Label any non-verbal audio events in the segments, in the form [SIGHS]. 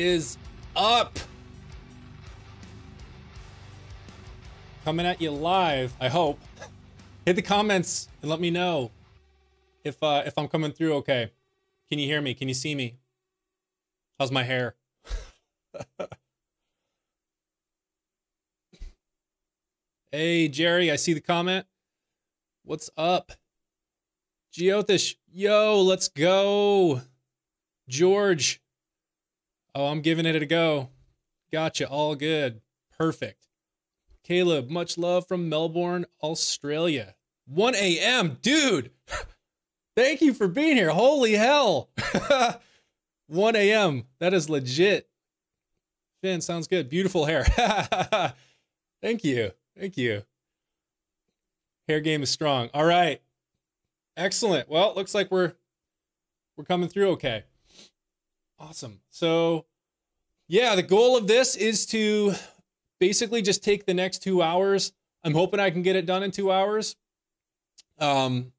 Is up? Coming at you live, I hope. Hit the comments and let me know if uh, if I'm coming through okay. Can you hear me? Can you see me? How's my hair? [LAUGHS] hey, Jerry, I see the comment. What's up? Jyotish, yo, let's go. George, oh, I'm giving it a go. Gotcha, all good. Perfect. Caleb, much love from Melbourne, Australia. 1 a.m. Dude, [LAUGHS] thank you for being here. Holy hell. [LAUGHS] 1 a.m. That is legit. Finn, sounds good. Beautiful hair. [LAUGHS] thank you. Thank you. Hair game is strong. All right. Excellent. Well, looks like we're we're coming through okay. Awesome. So, yeah, the goal of this is to basically just take the next 2 hours. I'm hoping I can get it done in 2 hours. Um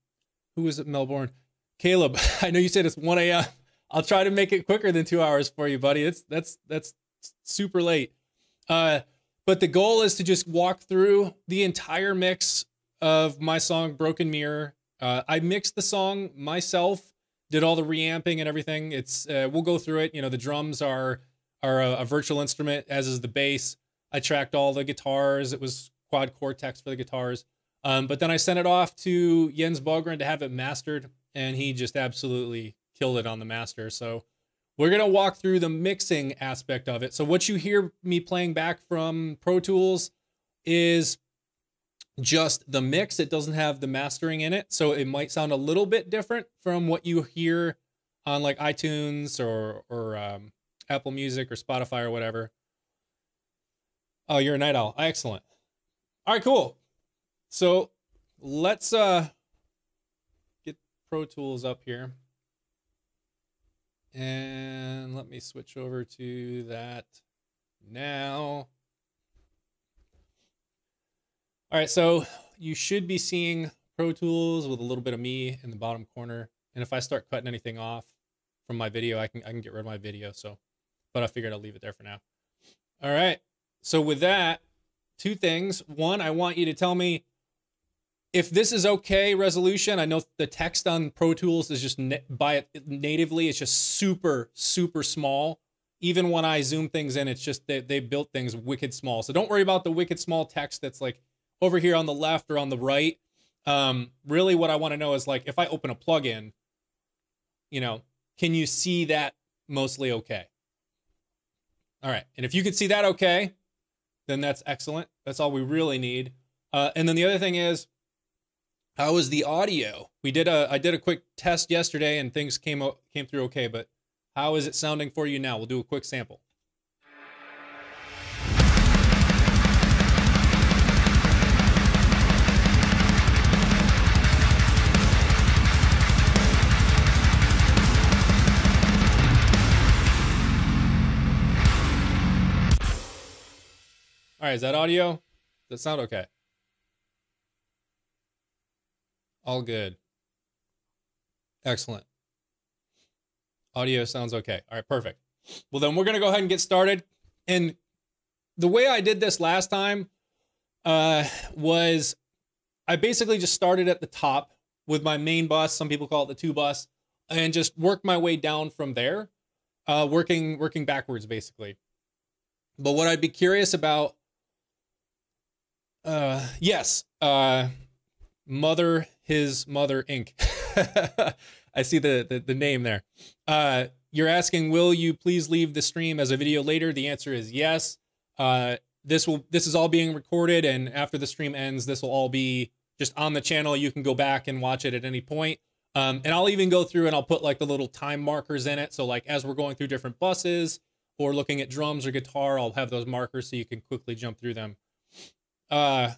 who is it Melbourne? Caleb, [LAUGHS] I know you said it's 1 a.m. I'll try to make it quicker than 2 hours for you, buddy. It's that's that's super late. Uh but the goal is to just walk through the entire mix of my song Broken Mirror. Uh, I mixed the song myself, did all the reamping and everything. It's uh, we'll go through it. You know, the drums are are a, a, virtual instrument, as is the bass. I tracked all the guitars. It was quad cortex for the guitars. Um, but then I sent it off to Jens Bogren to have it mastered, and he just absolutely killed it on the master. So we're to walk through the mixing aspect of it. So what you hear me playing back from Pro Tools is just the mix. It doesn't have the mastering in it. So it might sound a little bit different from what you hear on like iTunes or, or um, Apple Music or Spotify or whatever. Oh, you're a night owl. Excellent. All right, cool. So let's uh get Pro Tools up here. And let me switch over to that now. All right, so you should be seeing Pro Tools with a little bit of me in the bottom corner. And if I start cutting anything off from my video, I can I can get rid of my video. So, but I figured I'll leave it there for now. All right. So with that, two things. One, I want you to tell me if this is okay resolution, I know the text on Pro Tools is just by it natively, it's just super, super small. Even when I zoom things in, it's just they, they built things wicked small. So don't worry about the wicked small text that's like over here on the left or on the right. Um, really, what I want to know is like if I open a plugin, you know, can you see that mostly okay? All right. And if you can see that okay, then that's excellent. That's all we really need. Uh, and then the other thing is, how is the audio? We did a I did a quick test yesterday and things came came through okay, but how is it sounding for you now? We'll do a quick sample. All right, is that audio? Does that sound okay? All good. Excellent. Audio sounds okay. All right, perfect. Well, then we're going to go ahead and get started. And the way I did this last time uh, was I basically just started at the top with my main bus. Some people call it the two bus, and just worked my way down from there, uh, working working backwards basically. But what I'd be curious about, uh, yes, uh, Mother his mother Inc. [LAUGHS] I see the, the, the name there. Uh, you're asking, will you please leave the stream as a video later? The answer is yes. Uh, this will this is all being recorded, and after the stream ends, this will all be just on the channel. You can go back and watch it at any point. Um, and I'll even go through and I'll put like the little time markers in it. So like as we're going through different buses or looking at drums or guitar, I'll have those markers so you can quickly jump through them. Uh,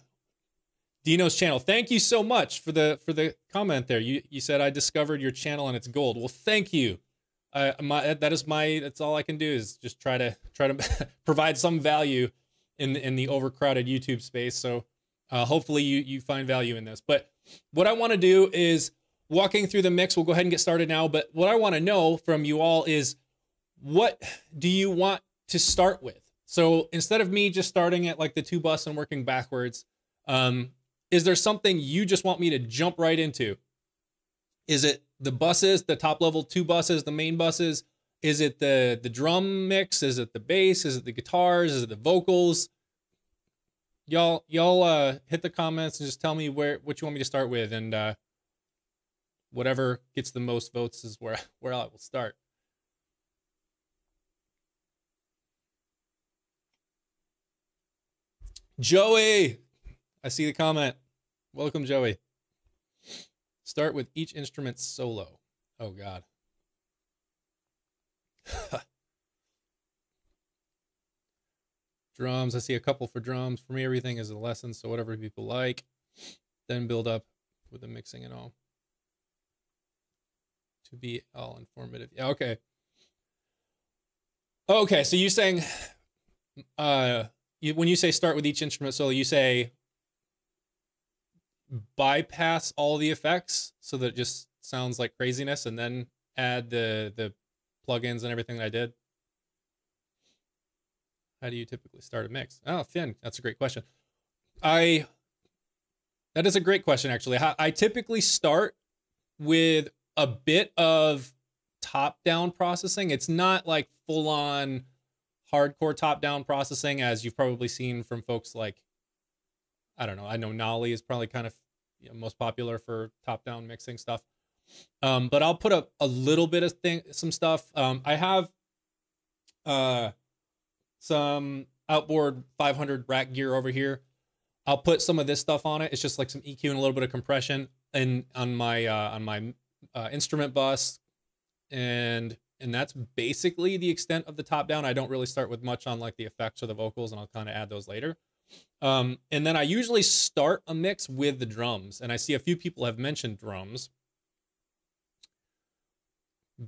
Dino's channel. Thank you so much for the for the comment there. You you said I discovered your channel and it's gold. Well, thank you. Uh, my that is my that's all I can do is just try to try to [LAUGHS] provide some value in in the overcrowded YouTube space. So uh, hopefully you you find value in this. But what I want to do is walking through the mix. We'll go ahead and get started now. But what I want to know from you all is what do you want to start with? So instead of me just starting at like the two bus and working backwards, um, is there something you just want me to jump right into? Is it the buses, the top level two buses, the main buses? Is it the the drum mix? Is it the bass? Is it the guitars? Is it the vocals? Y'all, y'all uh hit the comments and just tell me where what you want me to start with, and uh whatever gets the most votes is where [LAUGHS] where I will start. Joey, I see the comment. Welcome, Joey. Start with each instrument solo. Oh God. [LAUGHS] drums. I see a couple for drums. For me, everything is a lesson, so whatever people like. Then build up with the mixing and all. To be all informative. Yeah, okay. Okay, so you're saying uh you, when you say start with each instrument solo, you say bypass all the effects so that it just sounds like craziness and then add the the plugins and everything that I did? How do you typically start a mix? Oh, Finn, that's a great question. I that is a great question actually. I, typically start with a bit of top-down processing. It's not like full-on hardcore top-down processing as you've probably seen from folks like I don't know. I know Nolly is probably kind of you know, most popular for top-down mixing stuff. Um, but I'll put up a little bit of thing, some stuff. Um, I have uh, some outboard 500 rack gear over here. I'll put some of this stuff on it. It's just like some EQ and a little bit of compression, and on my uh, on my uh, instrument bus, and and that's basically the extent of the top down. I don't really start with much on like the effects or the vocals, and I'll kind of add those later. Um, and then I usually start a mix with the drums, and I see a few people have mentioned drums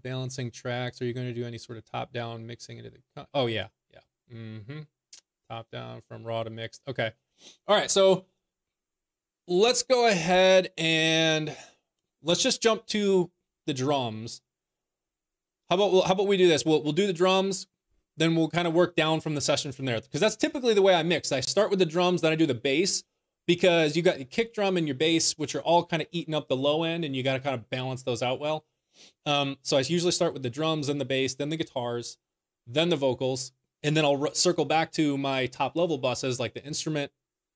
balancing tracks? Are you going to do any sort of top down mixing into the? Oh yeah, yeah. Mm-hmm. Top down from raw to mixed. Okay. All right. So let's go ahead and let's just jump to the drums. How about how about we do this? We'll we'll do the drums, then we'll kind of work down from the session from there because that's typically the way I mix. I start with the drums, then I do the bass because you got your kick drum and your bass, which are all kind of eating up the low end, and you got to kind of balance those out well. Um, so I usually start with the drums and the bass, then the guitars, then the vocals, and then I'll circle back to my top level buses like the instrument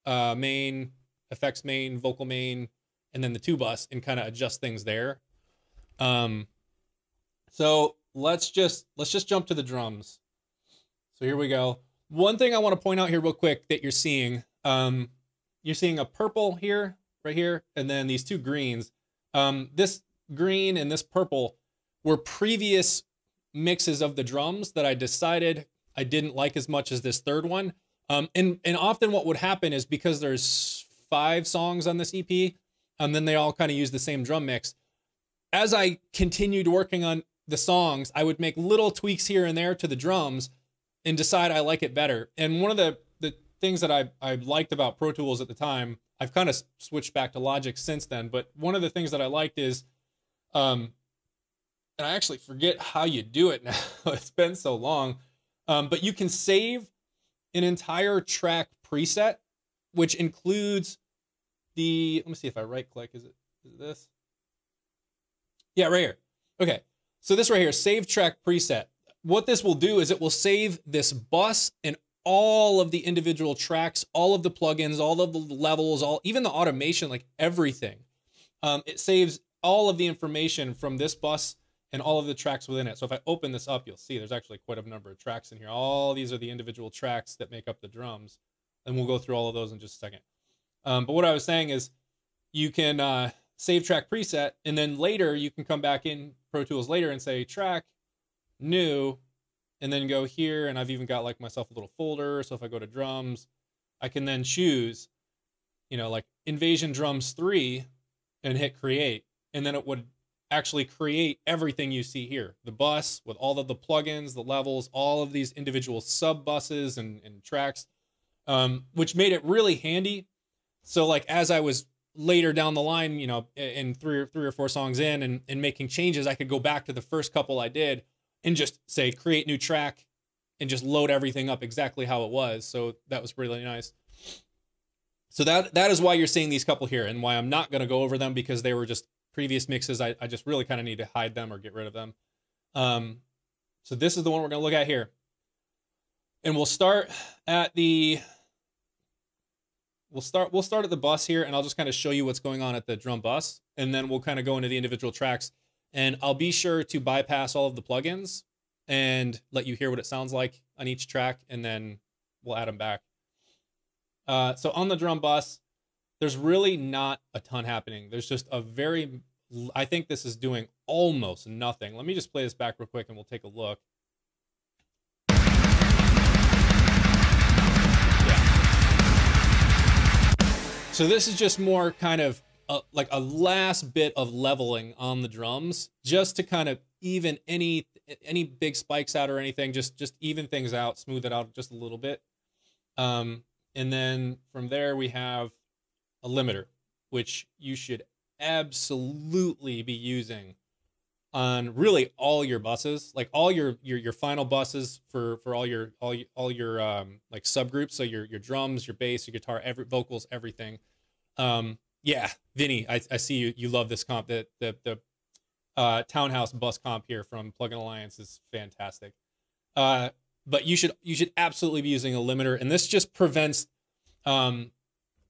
uh, main, effects main, vocal main, and then the two bus, and kind of adjust things there. Um, so let's just let's just jump to the drums. So here we go. One thing I want to point out here real quick that you're seeing, um, you're seeing a purple here, right here, and then these two greens. Um, this green and this purple were previous mixes of the drums that I decided I didn't like as much as this third one. Um, and and often what would happen is because there's five songs on this EP, and then they all kind of use the same drum mix. As I continued working on the songs, I would make little tweaks here and there to the drums and decide I like it better. And one of the the things that I I liked about Pro Tools at the time, I've kind of switched back to Logic since then, but one of the things that I liked is um, and I actually forget how you do it [LAUGHS] now. it's been so long. Um, but you can save an entire track preset, which includes the, let me see if I right click. Is it, is it this? Yeah, right here. Okay. So this right here, save track preset. What this will do is it will save this bus and all of the individual tracks, all of the plugins, all of the levels, all even the automation, like everything. Um, it saves all of the information from this bus and all of the tracks within it. So if I open this up, you'll see there's actually quite a number of tracks in here. All these are the individual tracks that make up the drums. And we'll go through all of those in just a second. Um, but what I was saying is you can uh, save track preset, and then later you can come back in Pro Tools later and say track, new, and then go here. And I've even got like myself a little folder. So if I go to drums, I can then choose, you know, like Invasion Drums 3 and hit create and then it would actually create everything you see here the bus with all of the plugins the levels all of these individual sub buses and, and tracks um, which made it really handy so like as i was later down the line you know in three or three or four songs in and, and making changes i could go back to the first couple i did and just say create new track and just load everything up exactly how it was. So that was really nice. So that that is why you're seeing these couple here and why I'm not going to go over them because they were just previous mixes. I, I just really kind of need to hide them or get rid of them. Um, so this is the one we're going to look at here. And we'll start at the we'll start we'll start at the bus here and I'll just kind of show you what's going on at the drum bus and then we'll kind of go into the individual tracks and I'll be sure to bypass all of the plugins and let you hear what it sounds like on each track and then we'll add them back. Uh, so on the drum bus, there's really not a ton happening. There's just a very, I think this is doing almost nothing. Let me just play this back real quick and we'll take a look. So this is just more kind of a, like a last bit of leveling on the drums, just to kind of even any any big spikes out or anything, just just even things out, smooth it out just a little bit. Um, and then from there we have a limiter, which you should absolutely be using on really all your buses, like all your your your final buses for for all your all your, all your um like subgroups, so your your drums, your bass, your guitar, every vocals, everything. Um yeah, Vinny, I, I see you you love this comp. The the the uh townhouse bus comp here from Plug Plugin Alliance is fantastic. Uh but you should you should absolutely be using a limiter and this just prevents um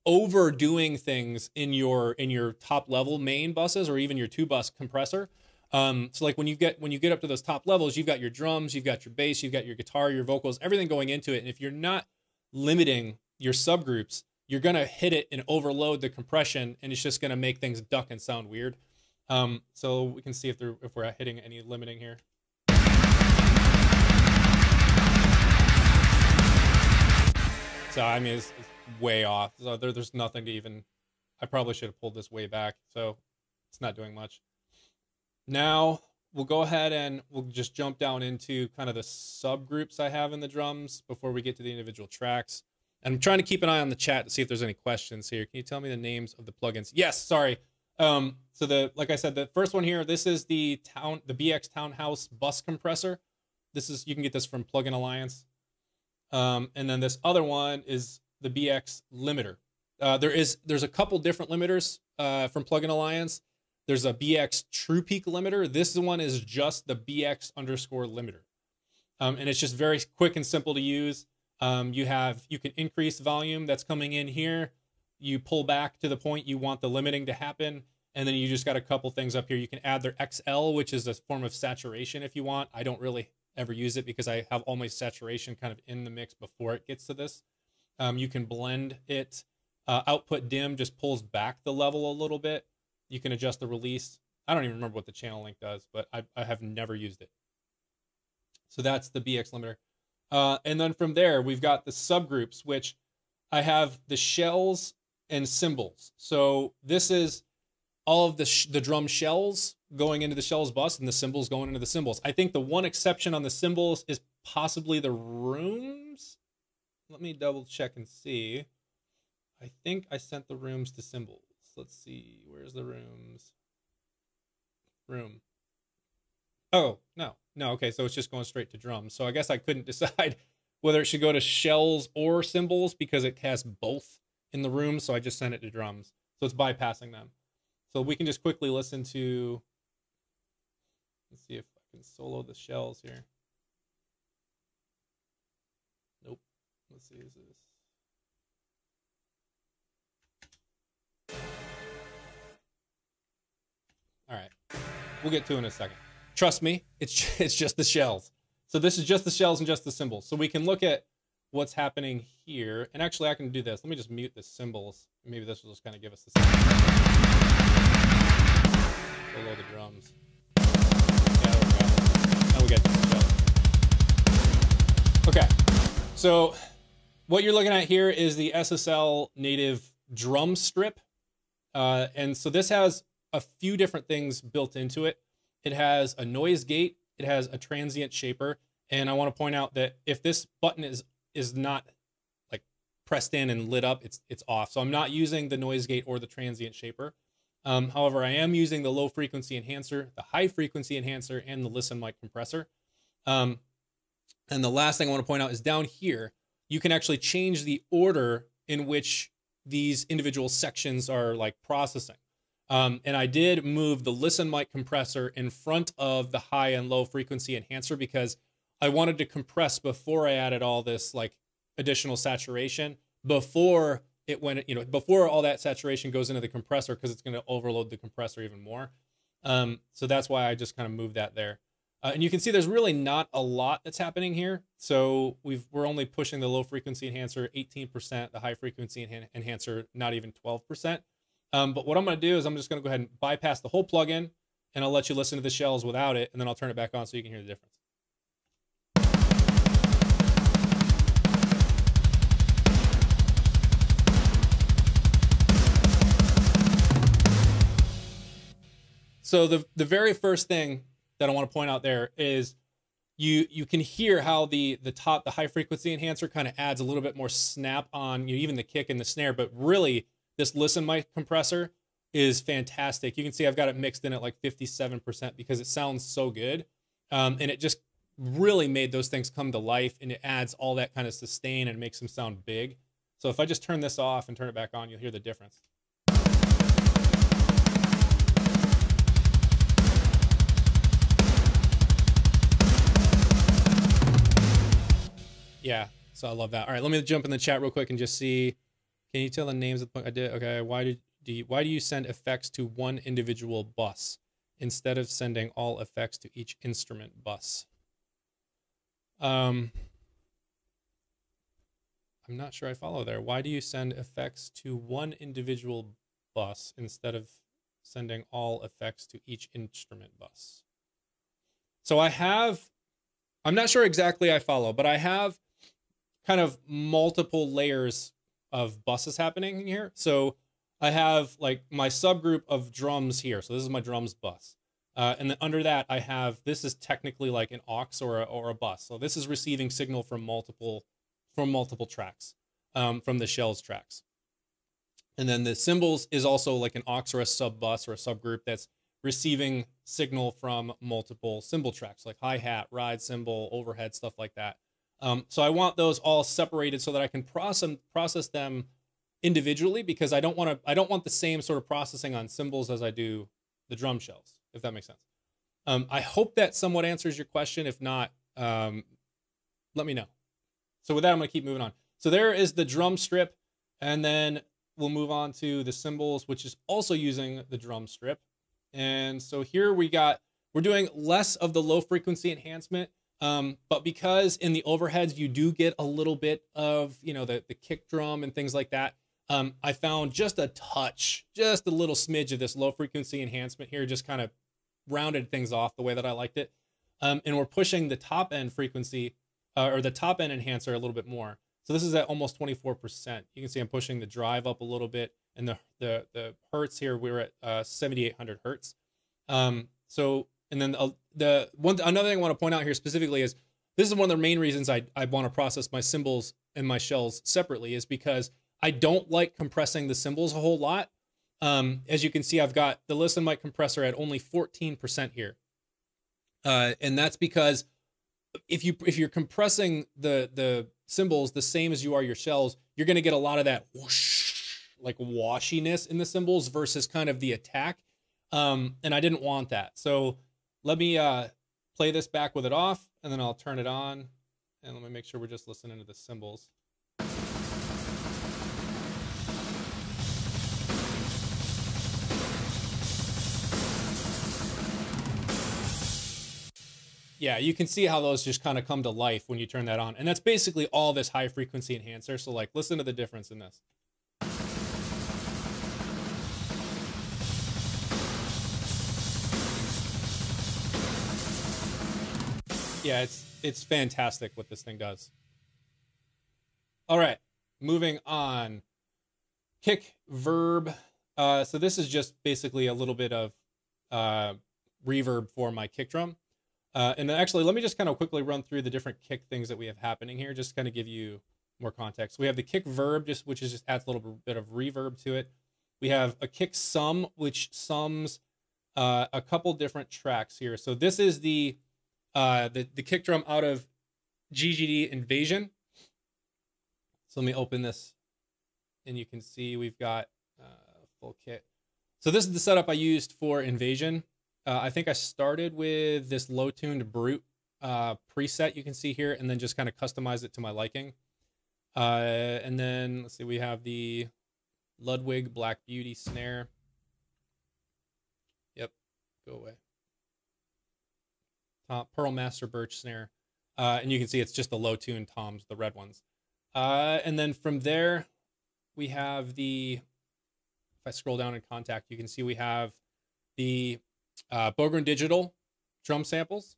overdoing things in your in your top level main buses or even your two bus compressor um, so like when you get when you get up to those top levels, you've got your drums, you've got your bass, you've got your guitar, your vocals, everything going into it. And if you're not limiting your subgroups, you're gonna hit it and overload the compression, and it's just gonna make things duck and sound weird. Um, so we can see if they're if we're hitting any limiting here. So I mean, it's, it's way off. So there, there's nothing to even. I probably should have pulled this way back. So it's not doing much. Now we'll go ahead and we'll just jump down into kind of the subgroups I have in the drums before we get to the individual tracks. And I'm trying to keep an eye on the chat to see if there's any questions here. Can you tell me the names of the plugins? Yes, sorry. Um, so the like I said, the first one here, this is the town the BX Townhouse bus compressor. This is you can get this from Plugin Alliance. Um, and then this other one is the BX limiter. Uh, there is there's a couple different limiters uh, from Plugin Alliance. There's a BX True Peak limiter. This one is just the BX underscore limiter. Um, and it's just very quick and simple to use. Um, you have, you can increase volume that's coming in here. You pull back to the point you want the limiting to happen. And then you just got a couple things up here. You can add their XL, which is a form of saturation if you want. I don't really ever use it because I have all my saturation kind of in the mix before it gets to this. Um, you can blend it. Uh, output dim just pulls back the level a little bit. You can adjust the release. I don't even remember what the channel link does, but I, I have never used it. So that's the BX limiter. Uh, and then from there, we've got the subgroups, which I have the shells and cymbals. So this is all of the, sh- the drum shells going into the shells bus and the cymbals going into the cymbals. I think the one exception on the cymbals is possibly the rooms. Let me double check and see. I think I sent the rooms to cymbals let's see. Where's the rooms? Room. Oh, no. No, okay, so it's just going straight to drums. So I guess I couldn't [LAUGHS] decide whether it should go to shells or cymbals because it has both in the room, so I just sent it to drums. So it's bypassing them. So we can just quickly listen to let's see if I can solo the shells here. Nope. Let's see, is this All right. We'll get to in a second. Trust me, it's [LAUGHS] it's just the shells. So this is just the shells and just the cymbals. So we can look at what's happening here. And actually I can do this. Let me just mute the cymbals. Maybe this will just kind of give us the Below the drums. We. Now we to the shells. Okay. So what you're looking at here is the SSL native drum strip. Uh, and so this has a few different things built into it. It has a noise gate, it has a transient shaper, and I want to point out that if this button is is not like pressed in and lit up, it's it's off. So I'm not using the noise gate or the transient shaper. Um, however, I am using the low frequency enhancer, the high frequency enhancer, and the listen mic compressor. Um, and the last thing I want to point out is down here, you can actually change the order in which these individual sections are like processing. Um, and I did move the listen mic compressor in front of the high and low frequency enhancer because I wanted to compress before I added all this like additional saturation before it went, you know, before all that saturation goes into the compressor because it's going to overload the compressor even more. Um, so that's why I just kind of moved that there. Uh, and you can see there's really not a lot that's happening here. So we've we're only pushing the low frequency enhancer 18%, the high frequency enhan- enhancer not even 12%. Um, but what I'm going to do is I'm just going to go ahead and bypass the whole plugin, and I'll let you listen to the shells without it, and then I'll turn it back on so you can hear the difference. So the the very first thing that I want to point out there is you you can hear how the the top the high frequency enhancer kind of adds a little bit more snap on you know, even the kick and the snare, but really this listen mic compressor is fantastic. You can see I've got it mixed in at like 57% because it sounds so good. Um, and it just really made those things come to life and it adds all that kind of sustain and makes them sound big. So if I just turn this off and turn it back on, you'll hear the difference. Yeah, so I love that. All right, let me jump in the chat real quick and just see can you tell the names of the I did okay. Why did do you, why do you send effects to one individual bus instead of sending all effects to each instrument bus? Um, I'm not sure I follow there. Why do you send effects to one individual bus instead of sending all effects to each instrument bus? So I have, I'm not sure exactly I follow, but I have kind of multiple layers of buses happening here. So I have like my subgroup of drums here. So this is my drums bus. Uh, and then under that, I have this is technically like an aux or a, or a bus. So this is receiving signal from multiple from multiple tracks, um, from the shells tracks. And then the cymbals is also like an aux or a sub bus or a subgroup that's receiving signal from multiple cymbal tracks, like hi hat, ride cymbal, overhead, stuff like that. Um, so I want those all separated so that I can process process them individually because I don't want to I don't want the same sort of processing on cymbals as I do the drum shells, if that makes sense. Um, I hope that somewhat answers your question. If not, um, let me know. So with that, I'm gonna keep moving on. So there is the drum strip, and then we'll move on to the cymbals, which is also using the drum strip. And so here we got we're doing less of the low frequency enhancement um, but because in the overheads you do get a little bit of you know the the kick drum and things like that, um, I found just a touch, just a little smidge of this low frequency enhancement here, just kind of rounded things off the way that I liked it. Um, and we're pushing the top end frequency uh, or the top end enhancer a little bit more. So this is at almost 24%. You can see I'm pushing the drive up a little bit, and the the the hertz here we're at uh, 7,800 hertz. Um, so and then the one another thing I want to point out here specifically is this is one of the main reasons I, I want to process my cymbals and my shells separately is because I don't like compressing the cymbals a whole lot. Um, as you can see, I've got the listen mic compressor at only 14% here. Uh, and that's because if you if you're compressing the the cymbals the same as you are your shells, you're going to get a lot of that whoosh, like washiness in the cymbals versus kind of the attack. Um, and I didn't want that. So let me uh, play this back with it off, and then I'll turn it on. And let me make sure we're just listening to the cymbals. Yeah, you can see how those just kind of come to life when you turn that on. And that's basically all this high frequency enhancer. So like, listen to the difference in this. Yeah, it's it's fantastic what this thing does. All right, moving on. Kick verb. Uh, so this is just basically a little bit of uh, reverb for my kick drum. Uh, and actually, let me just kind of quickly run through the different kick things that we have happening here, just kind of give you more context. We have the kick verb, just which is just adds a little bit of reverb to it. We have a kick sum, which sums uh, a couple different tracks here. So this is the uh, the, the kick drum out of GGD Invasion. So let me open this and you can see we've got uh, full kit. So this is the setup I used for Invasion. Uh, I think I started with this low tuned brute uh, preset you can see here and then just kind of customize it to my liking. Uh, and then let's see, we have the Ludwig Black Beauty snare. Yep, go away. Top Pearl Master Birch snare. Uh, and you can see it's just the low tune toms, the red ones. Uh, and then from there, we have the, if I scroll down in Kontakt, you can see we have the uh, Bogren Digital drum samples.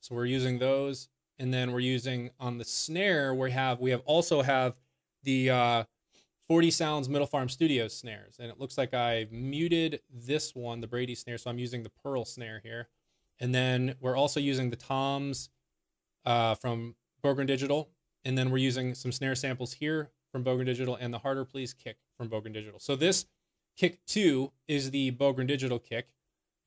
So we're using those. And then we're using on the snare, we have, we have also have the uh, 40 Sounds Middle Farm Studio snares. And it looks like I muted this one, the Brady snare. So I'm using the Pearl snare here. And then we're also using the toms uh, from Bogren Digital. And then we're using some snare samples here from Bogren Digital and the Harder Please kick from Bogren Digital. So this kick two is the Bogren Digital kick.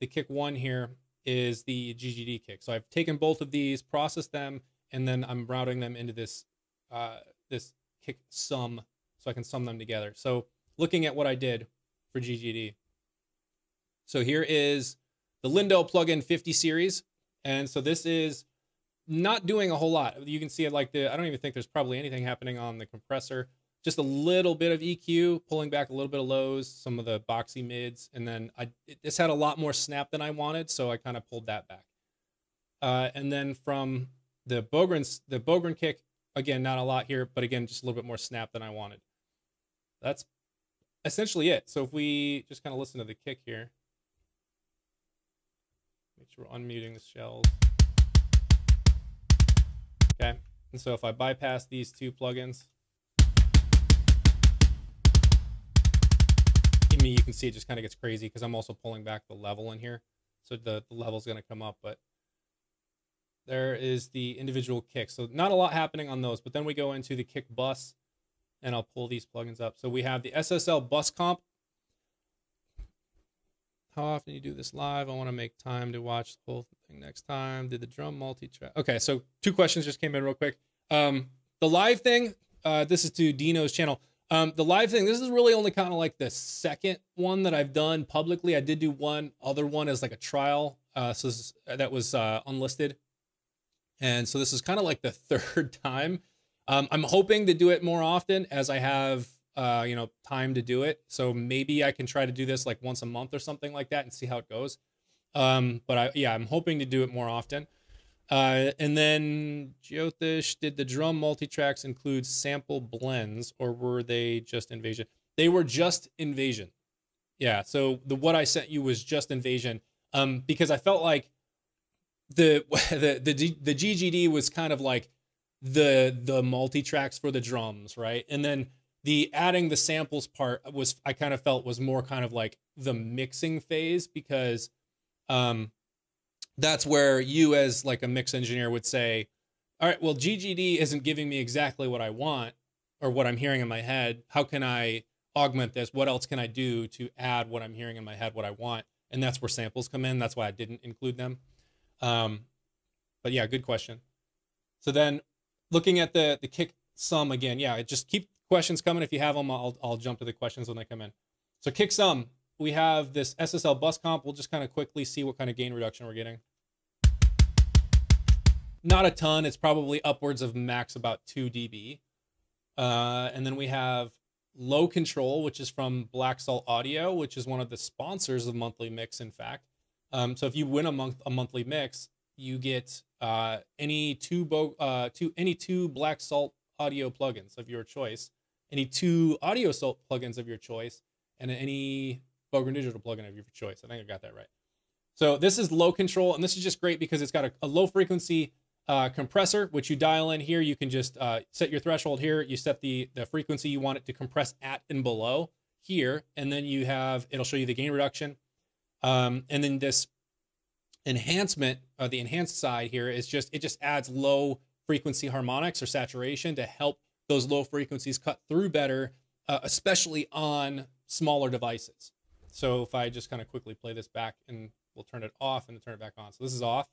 The kick one here is the GGD kick. So I've taken both of these, processed them, and then I'm routing them into this uh, this kick sum so I can sum them together. So looking at what I did for GGD. So here is the Lindell plugin 50 series. And so this is not doing a whole lot. You can see it like the, I don't even think there's probably anything happening on the compressor. Just a little bit of EQ, pulling back a little bit of lows, some of the boxy mids, and then I it, this had a lot more snap than I wanted, so I kind of pulled that back. Uh, and then from the Bogren, the Bogren kick, again, not a lot here, but again, just a little bit more snap than I wanted. That's essentially it. So if we just kind of listen to the kick here, make sure we're unmuting the shells. Okay. And so if I bypass these two plugins, me, you can see it just kind of gets crazy because I'm also pulling back the level in here. So the, the level is going to come up, but there is the individual kick. So not a lot happening on those, but then we go into the kick bus and I'll pull these plugins up. So we have the SSL bus comp. How often you do this live? I want to make time to watch the whole thing next time. Did the drum multi-track? Okay, so two questions just came in real quick. Um, the live thing, uh, this is to Dino's channel. Um, the live thing, this is really only kind of like the second one that I've done publicly. I did do one other one as like a trial. Uh, so this, that was uh, unlisted. And so this is kind of like the [LAUGHS] third time. Um, I'm hoping to do it more often as I have, uh, you know, time to do it. So maybe I can try to do this like once a month or something like that and see how it goes. Um, but I, yeah, I'm hoping to do it more often. Uh, and then Jyotish, did the drum multi-tracks include sample blends or were they just invasion? They were just invasion. Yeah. So the what I sent you was just invasion. Um, because I felt like the [LAUGHS] the the the GGD was kind of like the the multi-tracks for the drums, right? And then the adding the samples part was I kind of felt was more kind of like the mixing phase because um that's where you as like a mix engineer would say all right well ggd isn't giving me exactly what i want or what i'm hearing in my head. How can i augment this? What else can i do to add what i'm hearing in my head what i want? And that's where samples come in. That's why i didn't include them. Um, but yeah good question. So then looking at the the kick sum again yeah just keep questions coming if you have them i'll, I'll jump to the questions when they come in so kick sum. we have this SSL bus comp. We'll just kind of quickly see what kind of gain reduction we're getting. Not a ton. It's probably upwards of max about 2 dB. Uh, and then we have low control, which is from Black Salt Audio, which is one of the sponsors of Monthly Mix, in fact. Um, so if you win a month a monthly mix, you get uh, any two bo- uh, two any two Black Salt audio plugins of your choice, any two audio salt plugins of your choice, and any Bogren Digital plugin of your choice. I think I got that right. So this is low control, and this is just great because it's got a, a low frequency uh, compressor, which you dial in here. You can just uh, set your threshold here. You set the, the frequency you want it to compress at and below here, and then you have, it'll show you the gain reduction. Um, and then this enhancement, uh, the enhanced side here is just, it just adds low frequency harmonics or saturation to help those low frequencies cut through better, uh, especially on smaller devices. So if I just kind of quickly play this back and we'll turn it off and then turn it back on. So this is off.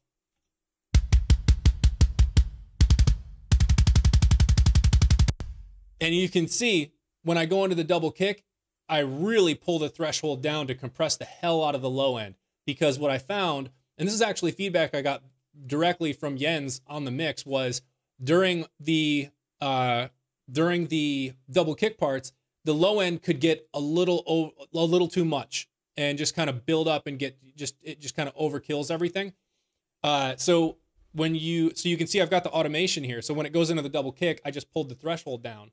And you can see when I go into the double kick, I really pull the threshold down to compress the hell out of the low end. Because what I found, and this is actually feedback I got directly from Jens on the mix, was during the uh, during the double kick parts, the low end could get a little a little too much and just kind of build up and get just it just kind of overkills everything. Uh, so when you so you can see I've got the automation here. So when it goes into the double kick, I just pulled the threshold down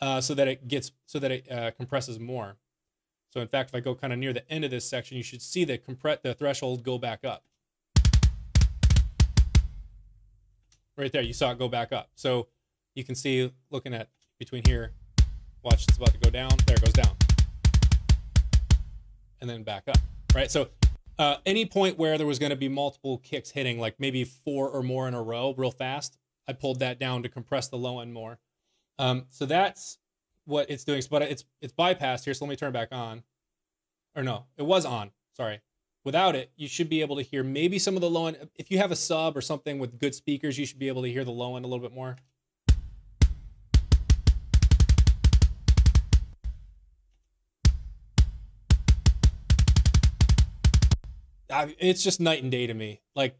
uh, so that it gets so that it uh, compresses more. So in fact, if I go kind of near the end of this section, you should see the compress the threshold go back up. Right there, you saw it go back up. So you can see looking at between here, watch it's about to go down. There it goes down, and then back up. Right. So uh, any point where there was going to be multiple kicks hitting, like maybe four or more in a row, real fast, I pulled that down to compress the low end more. Um, so that's what it's doing. But it's it's bypassed here. So let me turn it back on. Or no, it was on. Sorry. Without it, you should be able to hear maybe some of the low end. If you have a sub or something with good speakers, you should be able to hear the low end a little bit more. It's just night and day to me. Like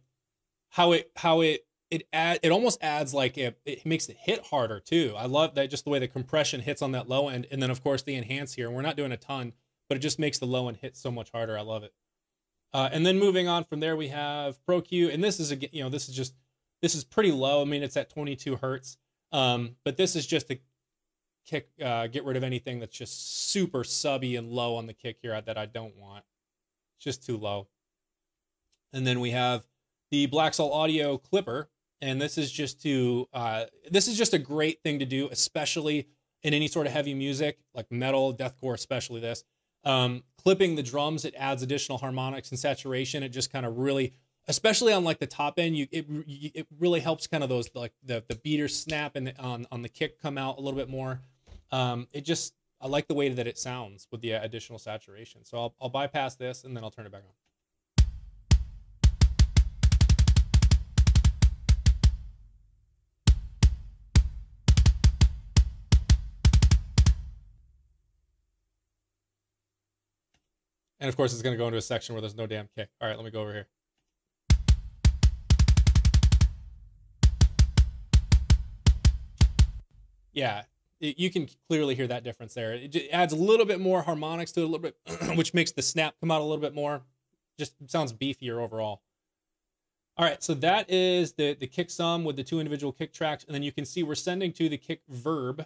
how it how it it add it almost adds like it, it makes it hit harder too. I love that just the way the compression hits on that low end, and then of course the enhance here. We're not doing a ton, but it just makes the low end hit so much harder. I love it. Uh, and then moving on from there, we have Pro Q, and this is a you know this is just this is pretty low. I mean, it's at 22 hertz, um, but this is just to kick uh, get rid of anything that's just super subby and low on the kick here that I don't want. It's just too low. And then we have the Black Salt Audio Clipper, and this is just to uh, this is just a great thing to do, especially in any sort of heavy music like metal, deathcore, especially this. Um, clipping the drums, it adds additional harmonics and saturation. It just kind of really, especially on like the top end, you it it really helps kind of those like the the beater snap and the, on on the kick come out a little bit more. Um, it just I like the way that it sounds with the additional saturation. So I'll I'll bypass this and then I'll turn it back on. And of course, it's going to go into a section where there's no damn kick. All right, let me go over here. Yeah, it, you can clearly hear that difference there. It adds a little bit more harmonics to it, a little bit, [CLEARS THROAT] which makes the snap come out a little bit more. Just sounds beefier overall. All right, so that is the, the kick sum with the two individual kick tracks. And then you can see we're sending to the kick verb.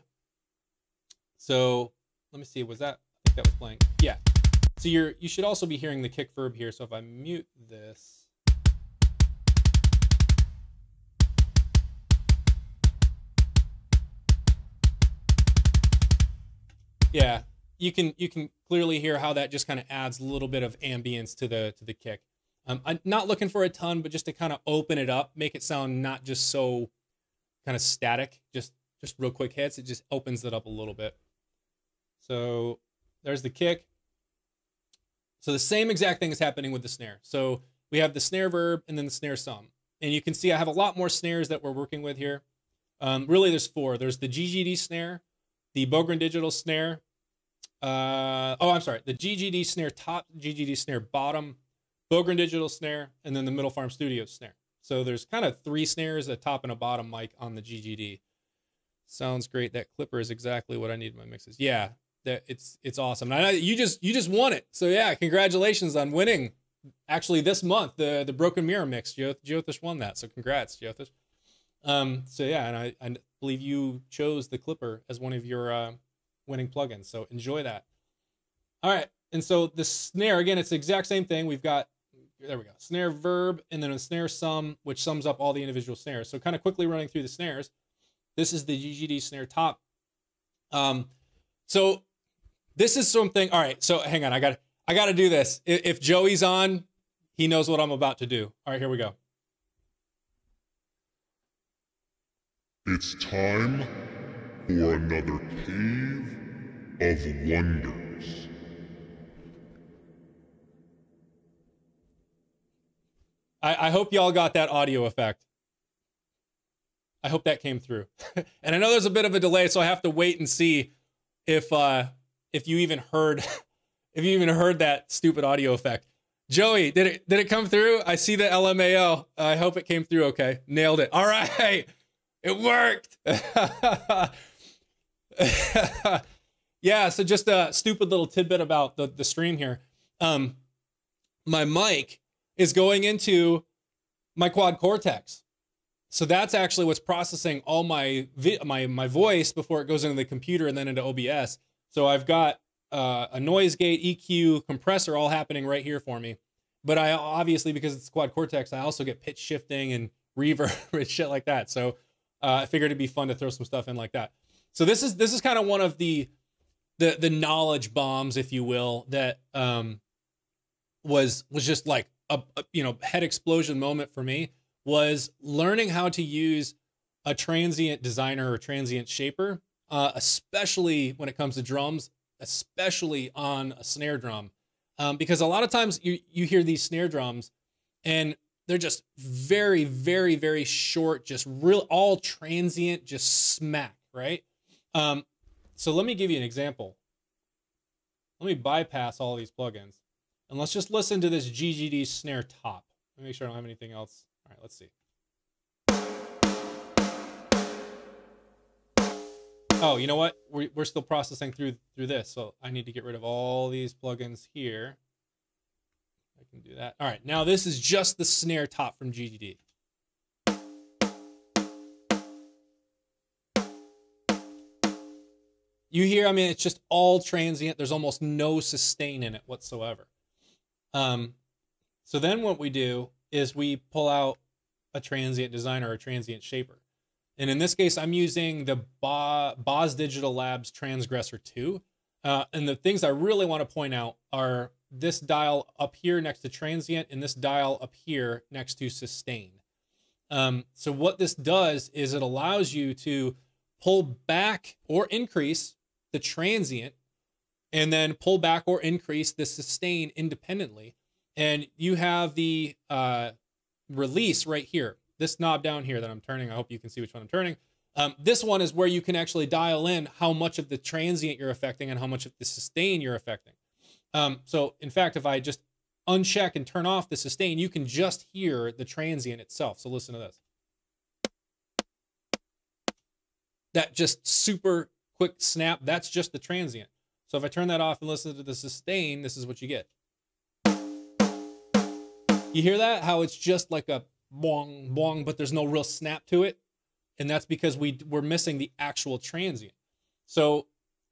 So let me see, was that, I think that was playing. Yeah, so you're you should also be hearing the kick verb here. So if I mute this. Yeah, you can you can clearly hear how that just kind of adds a little bit of ambience to the to the kick. Um, I'm not looking for a ton, but just to kind of open it up, make it sound not just so kind of static, just just real quick hits. It just opens it up a little bit. So there's the kick. So the same exact thing is happening with the snare. So we have the snare verb and then the snare sum. And you can see I have a lot more snares that we're working with here. Um, really, there's four. There's the GGD snare, the Bogren Digital snare. Uh, oh, I'm sorry. The GGD snare top, GGD snare bottom, Bogren Digital snare, and then the Middle Farm Studios snare. So there's kind of three snares, a top and a bottom mic on the GGD. Sounds great. That clipper is exactly what I need in my mixes. Yeah, that it's it's awesome. And I, you just you just won it. So yeah, congratulations on winning. Actually, this month the the Broken Mirror mix, Jyotish won that. So congrats, Jyotish. Um, so yeah, and I, I believe you chose the Clipper as one of your uh, winning plugins. So enjoy that. All right, and so the snare again, it's the exact same thing. We've got there we go, snare verb, and then a snare sum, which sums up all the individual snares. So kind of quickly running through the snares. This is the GGD snare top. Um, so this is something. All right, so hang on. I got I got to do this. If Joey's on, he knows what I'm about to do. All right, here we go. It's time for another cave of wonders. I, I hope y'all got that audio effect. I hope that came through. [LAUGHS] and I know there's a bit of a delay, so I have to wait and see if uh if you even heard [LAUGHS] if you even heard that stupid audio effect. Joey, did it did it come through? I see the LMAO. I hope it came through okay. Nailed it. All right. [LAUGHS] It worked. [LAUGHS] yeah, so just a stupid little tidbit about the, the stream here. Um, my mic is going into my quad cortex. So that's actually what's processing all my my my voice before it goes into the computer and then into OBS. So I've got uh, a noise gate, EQ, compressor all happening right here for me. But I obviously because it's quad cortex, I also get pitch shifting and [LAUGHS] reverb and shit like that. So uh, I figured it'd be fun to throw some stuff in like that. So this is this is kind of one of the the the knowledge bombs, if you will, that um was was just like a, a you know head explosion moment for me was learning how to use a transient designer or transient shaper, uh, especially when it comes to drums, especially on a snare drum, um, because a lot of times you you hear these snare drums and they're just very very very short, just real all transient, just smack right um, so let me give you an example. Let me bypass all these plugins. And let's just listen to this GGD snare top. Let me make sure I don't have anything else. All right, let's see. Oh, you know what? We're, we're still processing through through this, so I need to get rid of all these plugins here. I can do that. All right, now this is just the snare top from GGD. You hear, I mean, it's just all transient. There's almost no sustain in it whatsoever. Um, so then what we do is we pull out a transient designer or a transient shaper. And in this case, I'm using the Boz Digital Labs Transgressor 2. Uh, and the things I really want to point out are this dial up here next to transient and this dial up here next to sustain. Um, so what this does is it allows you to pull back or increase the transient and then pull back or increase the sustain independently. And you have the uh, release right here, this knob down here that I'm turning. I hope you can see which one I'm turning. Um, this one is where you can actually dial in how much of the transient you're affecting and how much of the sustain you're affecting. Um, so, in fact, if I just uncheck and turn off the sustain, you can just hear the transient itself. So, listen to this. That just super quick snap, that's just the transient. So if I turn that off and listen to the sustain, this is what you get. You hear that? How it's just like a bong, bong, but there's no real snap to it. And that's because we, we're missing the actual transient. So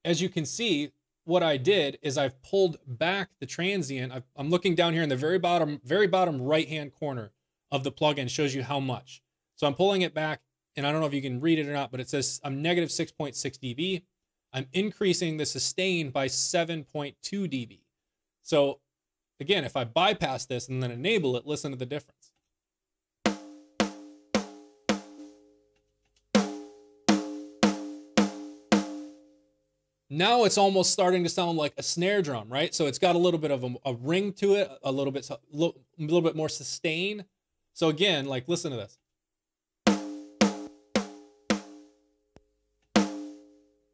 as you can see, what I did is I've pulled back the transient. i am looking down here in the very bottom, very bottom right-hand corner of the plugin shows you how much. So I'm pulling it back and I don't know if you can read it or not, but it says I'm negative 6.6 dB. I'm increasing the sustain by 7.2 dB. So again, if I bypass this and then enable it, listen to the difference. Now it's almost starting to sound like a snare drum, right? So it's got a little bit of a, a ring to it, a little bit, a little bit more sustain. So again, like listen to this.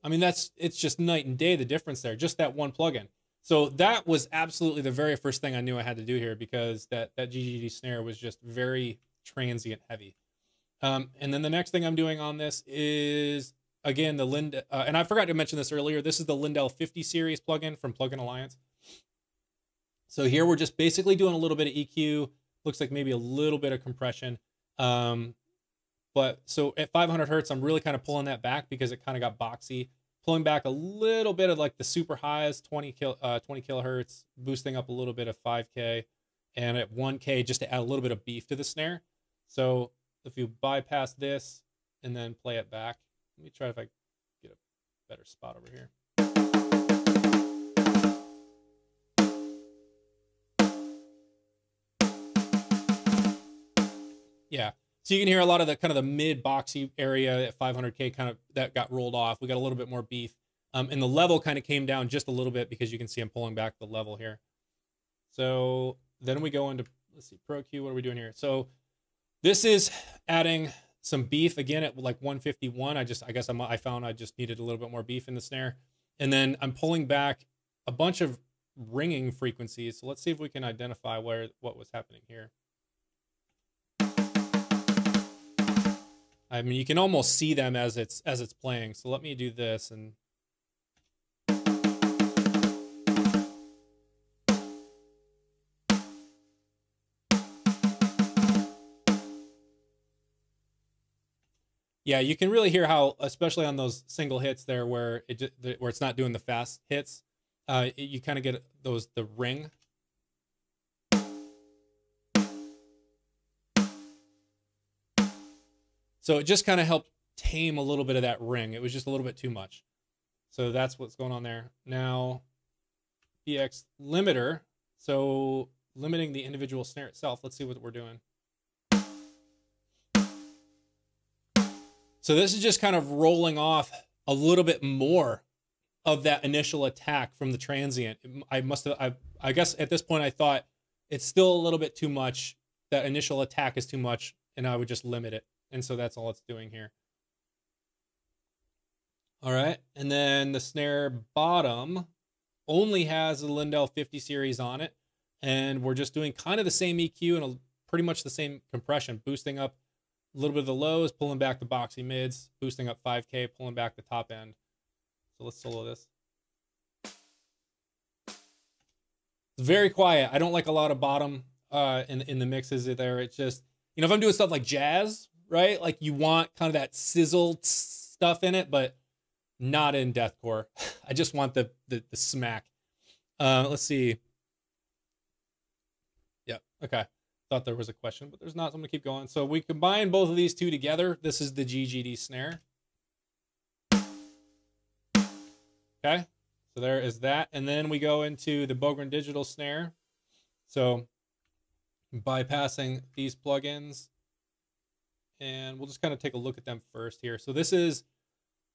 I mean, that's it's just night and day the difference there. Just that one plugin. So that was absolutely the very first thing I knew I had to do here because that that GGD snare was just very transient heavy. Um, and then the next thing I'm doing on this is again the Lind uh, and I forgot to mention this earlier. This is the Lindell 50 series plugin from Plugin Alliance. So here we're just basically doing a little bit of EQ. Looks like maybe a little bit of compression. Um, but so at 500 hertz, I'm really kind of pulling that back because it kind of got boxy pulling back a little bit of like the super highs, 20 kil, uh, 20 kilohertz, boosting up a little bit of 5K, and at 1K just to add a little bit of beef to the snare. So if you bypass this and then play it back, let me try if I get a better spot over here. Yeah. So you can hear a lot of the kind of the mid boxy area at 500k kind of that got rolled off. We got a little bit more beef, um, and the level kind of came down just a little bit because you can see I'm pulling back the level here. So then we go into let's see Pro Q. What are we doing here? So this is adding some beef again at like 151. I just I guess I'm, I found I just needed a little bit more beef in the snare, and then I'm pulling back a bunch of ringing frequencies. So let's see if we can identify where what was happening here. I mean, you can almost see them as it's as it's playing. So let me do this and Yeah, you can really hear how, especially on those single hits there, where it just, where it's not doing the fast hits, uh, it, you kind of get those the ring. So it just kind of helped tame a little bit of that ring. It was just a little bit too much. So that's what's going on there. Now, PX limiter. So limiting the individual snare itself. Let's see what we're doing. So this is just kind of rolling off a little bit more of that initial attack from the transient. I must have, I, I guess at this point I thought it's still a little bit too much. That initial attack is too much, and I would just limit it. And so that's all it's doing here. All right. And then the snare bottom only has the Lindell 50 series on it. And we're just doing kind of the same EQ and a, pretty much the same compression, boosting up a little bit of the lows, pulling back the boxy mids, boosting up 5K, pulling back the top end. So let's solo this. It's very quiet. I don't like a lot of bottom uh, in in the mixes there. It's just you know if I'm doing stuff like jazz, right? Like you want kind of that sizzle stuff in it, but not in deathcore. [LAUGHS] I just want the the, the smack. Uh, let's see. Yep. Okay thought there was a question, but there's not. So I'm to keep going. So we combine both of these two together. This is the GGD snare. Okay, so there is that. And then we go into the Bogren Digital snare. So bypassing these plugins. And we'll just kind of take a look at them first here. So this is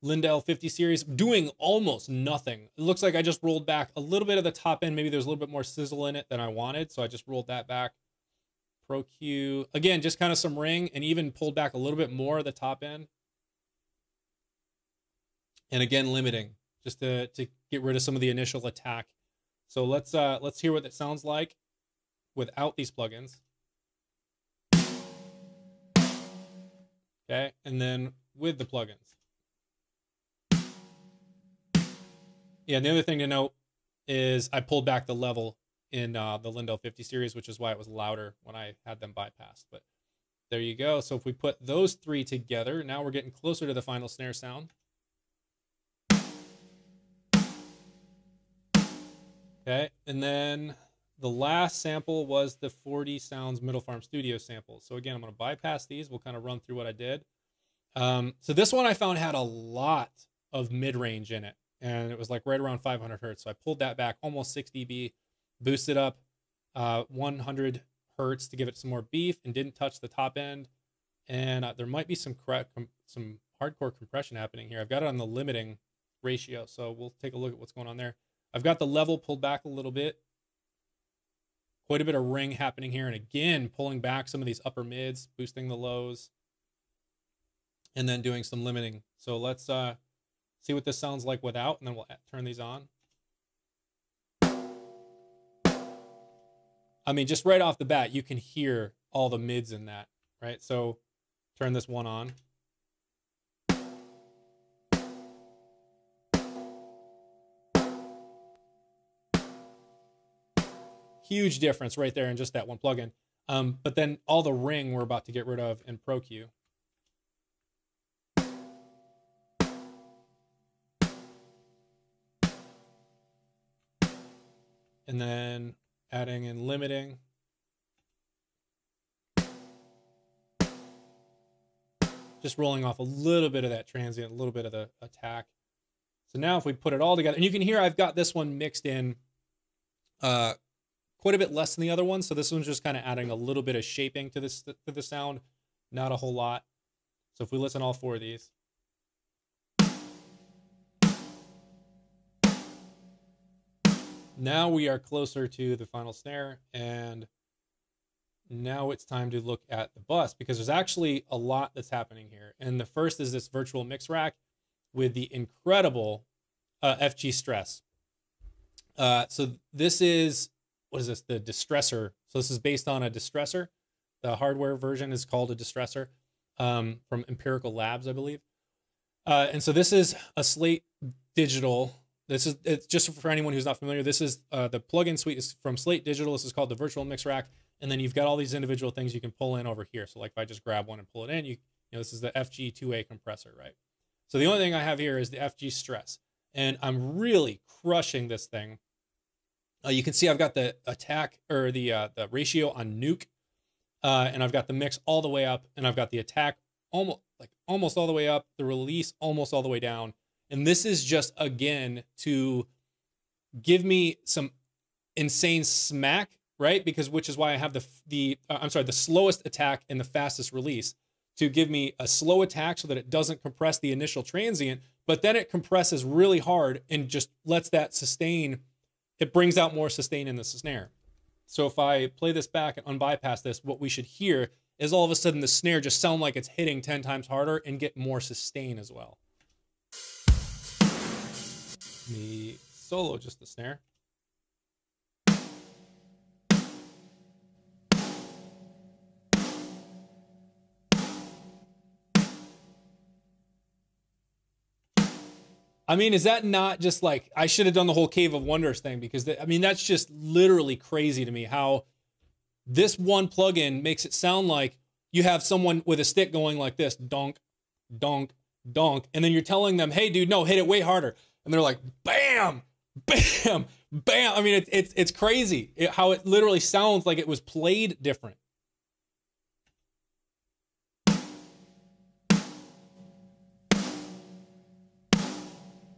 Lindell 50 series doing almost nothing. It looks like I just rolled back a little bit of the top end. Maybe there's a little bit more sizzle in it than I wanted. So I just rolled that back. Pro Q. Again, just kind of some ring and even pulled back a little bit more of the top end. And again, limiting just to, to get rid of some of the initial attack. So let's uh, let's hear what it sounds like without these plugins. Okay, and then with the plugins. Yeah, and the other thing to note is I pulled back the level in uh, the Lindell 50 series, which is why it was louder when I had them bypassed. But there you go. So if we put those three together, now we're getting closer to the final snare sound. Okay, and then the last sample was the 40 Sounds Middle Farm Studio sample. So again, I'm going to bypass these. We'll kind of run through what I did. Um, so this one I found had a lot of mid-range in it, and it was like right around 500 hertz. So I pulled that back almost 6 dB boosted up uh, 100 hertz to give it some more beef and didn't touch the top end. And uh, there might be some some hardcore compression happening here. I've got it on the limiting ratio, so we'll take a look at what's going on there. I've got the level pulled back a little bit. Quite a bit of ring happening here. And again, pulling back some of these upper mids, boosting the lows, and then doing some limiting. So let's uh, see what this sounds like without, and then we'll turn these on. I mean, just right off the bat, you can hear all the mids in that, right? So turn this one on. Huge difference right there in just that one plugin. Um, but then all the ring we're about to get rid of in ProQ. And then adding and limiting. Just rolling off a little bit of that transient, a little bit of the attack. So now if we put it all together, and you can hear I've got this one mixed in uh, quite a bit less than the other one. So this one's just kind of adding a little bit of shaping to this to the sound, not a whole lot. So if we listen all four of these. Now we are closer to the final snare and now it's time to look at the bus because there's actually a lot that's happening here. And the first is this virtual mix rack with the incredible uh, FG stress. Uh, so this is what is this? The distressor. So this is based on a distressor. The hardware version is called a distressor um, from Empirical Labs, I believe. Uh, and so this is a Slate Digital. This is it's just for anyone who's not familiar. This is uh, the plugin suite is from Slate Digital. This is called the Virtual Mix Rack, and then you've got all these individual things you can pull in over here. So like if I just grab one and pull it in, you, you know this is the FG2A compressor, right? So the only thing I have here is the FG Stress, and I'm really crushing this thing. Uh, you can see I've got the attack or the uh, the ratio on nuke, uh, and I've got the mix all the way up, and I've got the attack almost like almost all the way up, the release almost all the way down. And this is just again to give me some insane smack, right? Because which is why I have the the uh, I'm sorry, the slowest attack and the fastest release to give me a slow attack so that it doesn't compress the initial transient, but then it compresses really hard and just lets that sustain. It brings out more sustain in the snare. So if I play this back and unbypass this, what we should hear is all of a sudden the snare just sound like it's hitting 10 times harder and get more sustain as well. Me solo just the snare. I mean, is that not just like I should have done the whole Cave of Wonders thing because the, I mean that's just literally crazy to me how this one plugin makes it sound like you have someone with a stick going like this, donk, donk, donk, and then you're telling them, "Hey, dude, no, hit it way harder," and they're like, "Bam, bam, bam." I mean, it's it's it's crazy it, how it literally sounds like it was played different.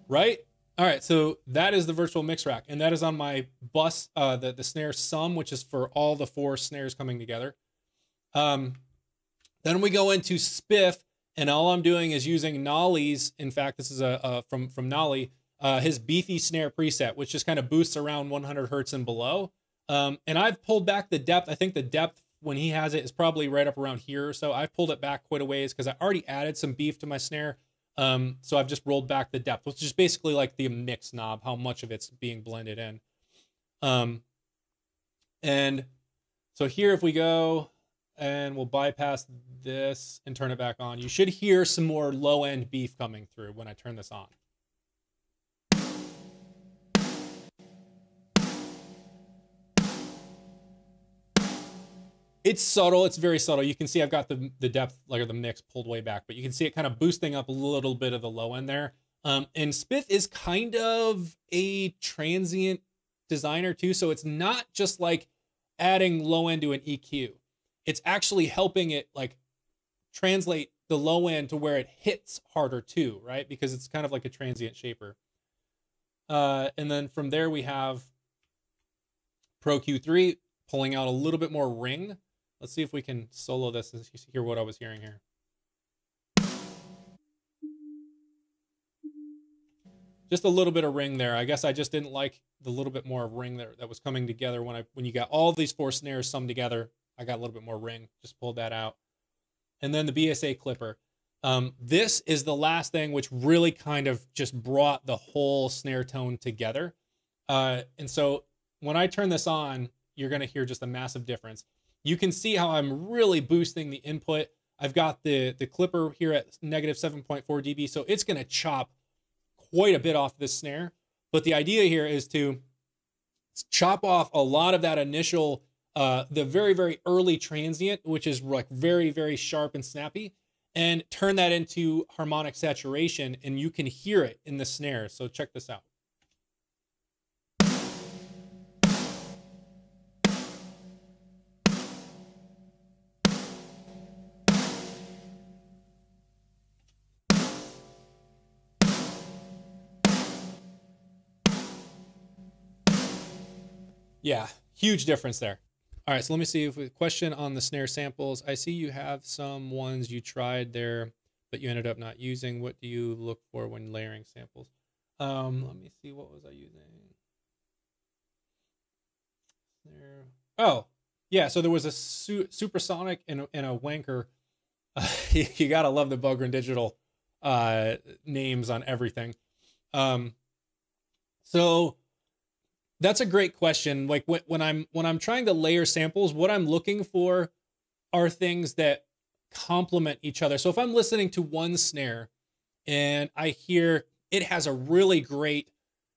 Right? All right, so that is the virtual mix rack, and that is on my bus, uh, the the snare sum, which is for all the four snares coming together. Um, then we go into Spiff, and all I'm doing is using Nolly's. In fact, this is a, a from from Nolly, uh, his beefy snare preset, which just kind of boosts around 100 hertz and below. Um, and I've pulled back the depth. I think the depth when he has it is probably right up around here or so. I've pulled it back quite a ways because I already added some beef to my snare um, so I've just rolled back the depth, which is basically like the mix knob, how much of it's being blended in. Um, and so here, if we go and we'll bypass this and turn it back on, you should hear some more low end beef coming through when I turn this on. it's subtle. It's very subtle. You can see I've got the the depth, like of the mix pulled way back, but you can see it kind of boosting up a little bit of the low end there. Um, and Spiff is kind of a transient designer too, so it's not just like adding low end to an EQ. It's actually helping it like translate the low end to where it hits harder too, right? Because it's kind of like a transient shaper. Uh, and then from there we have Pro Q3 pulling out a little bit more ring Let's see if we can solo this and hear what I was hearing here. Just a little bit of ring there. I guess I just didn't like the little bit more of ring that, that was coming together when I when you got all these four snares summed together. I got a little bit more ring. Just pulled that out. And then the BSA clipper. Um, this is the last thing which really kind of just brought the whole snare tone together. Uh, and so when I turn this on, you're going to hear just a massive difference. You can see how I'm really boosting the input. I've got the, the clipper here at negative 7.4 dB, so it's going to chop quite a bit off this snare. But the idea here is to chop off a lot of that initial, uh, the very, very early transient, which is like very, very sharp and snappy, and turn that into harmonic saturation, and you can hear it in the snare. So check this out. Yeah, huge difference there. All right, so let me see if we question on the snare samples. I see you have some ones you tried there, but you ended up not using. What do you look for when layering samples? Um, let me see, what was I using? Snare. Oh, yeah, so there was a su- supersonic and a, and a wanker. Uh, [LAUGHS] you, you gotta love the Bogren Digital uh, names on everything. Um, so that's a great question. Like when, when I'm when I'm trying to layer samples, what I'm looking for are things that complement each other. So if I'm listening to one snare and I hear it has a really great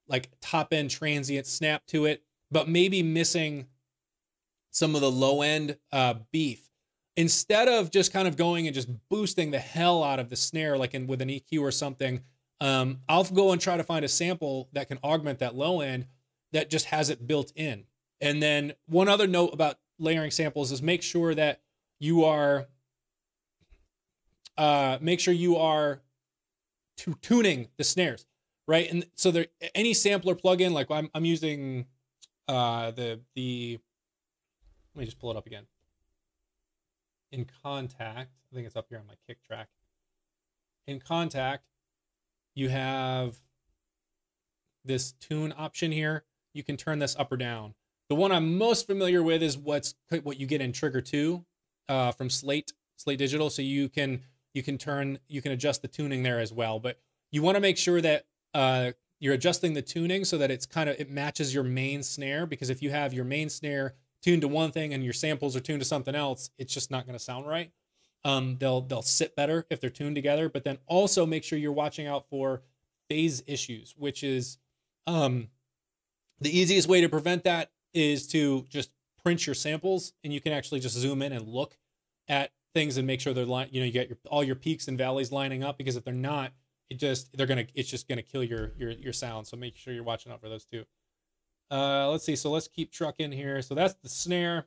like top end transient snap to it, but maybe missing some of the low end uh, beef. Instead of just kind of going and just boosting the hell out of the snare, like in with an EQ or something, um, I'll go and try to find a sample that can augment that low end that just has it built in. And then one other note about layering samples is make sure that you are uh, make sure you are to tuning the snares, right? And so there any sampler plugin, like I'm I'm using uh the the let me just pull it up again. In Kontakt, I think it's up here on my kick track. In Kontakt, you have this tune option here. You can turn this up or down. The one I'm most familiar with is what's what you get in Trigger 2 uh, from Slate, Slate Digital. So you can you can turn you can adjust the tuning there as well. But you want to make sure that uh, you're adjusting the tuning so that it's kind of it matches your main snare because if you have your main snare tuned to one thing and your samples are tuned to something else, it's just not going to sound right. Um, they'll they'll sit better if they're tuned together. But then also make sure you're watching out for phase issues, which is um, the easiest way to prevent that is to just print your samples, and you can actually just zoom in and look at things and make sure they're line. You know, you get your all your peaks and valleys lining up because if they're not, it just they're gonna it's just gonna kill your your your sound. So make sure you're watching out for those too. Uh, let's see. So let's keep trucking here. So that's the snare.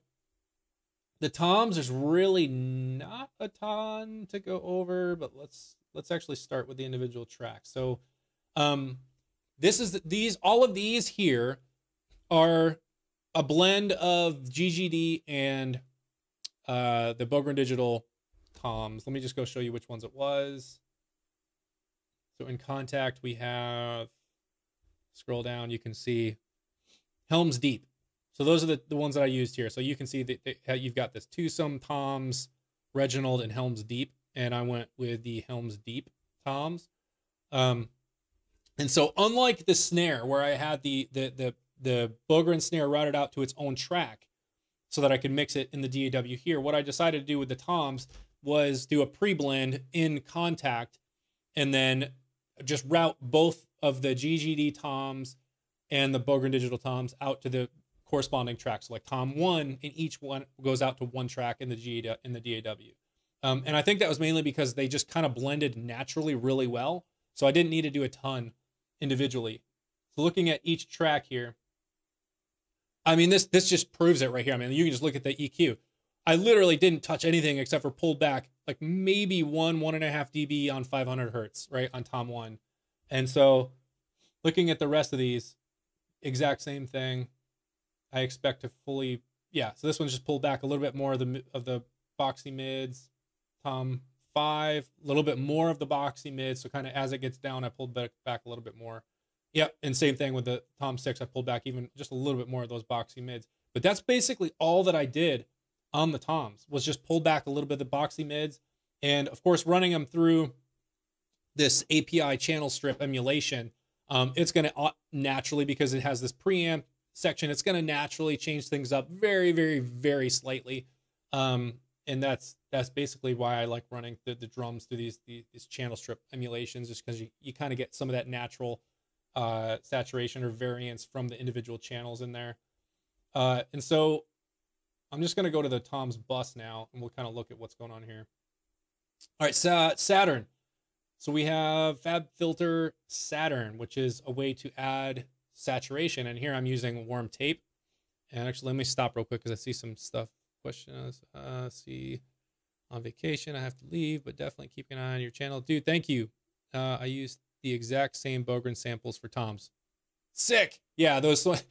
The toms, there's really not a ton to go over, but let's let's actually start with the individual tracks. So, um, this is the, these all of these here are a blend of GGD and uh, the Bogren Digital toms. Let me just go show you which ones it was. So in Kontakt, we have scroll down, you can see Helms Deep. So those are the, the ones that I used here. So you can see that you've got this Twosome Toms, Reginald, and Helms Deep. And I went with the Helms Deep Toms. Um, and so unlike the snare where I had the the the the Bogren snare routed out to its own track so that I could mix it in the DAW here, what I decided to do with the toms was do a pre-blend in Kontakt and then just route both of the GGD toms and the Bogren Digital toms out to the corresponding tracks. So like tom one and each one goes out to one track in the G in the DAW. Um, and I think that was mainly because they just kind of blended naturally really well. So I didn't need to do a ton individually. So looking at each track here, I mean this this just proves it right here. I mean you can just look at the EQ. I literally didn't touch anything except for pulled back like maybe one one and a half dB on 500 hertz right on tom one, and so looking at the rest of these, exact same thing. I expect to fully, yeah. So this one's just pulled back a little bit more of the of the boxy mids. Tom five, a little bit more of the boxy mids. So kind of as it gets down, I pulled back back a little bit more. Yep, and same thing with the Tom six. I pulled back even just a little bit more of those boxy mids. But that's basically all that I did on the toms was just pulled back a little bit of the boxy mids, and of course running them through this API channel strip emulation um, it's going to uh, naturally, because it has this preamp section, it's going to naturally change things up very, very, very slightly. Um, and that's that's basically why I like running the, the drums through these, these, these channel strip emulations, just because you, you kind of get some of that natural uh, saturation or variance from the individual channels in there. Uh, and so I'm just going to go to the Tom's bus now, and we'll kind of look at what's going on here. All right, so Saturn. So we have FabFilter Saturn, which is a way to add saturation. And here I'm using warm tape. And actually, let me stop real quick because I see some stuff. Questions. Uh, see, on vacation, I have to leave, but definitely keep an eye on your channel. Dude, thank you. Uh, I used the exact same Bogren samples for Tom's. Sick. Yeah, those. [LAUGHS]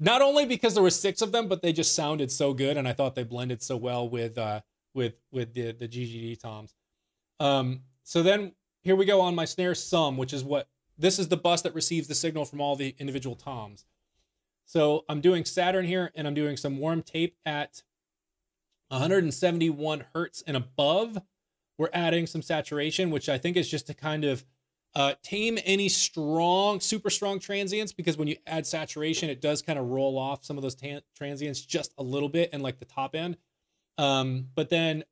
Not only because there were six of them, but they just sounded so good, and I thought they blended so well with uh, with with the the GGD toms. Um, so then here we go on my snare sum, which is what this is the bus that receives the signal from all the individual toms. So I'm doing Saturn here and I'm doing some warm tape at 171 hertz and above, we're adding some saturation, which I think is just to kind of uh, tame any strong, super strong transients because when you add saturation, it does kind of roll off some of those transients just a little bit and like the top end. Um, but then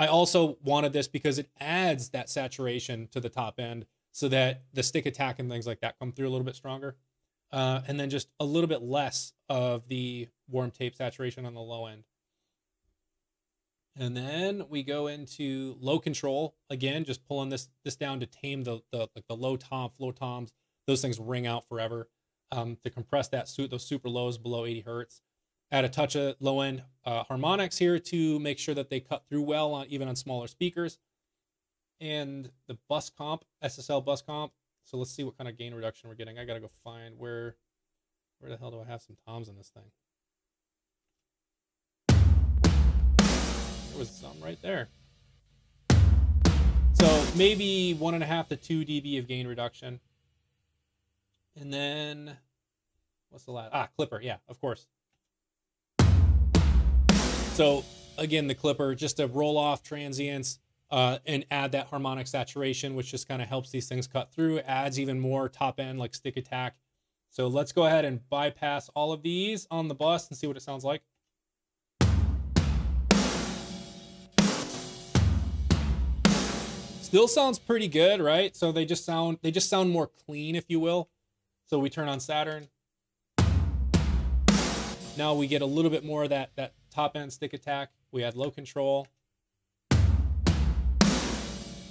I also wanted this because it adds that saturation to the top end so that the stick attack and things like that come through a little bit stronger. Uh, and then just a little bit less of the warm tape saturation on the low end. And then we go into low control again, just pulling this this down to tame the the like the low tom, flow toms. Those things ring out forever. Um, to compress that suit those super lows below 80 hertz. Add a touch of low end uh, harmonics here to make sure that they cut through well on even on smaller speakers. And the bus comp, SSL bus comp. So let's see what kind of gain reduction we're getting. I gotta go find where where the hell do I have some toms in this thing? Was some right there. So maybe one and a half to two dB of gain reduction. And then what's the last? Ah, clipper. Yeah, of course. So again, the clipper just to roll off transients uh, and add that harmonic saturation, which just kind of helps these things cut through, adds even more top end like stick attack. So let's go ahead and bypass all of these on the bus and see what it sounds like. Still sounds pretty good, right? So they just sound they just sound more clean, if you will. So we turn on Saturn. Now we get a little bit more of that that top end stick attack. We add low control.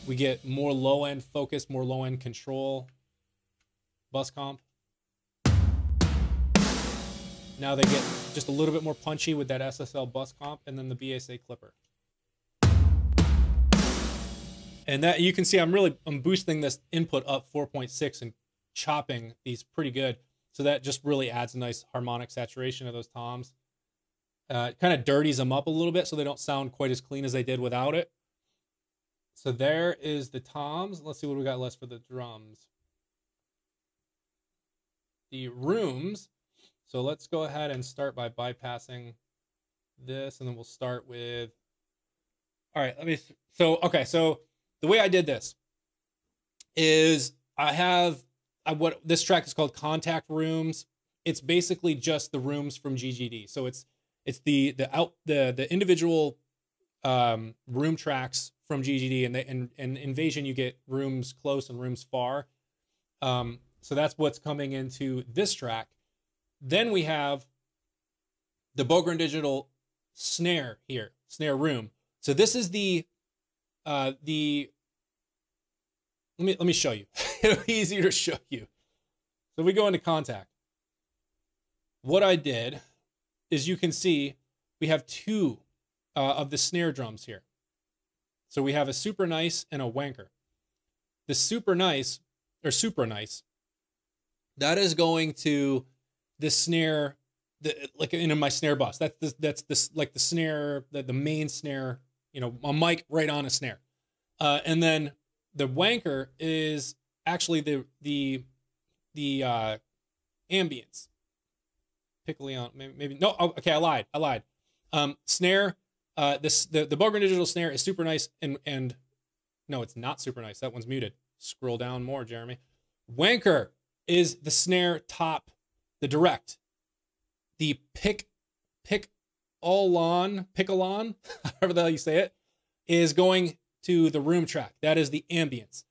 We get more low end focus, more low end control. Bus comp. Now they get just a little bit more punchy with that SSL bus comp and then the BSA clipper and that you can see I'm really I'm boosting this input up 4.6 and chopping these pretty good. So that just really adds a nice harmonic saturation of those toms. Uh, it kind of dirties them up a little bit so they don't sound quite as clean as they did without it. So there is the toms. Let's see what we got left for the drums. The rooms. So let's go ahead and start by bypassing this, and then we'll start with. All right, let me. So okay, so the way I did this is I have I, what this track is called Kontakt rooms. It's basically just the rooms from GGD. So it's it's the the out the the individual um, room tracks from GGD and the and, and Invasion you get rooms close and rooms far. Um, so that's what's coming into this track. Then we have the Bogren Digital snare here, snare room. So this is the uh, the let me let me show you. [LAUGHS] It'll be easier to show you. So we go into Kontakt. What I did is you can see we have two uh, of the snare drums here. So we have a super nice and a wanker. The super nice or super nice, that is going to the snare, the like in my snare bus. That's the, that's this like the snare, the, the main snare you know, a mic right on a snare. Uh, and then the wanker is actually the the the uh, ambience. Pickleon, maybe, maybe no. Oh, okay, I lied. I lied. Um, snare. Uh, this the the Bogren Digital snare is super nice and and no, it's not super nice. That one's muted. Scroll down more, Jeremy. Wanker is the snare top, the direct, the pick pick Olon, Piccolon, [LAUGHS] however the hell you say it, is going to the room track. That is the ambience.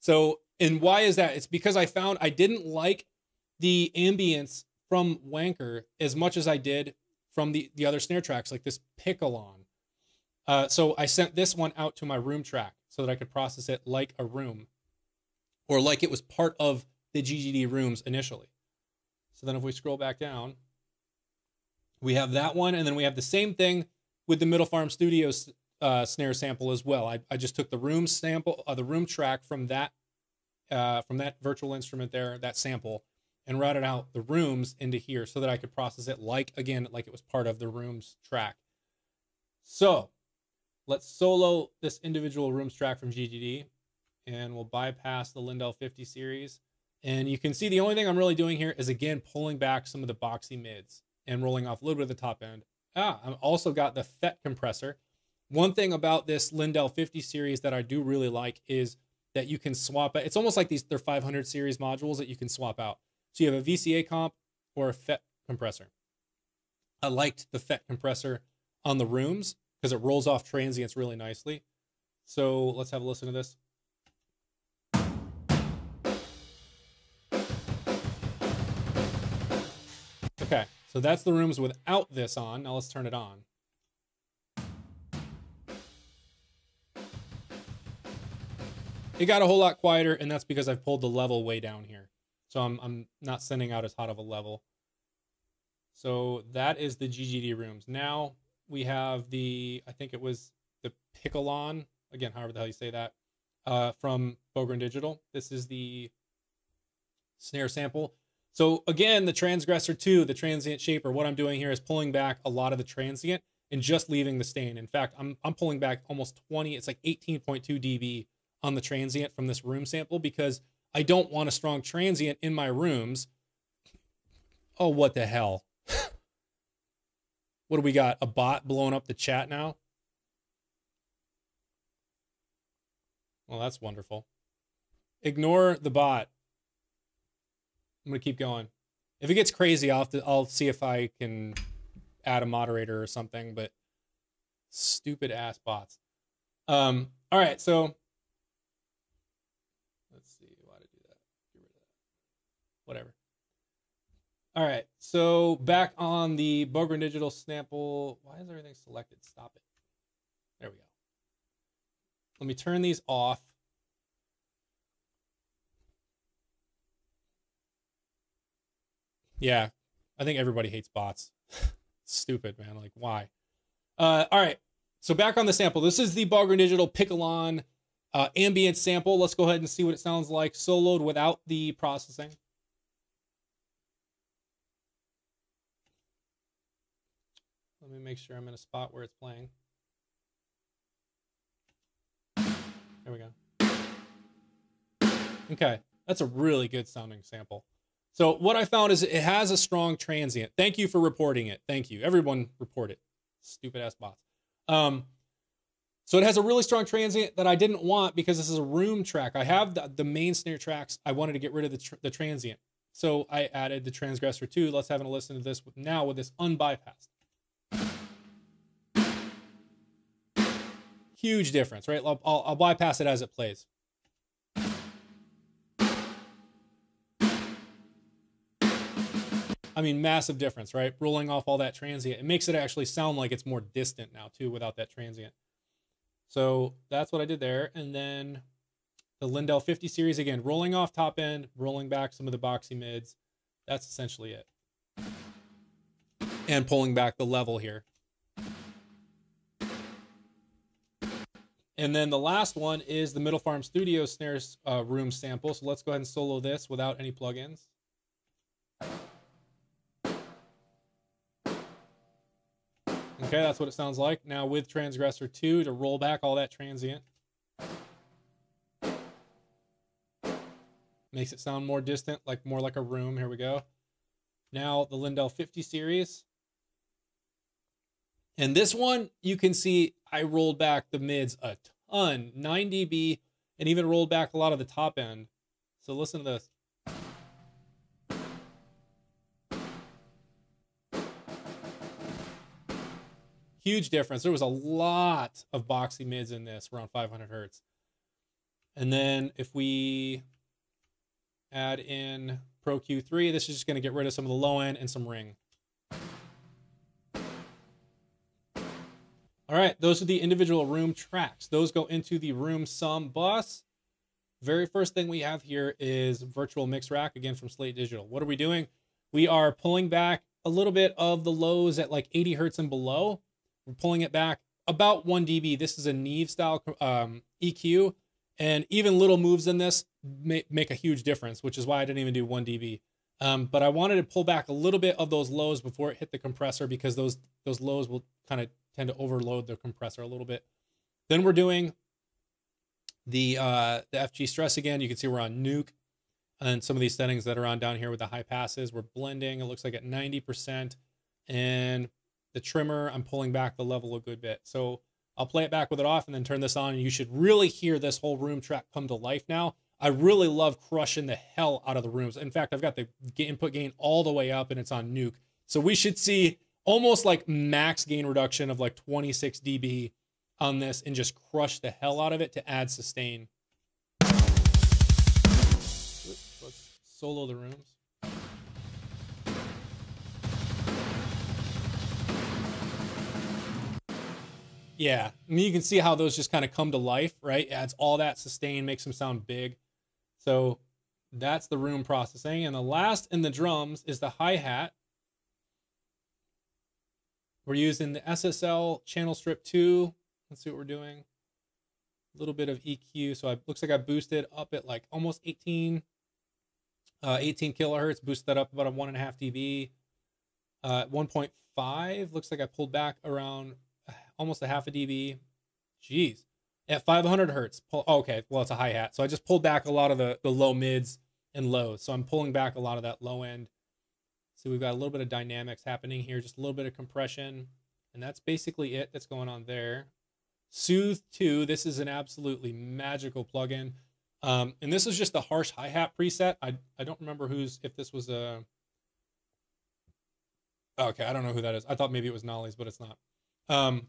So, and why is that? It's because I found I didn't like the ambience from Wanker as much as I did from the, the other snare tracks, like this Piccolon. Uh, so I sent this one out to my room track so that I could process it like a room or like it was part of the GGD rooms initially. So then if we scroll back down, we have that one, and then we have the same thing with the Middle Farm Studios uh, snare sample as well. I, I just took the room sample, uh, the room track from that uh, from that virtual instrument there, that sample, and routed out the rooms into here so that I could process it like again like it was part of the rooms track. So let's solo this individual rooms track from GGD, and we'll bypass the Lindell 50 series. And you can see the only thing I'm really doing here is again pulling back some of the boxy mids and rolling off a little bit of the top end ah, I've also got the FET compressor. One thing about this Lindell 50 series that I do really like is that you can swap. It's almost like these they're 500 series modules that you can swap out. So you have a VCA comp or a FET compressor. I liked the FET compressor on the rooms because it rolls off transients really nicely. So let's have a listen to this. Okay, so that's the rooms without this on. Now let's turn it on. It got a whole lot quieter, and that's because I've pulled the level way down here. So I'm, I'm not sending out as hot of a level. So that is the GGD rooms. Now we have the, I think it was the Piccolon, again, however the hell you say that, uh, from Bogren Digital. This is the snare sample. So again, the Transgressor 2, the transient shaper, what I'm doing here is pulling back a lot of the transient and just leaving the stain. In fact, I'm, I'm pulling back almost 20, it's like 18.2 dB on the transient from this room sample because I don't want a strong transient in my rooms. Oh, what the hell? [LAUGHS] what do we got? A bot blowing up the chat now? Well, that's wonderful. Ignore the bot. I'm to keep going. If it gets crazy, I'll, to, I'll see if I can add a moderator or something, but stupid ass bots. Um, all right, so let's see why to do that. Get rid of that. whatever. All right, so back on the Bogren Digital sample. Why is everything selected? Stop it. There we go. Let me turn these off. Yeah, I think everybody hates bots. [LAUGHS] Stupid, man. Like, why? Uh, all right, so back on the sample. This is the Bogren Digital Piccolon uh, ambient sample. Let's go ahead and see what it sounds like soloed without the processing. Let me make sure I'm in a spot where it's playing. There we go. Okay, that's a really good sounding sample. So what I found is it has a strong transient. Thank you for reporting it. Thank you. Everyone report it. Stupid ass bots. Um, so it has a really strong transient that I didn't want because this is a room track. I have the, the main snare tracks. I wanted to get rid of the, tr the transient. So I added the Transgressor 2. Let's have a listen to this with, now with this unbypassed. Huge difference, right? I'll, I'll, I'll bypass it as it plays. I mean, massive difference, right? Rolling off all that transient. It makes it actually sound like it's more distant now, too, without that transient. So that's what I did there. And then the Lindell 50 series, again, rolling off top end, rolling back some of the boxy mids. That's essentially it. And pulling back the level here. And then the last one is the Middle Farm Studio snares uh, room sample. So let's go ahead and solo this without any plugins. Okay, that's what it sounds like. Now with Transgressor 2 to roll back all that transient. Makes it sound more distant, like more like a room. Here we go. Now the Lindell 50 series. And this one, you can see I rolled back the mids a ton, 9 dB, and even rolled back a lot of the top end. So listen to this. Huge difference. There was a lot of boxy mids in this around 500 hertz. And then if we add in Pro Q3, this is just going to get rid of some of the low end and some ring. All right, those are the individual room tracks. Those go into the room sum bus. Very first thing we have here is virtual mix rack, again from Slate Digital. What are we doing? We are pulling back a little bit of the lows at like 80 hertz and below. We're pulling it back about 1 dB. This is a Neve style um, EQ, and even little moves in this make, make a huge difference, which is why I didn't even do 1 dB. Um, but I wanted to pull back a little bit of those lows before it hit the compressor because those those lows will kind of tend to overload the compressor a little bit. Then we're doing the uh, the FG stress again. You can see we're on nuke and some of these settings that are on down here with the high passes. We're blending. It looks like at 90%. And the trimmer, I'm pulling back the level a good bit. So I'll play it back with it off and then turn this on. And you should really hear this whole room track come to life now. I really love crushing the hell out of the rooms. In fact, I've got the input gain all the way up and it's on nuke. So we should see almost like max gain reduction of like 26 dB on this and just crush the hell out of it to add sustain. Let's solo the rooms. Yeah, I mean, you can see how those just kind of come to life, right? Adds all that sustain, makes them sound big. So that's the room processing. And the last in the drums is the hi-hat. We're using the SSL channel strip 2. Let's see what we're doing. A little bit of EQ. So it looks like I boosted up at like almost 18, uh, 18 kilohertz. Boosted that up about a one and a half dB. Uh, 1.5 looks like I pulled back around almost a half a dB. Jeez. At 500 hertz. Pull, oh, okay, well, it's a hi hat. So I just pulled back a lot of the, the low mids and lows. So I'm pulling back a lot of that low end. So we've got a little bit of dynamics happening here, just a little bit of compression. And that's basically it that's going on there. Soothe 2, this is an absolutely magical plugin. Um, and this is just the harsh hi-hat preset. I, I don't remember who's, if this was a, okay, I don't know who that is. I thought maybe it was Nolly's, but it's not. Um,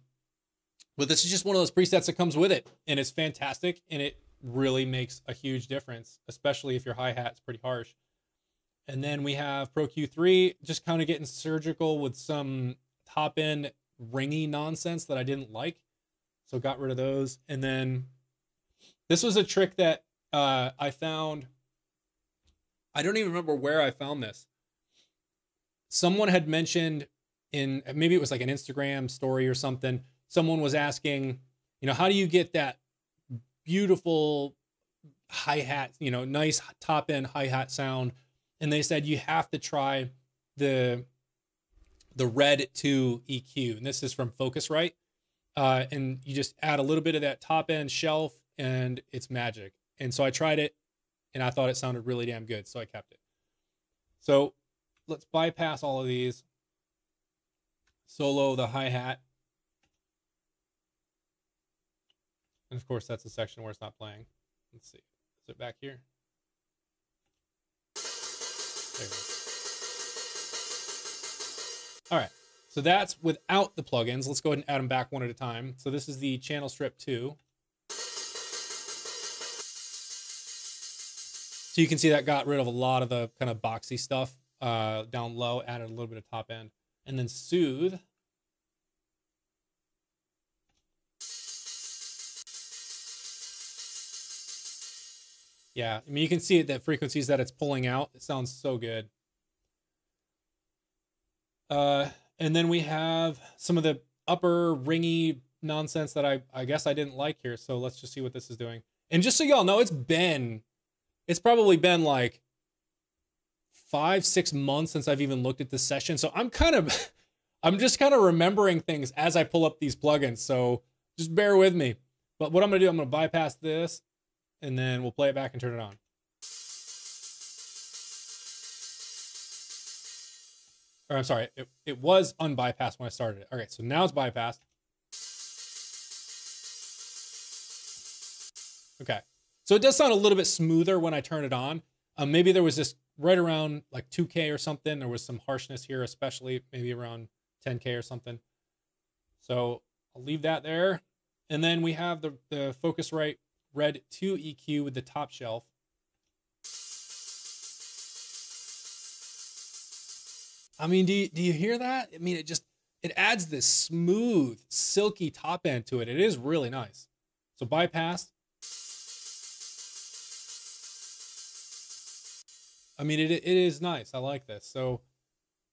but this is just one of those presets that comes with it, and it's fantastic, and it really makes a huge difference, especially if your hi hat's pretty harsh. And then we have Pro Q3, just kind of getting surgical with some top end ringy nonsense that I didn't like, so got rid of those. And then this was a trick that uh, I found. I don't even remember where I found this. Someone had mentioned in maybe it was like an Instagram story or something. Someone was asking, you know, how do you get that beautiful hi hat, you know, nice top end hi hat sound? And they said you have to try the the red 2 EQ, and this is from Focusrite. Uh, and you just add a little bit of that top end shelf, and it's magic. And so I tried it, and I thought it sounded really damn good, so I kept it. So let's bypass all of these solo the hi-hat. And of course, that's the section where it's not playing. Let's see. Is it back here? There you go. All right. So that's without the plugins. Let's go ahead and add them back one at a time. So this is the channel strip 2. So you can see that got rid of a lot of the kind of boxy stuff uh, down low, added a little bit of top end and then soothe. Yeah, I mean, you can see it, that frequencies that it's pulling out. It sounds so good. Uh, and then we have some of the upper ringy nonsense that I, I guess I didn't like here. So let's just see what this is doing. And just so y'all know, it's been, it's probably been like five, six months since I've even looked at this session. So I'm kind of, [LAUGHS] I'm just kind of remembering things as I pull up these plugins. So just bear with me. But what I'm going to do, I'm going to bypass this and then we'll play it back and turn it on. Or I'm sorry, it, it was unbypassed when I started it. Right, so now it's bypassed. Okay, so it does sound a little bit smoother when I turn it on. Um, maybe there was this right around like 2K or something. There was some harshness here, especially maybe around 10K or something. So I'll leave that there. And then we have the, the Focusrite Red 2 EQ with the top shelf. I mean, do you, do you hear that? I mean, it just, it adds this smooth, silky top end to it. It is really nice. So bypass. I mean, it, it is nice. I like this. So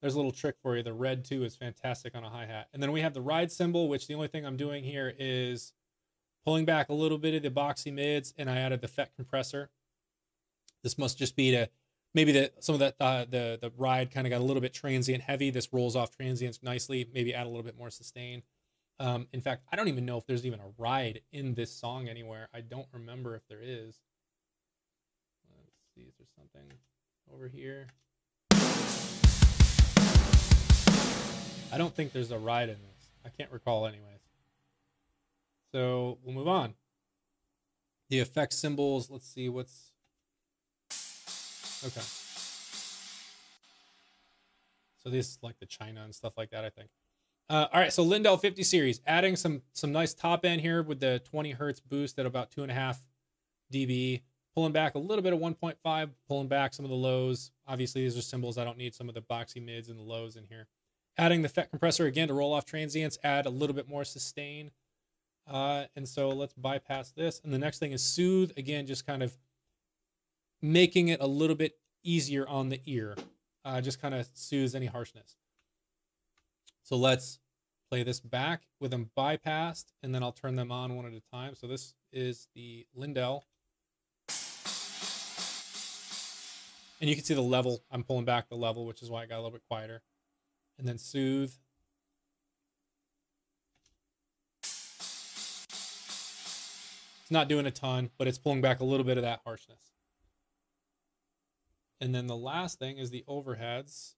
there's a little trick for you. The Red 2 is fantastic on a hi-hat. And then we have the ride cymbal, which the only thing I'm doing here is pulling back a little bit of the boxy mids, and I added the FET compressor. This must just be to maybe some of that uh, the the ride kind of got a little bit transient heavy. This rolls off transients nicely. Maybe add a little bit more sustain. Um, in fact, I don't even know if there's even a ride in this song anywhere. I don't remember if there is. Let's see, is there something over here? I don't think there's a ride in this. I can't recall, anyways. So we'll move on. The effect cymbals. Let's see what's. Okay. So this is like the China and stuff like that, I think. Uh, all right, so Lindell 50 series, adding some some nice top end here with the 20 hertz boost at about two and a half dB, pulling back a little bit of 1.5, pulling back some of the lows. Obviously, these are cymbals. I don't need some of the boxy mids and the lows in here. Adding the FET compressor again to roll off transients, add a little bit more sustain. Uh, and so let's bypass this. And the next thing is soothe. Again, just kind of making it a little bit easier on the ear. Uh, just kind of soothes any harshness. So let's play this back with them bypassed, and then I'll turn them on one at a time. So this is the Lindell. And you can see the level. I'm pulling back the level, which is why I got a little bit quieter. And then soothe. It's not doing a ton, but it's pulling back a little bit of that harshness. And then the last thing is the overheads.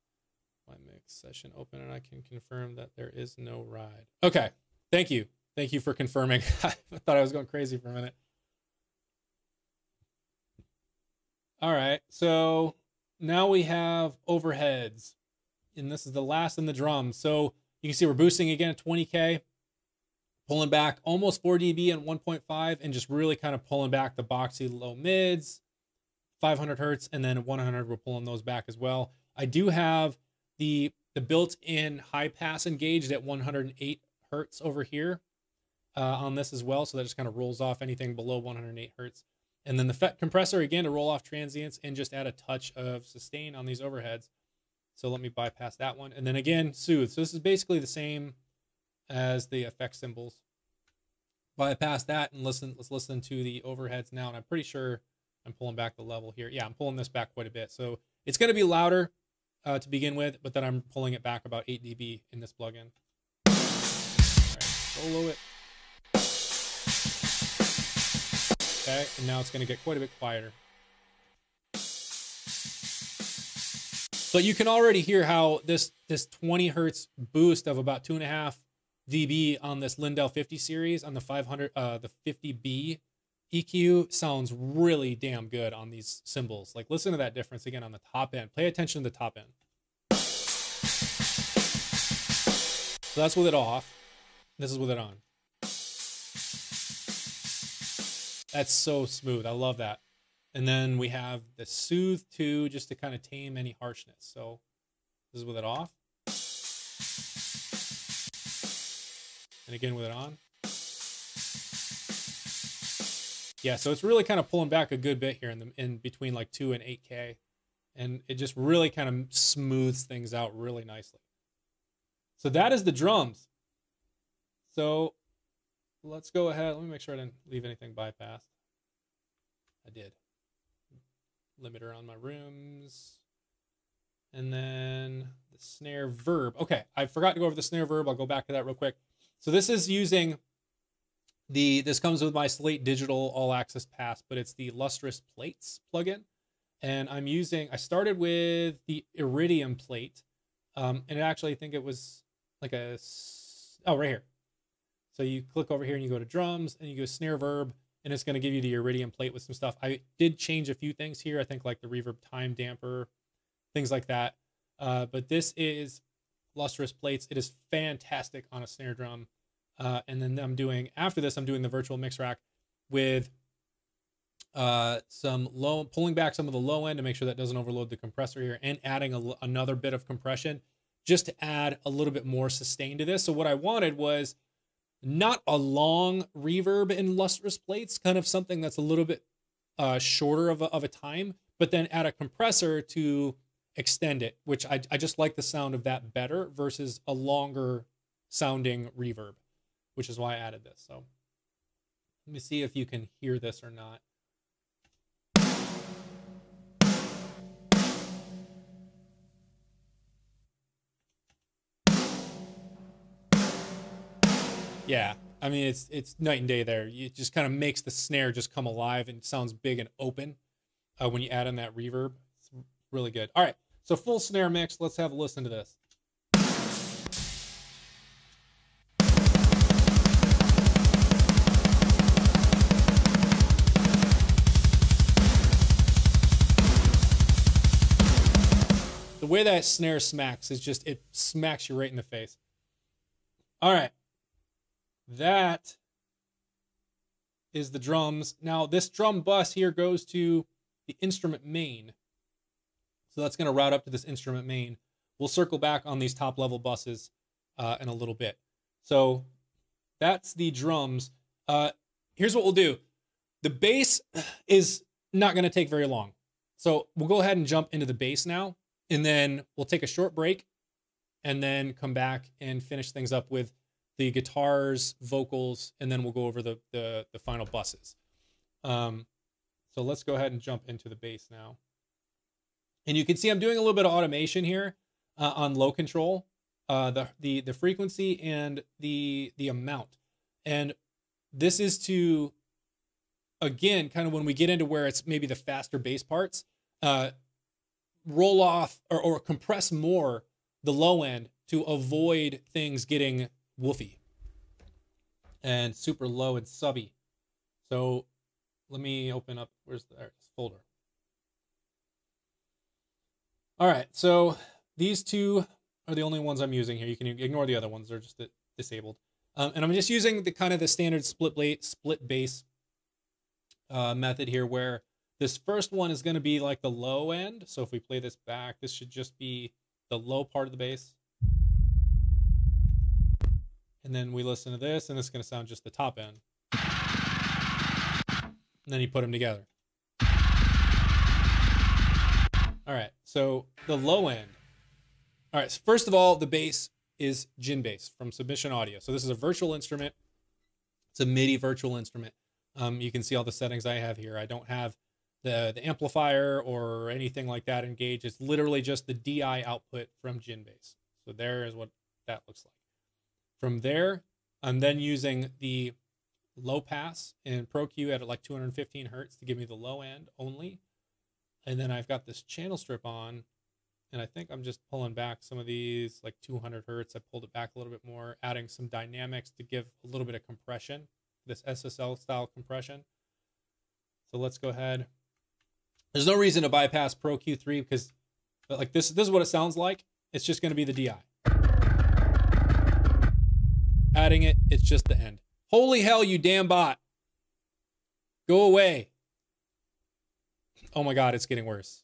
My mix session open, and I can confirm that there is no ride. Okay, thank you. Thank you for confirming. [LAUGHS] I thought I was going crazy for a minute. All right, so now we have overheads, and this is the last in the drum. So you can see we're boosting again at 20K, pulling back almost 4 dB and 1.5, and just really kind of pulling back the boxy low mids, 500 hertz, and then 100, we're pulling those back as well. I do have the the built-in high pass engaged at 108 hertz over here uh, on this as well. So that just kind of rolls off anything below 108 hertz. And then the FET compressor again to roll off transients and just add a touch of sustain on these overheads. So let me bypass that one. And then again, soothe. So this is basically the same as the effect cymbals. Bypass that and listen. Let's listen to the overheads now. And I'm pretty sure I'm pulling back the level here. Yeah, I'm pulling this back quite a bit. So it's going to be louder uh, to begin with, but then I'm pulling it back about 8 dB in this plugin. Right, solo it. Okay, and now it's going to get quite a bit quieter. But you can already hear how this this 20 hertz boost of about two and a half dB on this Lindell 50 series on the 500 uh the 50B EQ sounds really damn good on these cymbals. Like listen to that difference again on the top end. Pay attention to the top end. So that's with it off. This is with it on. That's so smooth. I love that. And then we have the Soothe 2, just to kind of tame any harshness. So this is with it off. And again with it on. Yeah, so it's really kind of pulling back a good bit here in the in between like two and eight K. And it just really kind of smooths things out really nicely. So that is the drums. So let's go ahead. Let me make sure I didn't leave anything bypassed. I did. Limiter on my rooms. And then the snare verb. Okay, I forgot to go over the snare verb. I'll go back to that real quick. So this is using the, this comes with my Slate Digital All Access Pass, but it's the Lustrous Plates plugin. And I'm using, I started with the Iridium plate. Um, and actually, I think it was like a, oh, right here. So you click over here and you go to drums and you go snare verb and it's going to give you the iridium plate with some stuff. I did change a few things here. I think like the reverb time damper, things like that. Uh, but this is lustrous plates. It is fantastic on a snare drum. Uh, and then I'm doing after this, I'm doing the virtual mix rack with uh, some low, pulling back some of the low end to make sure that doesn't overload the compressor here, and adding a, another bit of compression just to add a little bit more sustain to this. So what I wanted was not a long reverb in lustrous plates, kind of something that's a little bit uh, shorter of a, of a time, but then add a compressor to extend it, which I, I just like the sound of that better versus a longer sounding reverb, which is why I added this. So let me see if you can hear this or not. Yeah, I mean it's it's night and day there. It just kind of makes the snare just come alive and sounds big and open uh, when you add in that reverb. It's really good. All right, so full snare mix. Let's have a listen to this. The way that snare smacks is just, it smacks you right in the face. All right. That is the drums. Now, this drum bus here goes to the instrument main. So that's going to route up to this instrument main. We'll circle back on these top level buses uh, in a little bit. So that's the drums. Uh, here's what we'll do the bass is not going to take very long. So we'll go ahead and jump into the bass now, and then we'll take a short break and then come back and finish things up with the guitars, vocals, and then we'll go over the the, the final buses. Um, so let's go ahead and jump into the bass now. And you can see I'm doing a little bit of automation here uh, on low control, uh, the the the frequency and the the amount, and this is to again kind of when we get into where it's maybe the faster bass parts, uh, roll off or, or compress more the low end to avoid things getting woofy and super low and subby. So let me open up. Where's the folder? All right, so these two are the only ones I'm using here. You can ignore the other ones; they're just disabled. Um, and I'm just using the kind of the standard split blade, split bass uh, method here, where this first one is going to be like the low end. So if we play this back, this should just be the low part of the bass. And then we listen to this, and it's going to sound just the top end. And then you put them together. All right, so the low end. All right, so first of all, the bass is DjinnBass from Submission Audio. So this is a virtual instrument. It's a MIDI virtual instrument. Um, you can see all the settings I have here. I don't have the, the amplifier or anything like that engaged. It's literally just the DI output from DjinnBass. So there is what that looks like. From there, I'm then using the low pass in Pro Q at like 215 hertz to give me the low end only. And then I've got this channel strip on, and I think I'm just pulling back some of these like 200 hertz. I pulled it back a little bit more, adding some dynamics to give a little bit of compression, this SSL style compression. So let's go ahead. There's no reason to bypass Pro Q3 because like this, this is what it sounds like. It's just going to be the DI. Adding it, it's just the end. Holy hell, you damn bot. Go away. Oh my god, it's getting worse.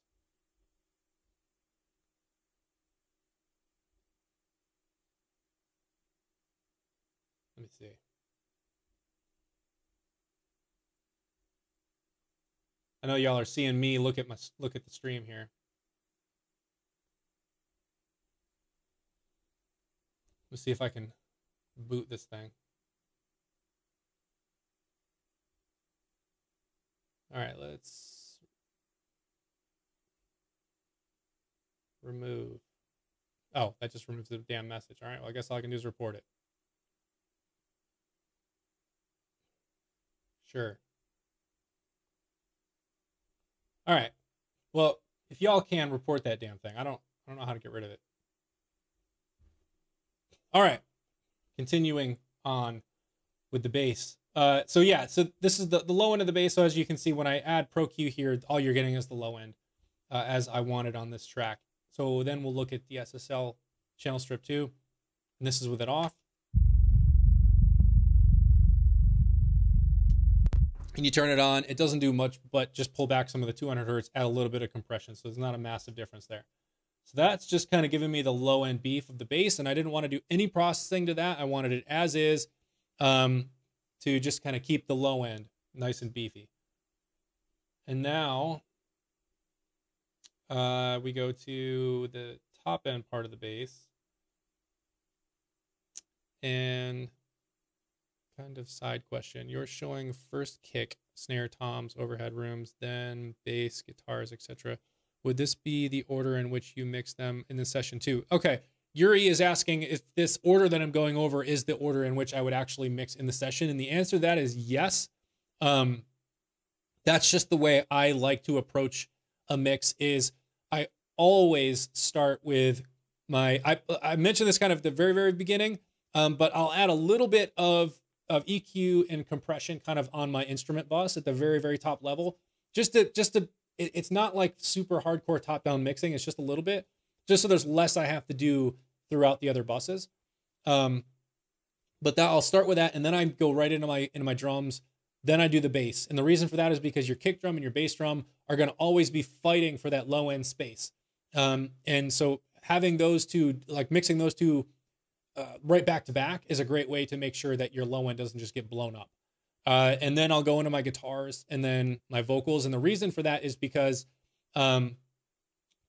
Let me see. I know y'all are seeing me look at my look at the stream here. Let's see if I can boot this thing. All right, let's remove. Oh, that just removes the damn message. All right, well, I guess all I can do is report it. Sure. All right. Well, if y'all can report that damn thing, I don't I don't know how to get rid of it. All right. Continuing on with the bass. Uh, so yeah, so this is the, the low end of the bass. So as you can see, when I add Pro Q here, all you're getting is the low end uh, as I wanted on this track. So then we'll look at the SSL channel strip two, and this is with it off. And you turn it on, it doesn't do much, but just pull back some of the 200 hertz, add a little bit of compression. So there's not a massive difference there. So that's just kind of giving me the low end beef of the bass, and I didn't want to do any processing to that. I wanted it as is. Um, to just kind of keep the low end nice and beefy. And now uh, we go to the top end part of the bass. And kind of side question. You're showing first kick, snare toms, overhead rooms, then bass, guitars, etc. Would this be the order in which you mix them in the session too? Okay. Yuri is asking if this order that I'm going over is the order in which I would actually mix in the session. And the answer to that is yes. Um, that's just the way I like to approach a mix is always start with my I, I mentioned this kind of the very very beginning um, but I'll add a little bit of of EQ and compression kind of on my instrument bus at the very very top level just to just to it, it's not like super hardcore top down mixing it's just a little bit just so there's less I have to do throughout the other buses. Um, but that I'll start with that, and then I go right into my into my drums. Then I do the bass, and the reason for that is because your kick drum and your bass drum are going to always be fighting for that low end space. Um, and so having those two, like mixing those two uh, right back to back, is a great way to make sure that your low end doesn't just get blown up. Uh, and then I'll go into my guitars and then my vocals. And the reason for that is because um,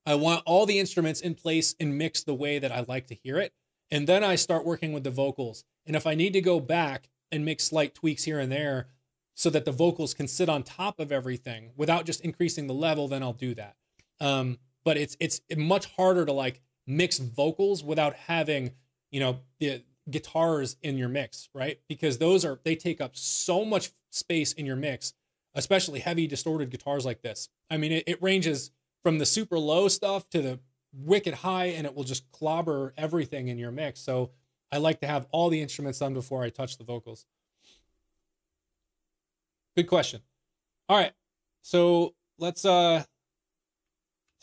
I want all the instruments in place and mixed the way that I like to hear it. And then I start working with the vocals. And if I need to go back and make slight tweaks here and there so that the vocals can sit on top of everything without just increasing the level, then I'll do that. Um, but it's it's much harder to like mix vocals without having you know the guitars in your mix, right? Because those are they take up so much space in your mix, especially heavy distorted guitars like this. I mean, it, it ranges from the super low stuff to the wicked high, and it will just clobber everything in your mix. So I like to have all the instruments done before I touch the vocals. Good question. All right, so let's uh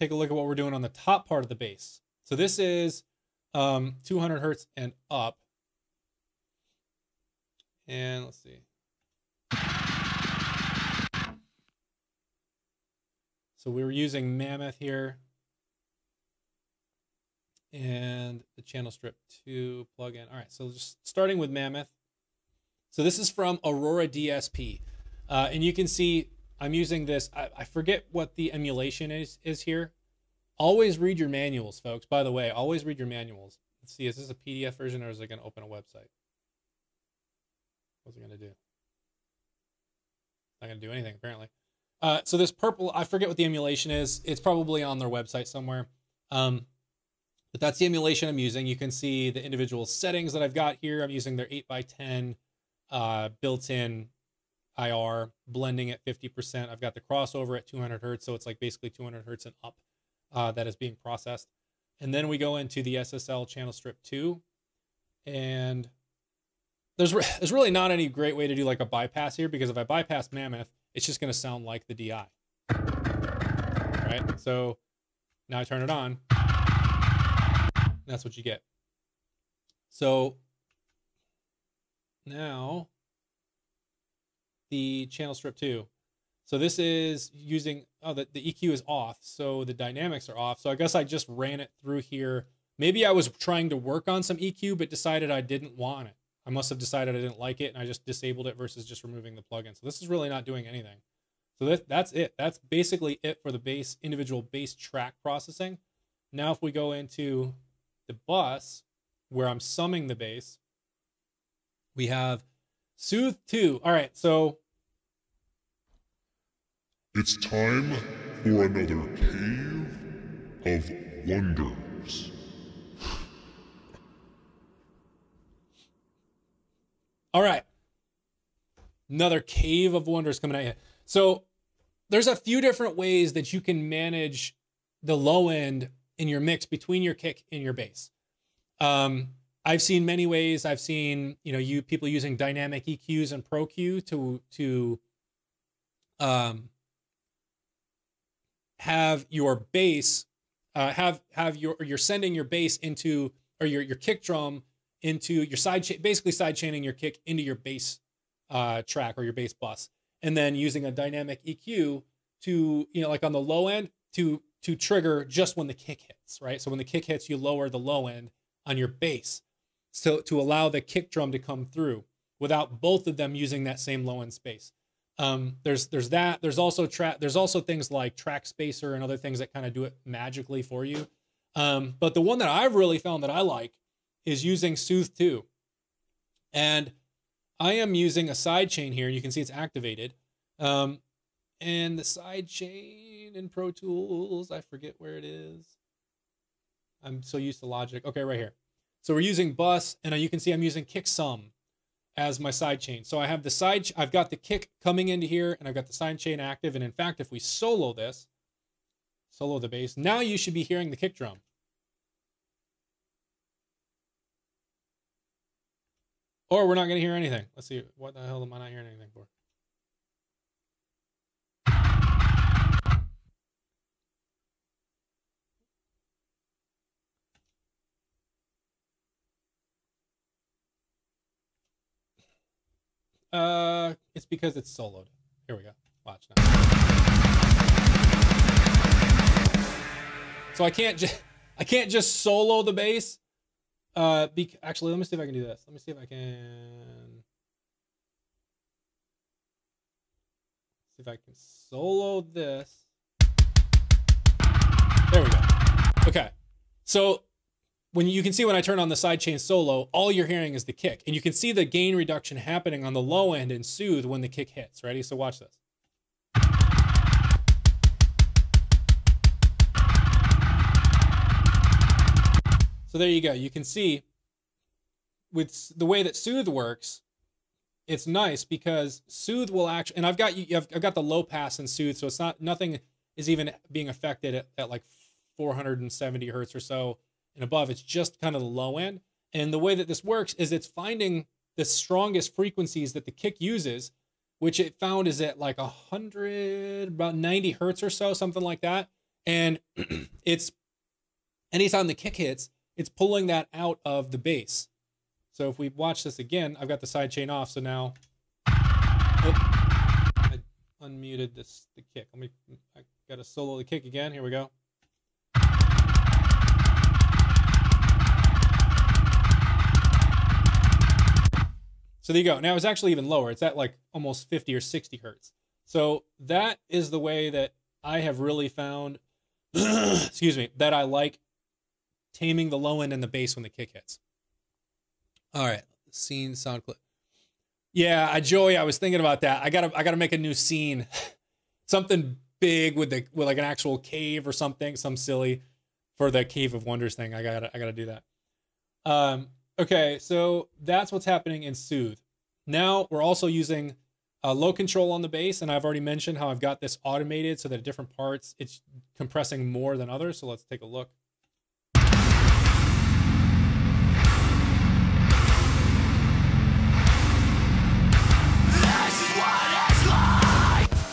take a look at what we're doing on the top part of the bass. So this is um, 200 hertz and up. And let's see. So we were using Mammoth here. And the channel strip 2 plugin. All right, so just starting with Mammoth. So this is from Aurora DSP. Uh, and you can see I'm using this. I, I forget what the emulation is, is here. Always read your manuals, folks. By the way, always read your manuals. Let's see, is this a PDF version or is it going to open a website? What's it going to do? Not going to do anything, apparently. Uh, so this purple, I forget what the emulation is. It's probably on their website somewhere. Um, but that's the emulation I'm using. You can see the individual settings that I've got here. I'm using their 8x10 uh, built-in IR, blending at 50%. I've got the crossover at 200 hertz, so it's like basically 200 hertz and up uh, that is being processed. And then we go into the SSL channel strip 2, and there's re- there's really not any great way to do like a bypass here because if I bypass Mammoth, it's just going to sound like the DI. Right? So now I turn it on. That's what you get. So now the channel strip 2. So this is using, oh, the, the EQ is off. So the dynamics are off. So I guess I just ran it through here. Maybe I was trying to work on some EQ, but decided I didn't want it. I must have decided I didn't like it and I just disabled it versus just removing the plugin. So this is really not doing anything. So that, that's it. That's basically it for the bass individual bass track processing. Now if we go into the bus where I'm summing the bass, we have Soothe 2. All right, so It's time for another cave of wonders. [LAUGHS] All right. Another cave of wonders coming at you. So there's a few different ways that you can manage the low end in your mix between your kick and your bass. Um, I've seen many ways. I've seen you know you people using dynamic EQs and Pro Q to to um, have your bass uh, have have your you're sending your bass into or your your kick drum into your side cha- basically side chaining your kick into your bass uh, track or your bass bus, and then using a dynamic EQ to you know like on the low end to to trigger just when the kick hits, right? So when the kick hits, you lower the low end on your bass, so to allow the kick drum to come through without both of them using that same low end space. Um, there's there's that. There's also track. There's also things like Trackspacer and other things that kind of do it magically for you. Um, but the one that I've really found that I like is using Soothe 2. And I am using a side chain here, you can see it's activated. Um, and the side chain in Pro Tools, I forget where it is. I'm so used to Logic. Okay, right here. So we're using bus, and you can see I'm using kick sum as my side chain. So I have the side, I've got the kick coming into here, and I've got the side chain active. And in fact, if we solo this, solo the bass, now you should be hearing the kick drum. Or we're not going to hear anything. Let's see. What the hell am I not hearing anything for? Uh, it's because it's soloed. Here we go. Watch now. So I can't just [LAUGHS] I can't just solo the bass. Uh, be- actually, let me see if I can do this. Let me see if I can. See if I can solo this. There we go. Okay. So when you can see when I turn on the sidechain solo, all you're hearing is the kick. And you can see the gain reduction happening on the low end in Soothe when the kick hits. Ready? So watch this. So there you go. You can see with the way that Soothe works, it's nice because Soothe will actually, and I've got you, I've, I've got the low pass in Soothe, so it's not nothing is even being affected at, at like 470 hertz or so and above. It's just kind of the low end. And the way that this works is it's finding the strongest frequencies that the kick uses, which it found is at like 100, about 90 hertz or so, something like that. And [CLEARS THROAT] it's anytime the kick hits, it's pulling that out of the bass. So if we watch this again, I've got the side chain off. So now I unmuted this the kick. Let me I got to solo the kick again. Here we go. So there you go. Now it's actually even lower. It's at like almost 50 or 60 hertz. So that is the way that I have really found, [CLEARS THROAT] excuse me, that I like taming the low end and the bass when the kick hits. All right, scene sound clip. Yeah, I, Joey, I was thinking about that. I gotta, I gotta make a new scene, [LAUGHS] something big with the with like an actual cave or something, some silly for the Cave of Wonders thing. I gotta, I gotta do that. Um, Okay, so that's what's happening in Soothe. Now we're also using uh, low control on the bass, and I've already mentioned how I've got this automated so that different parts it's compressing more than others. So let's take a look.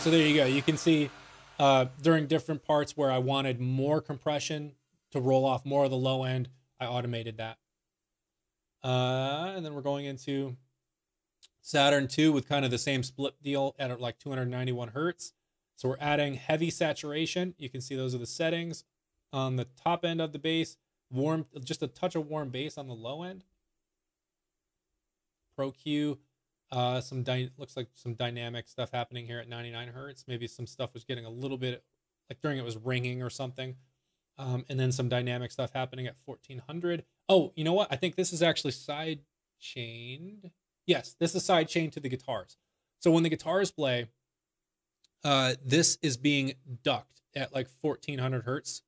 So there you go. You can see uh, during different parts where I wanted more compression to roll off more of the low end, I automated that. Uh, and then we're going into Saturn 2 with kind of the same split deal at like 291 hertz. So we're adding heavy saturation. You can see those are the settings on the top end of the bass. Warm, just a touch of warm bass on the low end. Pro Q, uh, some looks like some dynamic stuff happening here at 99 hertz. Maybe some stuff was getting a little bit like during it was ringing or something. Um, and then some dynamic stuff happening at 1400. Oh, you know what? I think this is actually side chained. Yes, this is side chained to the guitars. So when the guitars play, uh, this is being ducked at like 1400 hertz.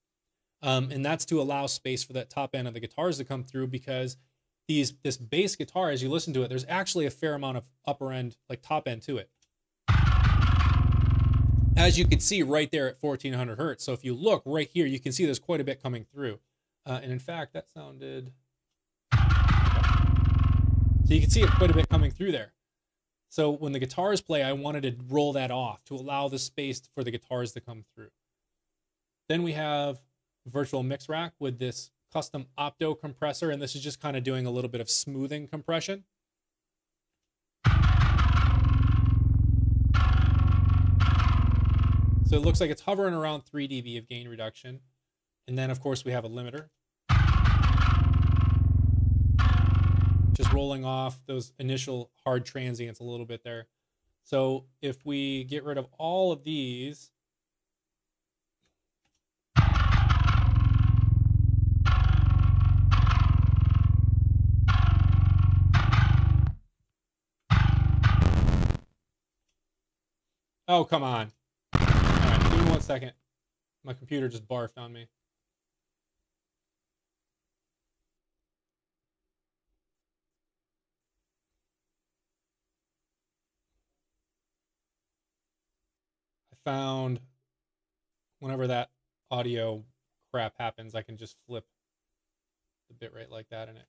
Um, and that's to allow space for that top end of the guitars to come through because these this bass guitar, as you listen to it, there's actually a fair amount of upper end, like top end to it. As you can see right there at 1400 hertz. So if you look right here, you can see there's quite a bit coming through. Uh, and in fact, that sounded. So you can see it quite a bit coming through there. So when the guitars play, I wanted to roll that off to allow the space for the guitars to come through. Then we have virtual mix rack with this custom opto compressor, and this is just kind of doing a little bit of smoothing compression. So it looks like it's hovering around 3 dB of gain reduction. And then, of course, we have a limiter. Just rolling off those initial hard transients a little bit there. So if we get rid of all of these, Oh, come on. All right, give me one second. My computer just barfed on me. I found whenever that audio crap happens, I can just flip the bitrate like that and it.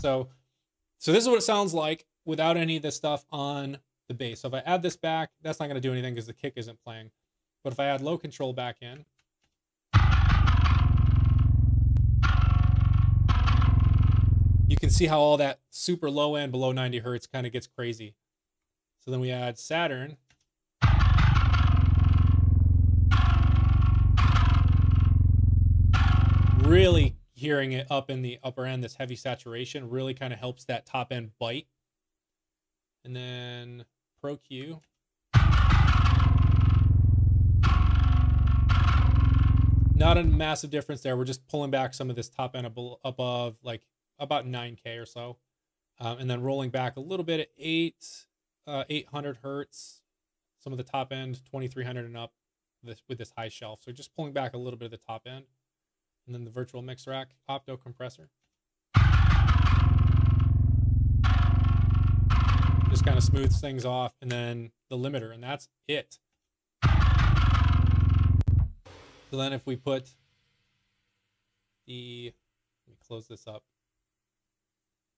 So, so this is what it sounds like without any of this stuff on the bass. So if I add this back, that's not going to do anything because the kick isn't playing. But if I add low control back in, you can see how all that super low end below 90 hertz kind of gets crazy. So then we add Saturn. Really hearing it up in the upper end, this heavy saturation really kind of helps that top end bite. And then Pro Q. Not a massive difference there. We're just pulling back some of this top end above, like about 9K or so. Um, and then rolling back a little bit at 8, uh, 800 hertz, some of the top end, 2300 and up this, with this high shelf. So just pulling back a little bit of the top end. And then the virtual mix rack opto compressor. Just kind of smooths things off. And then the limiter, and that's it. So then if we put the, let me close this up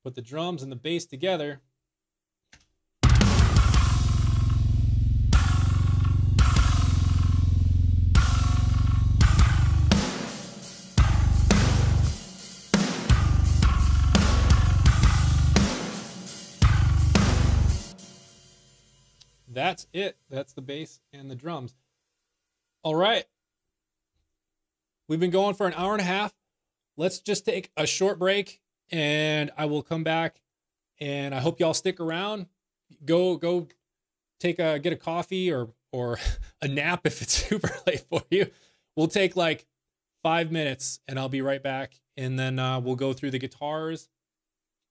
put the drums and the bass together. That's it. That's the bass and the drums. All right. We've been going for an hour and a half. Let's just take a short break and I will come back and I hope y'all stick around. Go go take a get a coffee or or [LAUGHS] a nap if it's [LAUGHS] super late for you. We'll take like five minutes and I'll be right back. And then uh, we'll go through the guitars,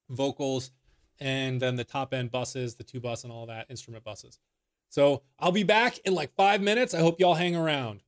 vocals, and then the top end buses, the two bus and all that instrument buses. So I'll be back in like five minutes. I hope y'all hang around.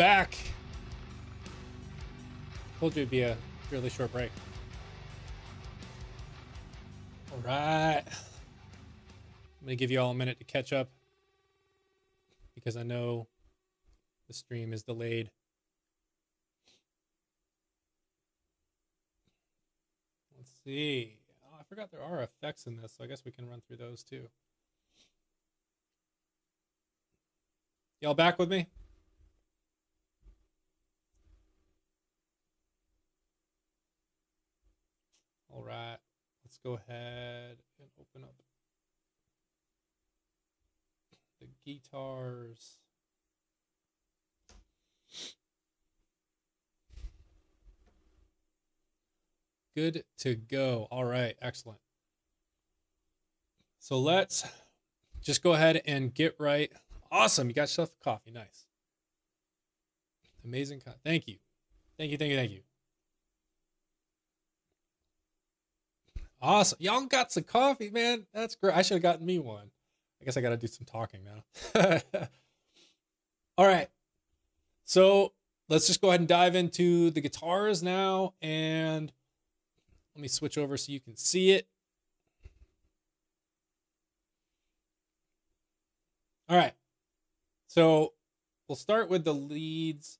Back. Told you it'd be a really short break. All right. I'm going to give you all a minute to catch up because I know the stream is delayed. Let's see. Oh, I forgot there are effects in this, so I guess we can run through those too. Y'all back with me? All right, let's go ahead and open up the guitars. Good to go. All right, excellent. So let's just go ahead and get right. Awesome. You got yourself coffee. Nice. Amazing. Thank you. Thank you. Thank you. Thank you. Awesome. Y'all got some coffee, man. That's great. I should have gotten me one. I guess I got to do some talking now. [LAUGHS] All right. So let's just go ahead and dive into the guitars now. And let me switch over so you can see it. All right. So we'll start with the leads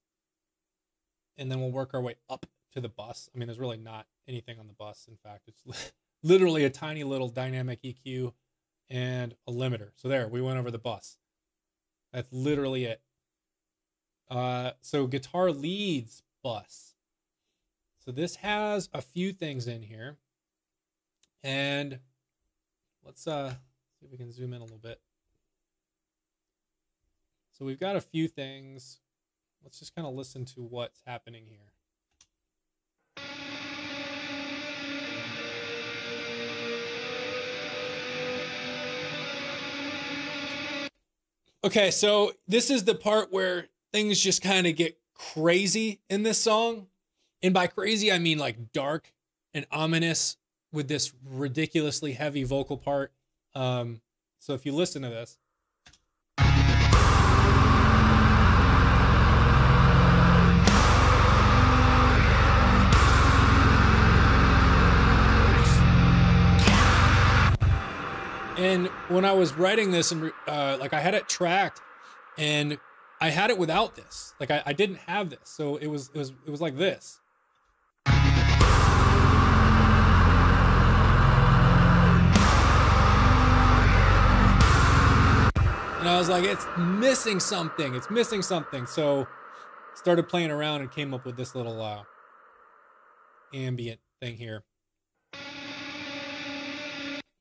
and then we'll work our way up to the bus. I mean, there's really not anything on the bus. In fact, it's [LAUGHS] literally a tiny little dynamic EQ and a limiter. So there, we went over the bus. That's literally it. Uh, so guitar leads bus. So this has a few things in here. And let's uh, see if we can zoom in a little bit. So we've got a few things. Let's just kind of listen to what's happening here. Okay, so this is the part where things just kind of get crazy in this song. And by crazy, I mean like dark and ominous with this ridiculously heavy vocal part. Um, so if you listen to this, and when I was writing this and uh, like I had it tracked and I had it without this. Like I, I didn't have this. So it was it was it was like this. And I was like, it's missing something. It's missing something. So started playing around and came up with this little uh, ambient thing here.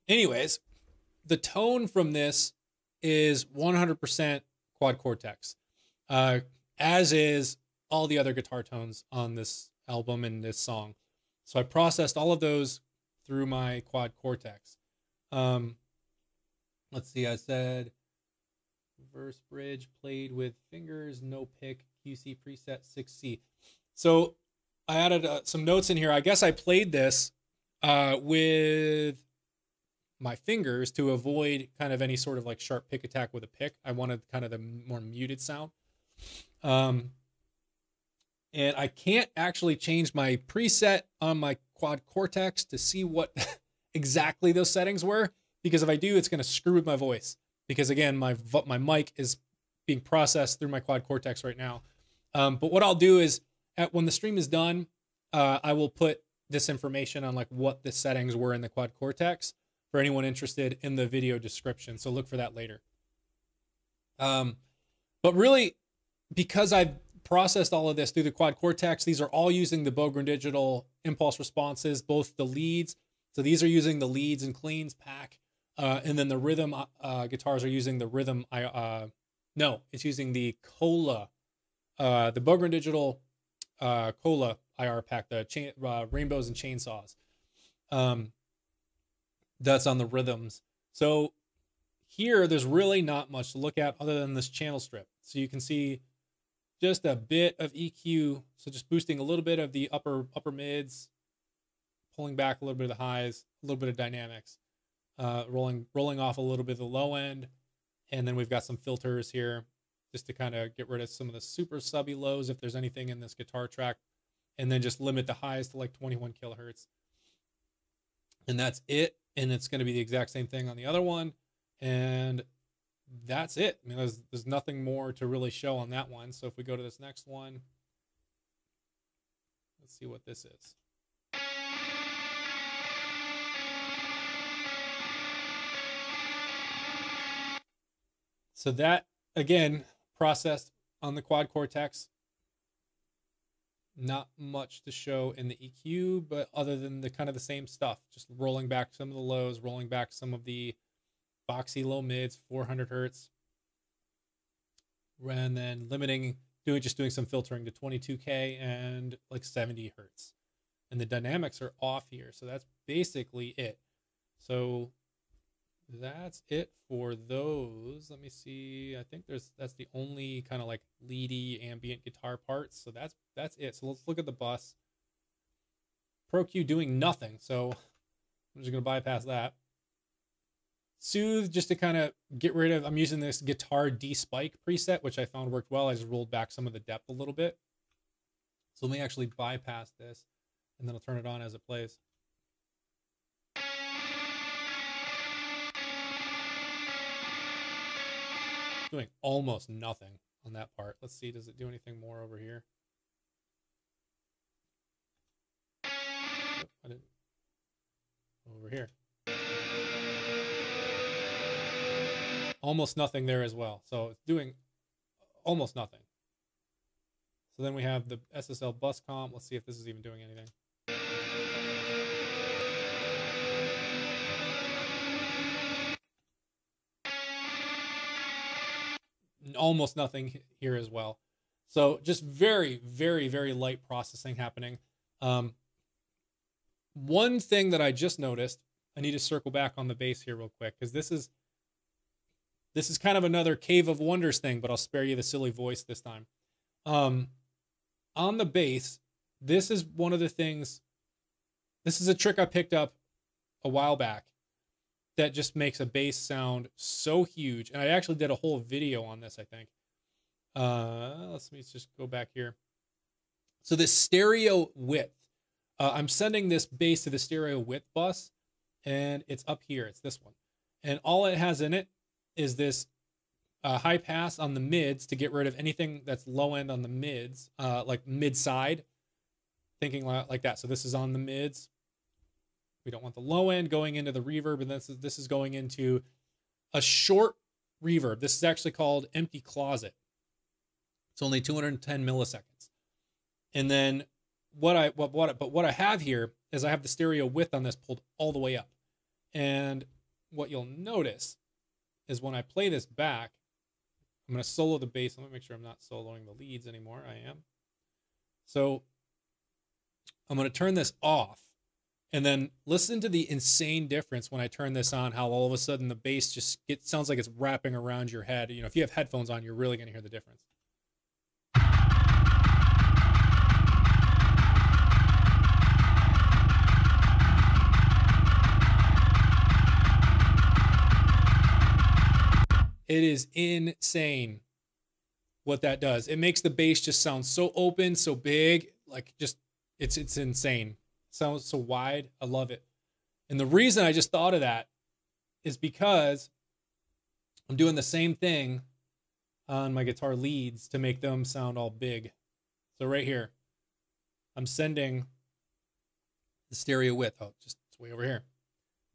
Anyways, the tone from this is 100% quad cortex, uh, as is all the other guitar tones on this album and this song. So I processed all of those through my quad cortex. Um, let's see, I said verse bridge played with fingers, no pick, QC preset 6C. So I added uh, some notes in here. I guess I played this uh, with my fingers to avoid kind of any sort of like sharp pick attack with a pick. I wanted kind of the more muted sound. Um, and I can't actually change my preset on my quad cortex to see what [LAUGHS] exactly those settings were because if I do, it's going to screw with my voice. Because again, my my mic is being processed through my quad cortex right now. Um, but what I'll do is, at, when the stream is done, uh, I will put this information on like what the settings were in the quad cortex for anyone interested in the video description. So look for that later. Um, but really, because I've processed all of this through the quad cortex, these are all using the Bogren Digital impulse responses, both the leads. So these are using the leads and cleans pack. Uh, and then the rhythm uh, guitars are using the rhythm. I uh, no, it's using the Cola, uh, the Bogren Digital uh, Cola IR pack, the chain, uh, rainbows and chainsaws. Um, that's on the rhythms. So here, there's really not much to look at other than this channel strip. So you can see just a bit of EQ. So just boosting a little bit of the upper upper mids, pulling back a little bit of the highs, a little bit of dynamics, uh, rolling rolling off a little bit of the low end, and then we've got some filters here. just to kind of get rid of some of the super subby lows if there's anything in this guitar track, and then just limit the highs to like 21 kilohertz. And that's it. And it's going to be the exact same thing on the other one. And that's it. I mean, there's, there's nothing more to really show on that one. So if we go to this next one, let's see what this is. So that again processed on the quad cortex. Not much to show in the EQ, but other than the kind of the same stuff, just rolling back some of the lows, rolling back some of the boxy low mids, 400 hertz, and then limiting, doing just doing some filtering to 22k and like 70 hertz, and the dynamics are off here, so that's basically it. So that's it for those. Let me see. I think there's that's the only kind of like leady ambient guitar parts. So that's that's it. So let's look at the bus. Pro Q doing nothing. So I'm just gonna bypass that. Soothe just to kind of get rid of. I'm using this guitar de-spike preset, which I found worked well. I just rolled back some of the depth a little bit. So let me actually bypass this, and then I'll turn it on as it plays. doing almost nothing on that part. Let's see, does it do anything more over here? Almost nothing there as well. So it's doing almost nothing. So then we have the SSL bus comp. Let's see if this is even doing anything. almost nothing here as well. So just very, very, very light processing happening. Um, one thing that I just noticed, I need to circle back on the bass here real quick because this is this is kind of another cave of wonders thing, but I'll spare you the silly voice this time. Um, on the bass, this is one of the things. This is a trick I picked up a while back that just makes a bass sound so huge. And I actually did a whole video on this, I think. Uh, let's me just go back here. So this stereo width, uh, I'm sending this bass to the stereo width bus, and it's up here. It's this one, and all it has in it is this uh, high pass on the mids to get rid of anything that's low end on the mids, uh, like mid side, thinking like that. So this is on the mids. We don't want the low end going into the reverb, and this is this is going into a short reverb. This is actually called empty closet. It's only 210 milliseconds. And then what I what what but what I have here is I have the stereo width on this pulled all the way up. And what you'll notice is when I play this back, I'm going to solo the bass. Let me make sure I'm not soloing the leads anymore. I am. So I'm going to turn this off and then listen to the insane difference when I turn this on, how all of a sudden the bass just it sounds like it's wrapping around your head. You know, if you have headphones on, you're really going to hear the difference. It is insane what that does. It makes the bass just sound so open, so big, like just it's it's insane sounds so wide. I love it. And the reason I just thought of that is because I'm doing the same thing on my guitar leads to make them sound all big. So right here, I'm sending the stereo width. Oh, just way over here.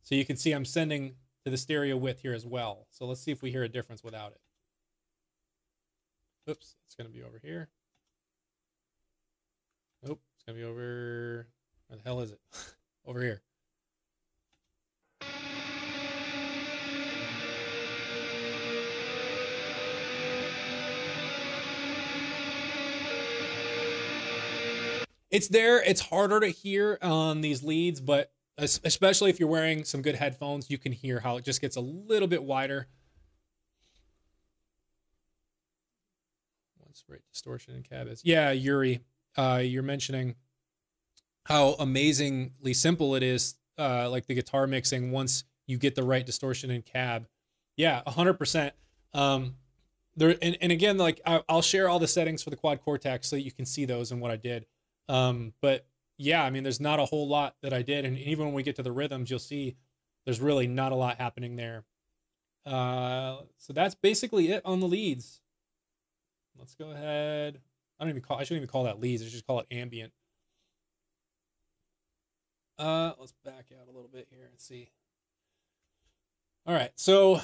So you can see I'm sending to the stereo width here as well. So let's see if we hear a difference without it. Oops, it's going to be over here. Nope, it's going to be over where the hell is it? [LAUGHS] Over here. It's there. It's harder to hear on these leads, but especially if you're wearing some good headphones, you can hear how it just gets a little bit wider. What's rate distortion in cab is? Yeah, Yuri, uh, you're mentioning how amazingly simple it is, uh, like the guitar mixing once you get the right distortion in cab. Yeah, 100%. Um, there and, and again like I, will share all the settings for the quad cortex so you can see those and what i did um but yeah i mean there's not a whole lot that i did and even when we get to the rhythms you'll see there's really not a lot happening there. Uh so that's basically it on the leads. Let's go ahead. I don't even call i shouldn't even call that leads i should just call it ambient. Uh let's back out a little bit here and see. All right so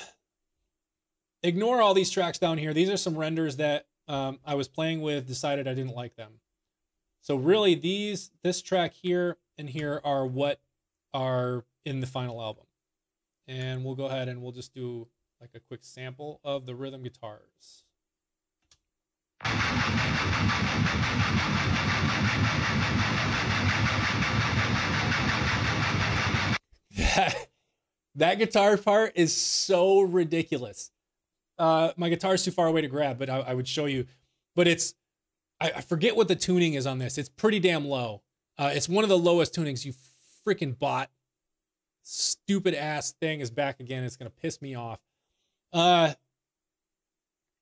ignore all these tracks down here. These are some renders that um, I was playing with, decided I didn't like them. So really these, this track here and here are what are in the final album. And we'll go ahead and we'll just do like a quick sample of the rhythm guitars. that, that guitar part is so ridiculous. Uh, my is too far away to grab, but I, I would show you. But it's, I, I, forget what the tuning is on this. It's pretty damn low. Uh, it's one of the lowest tunings you freaking bought. Stupid ass thing is back again. It's gonna piss me off. Uh,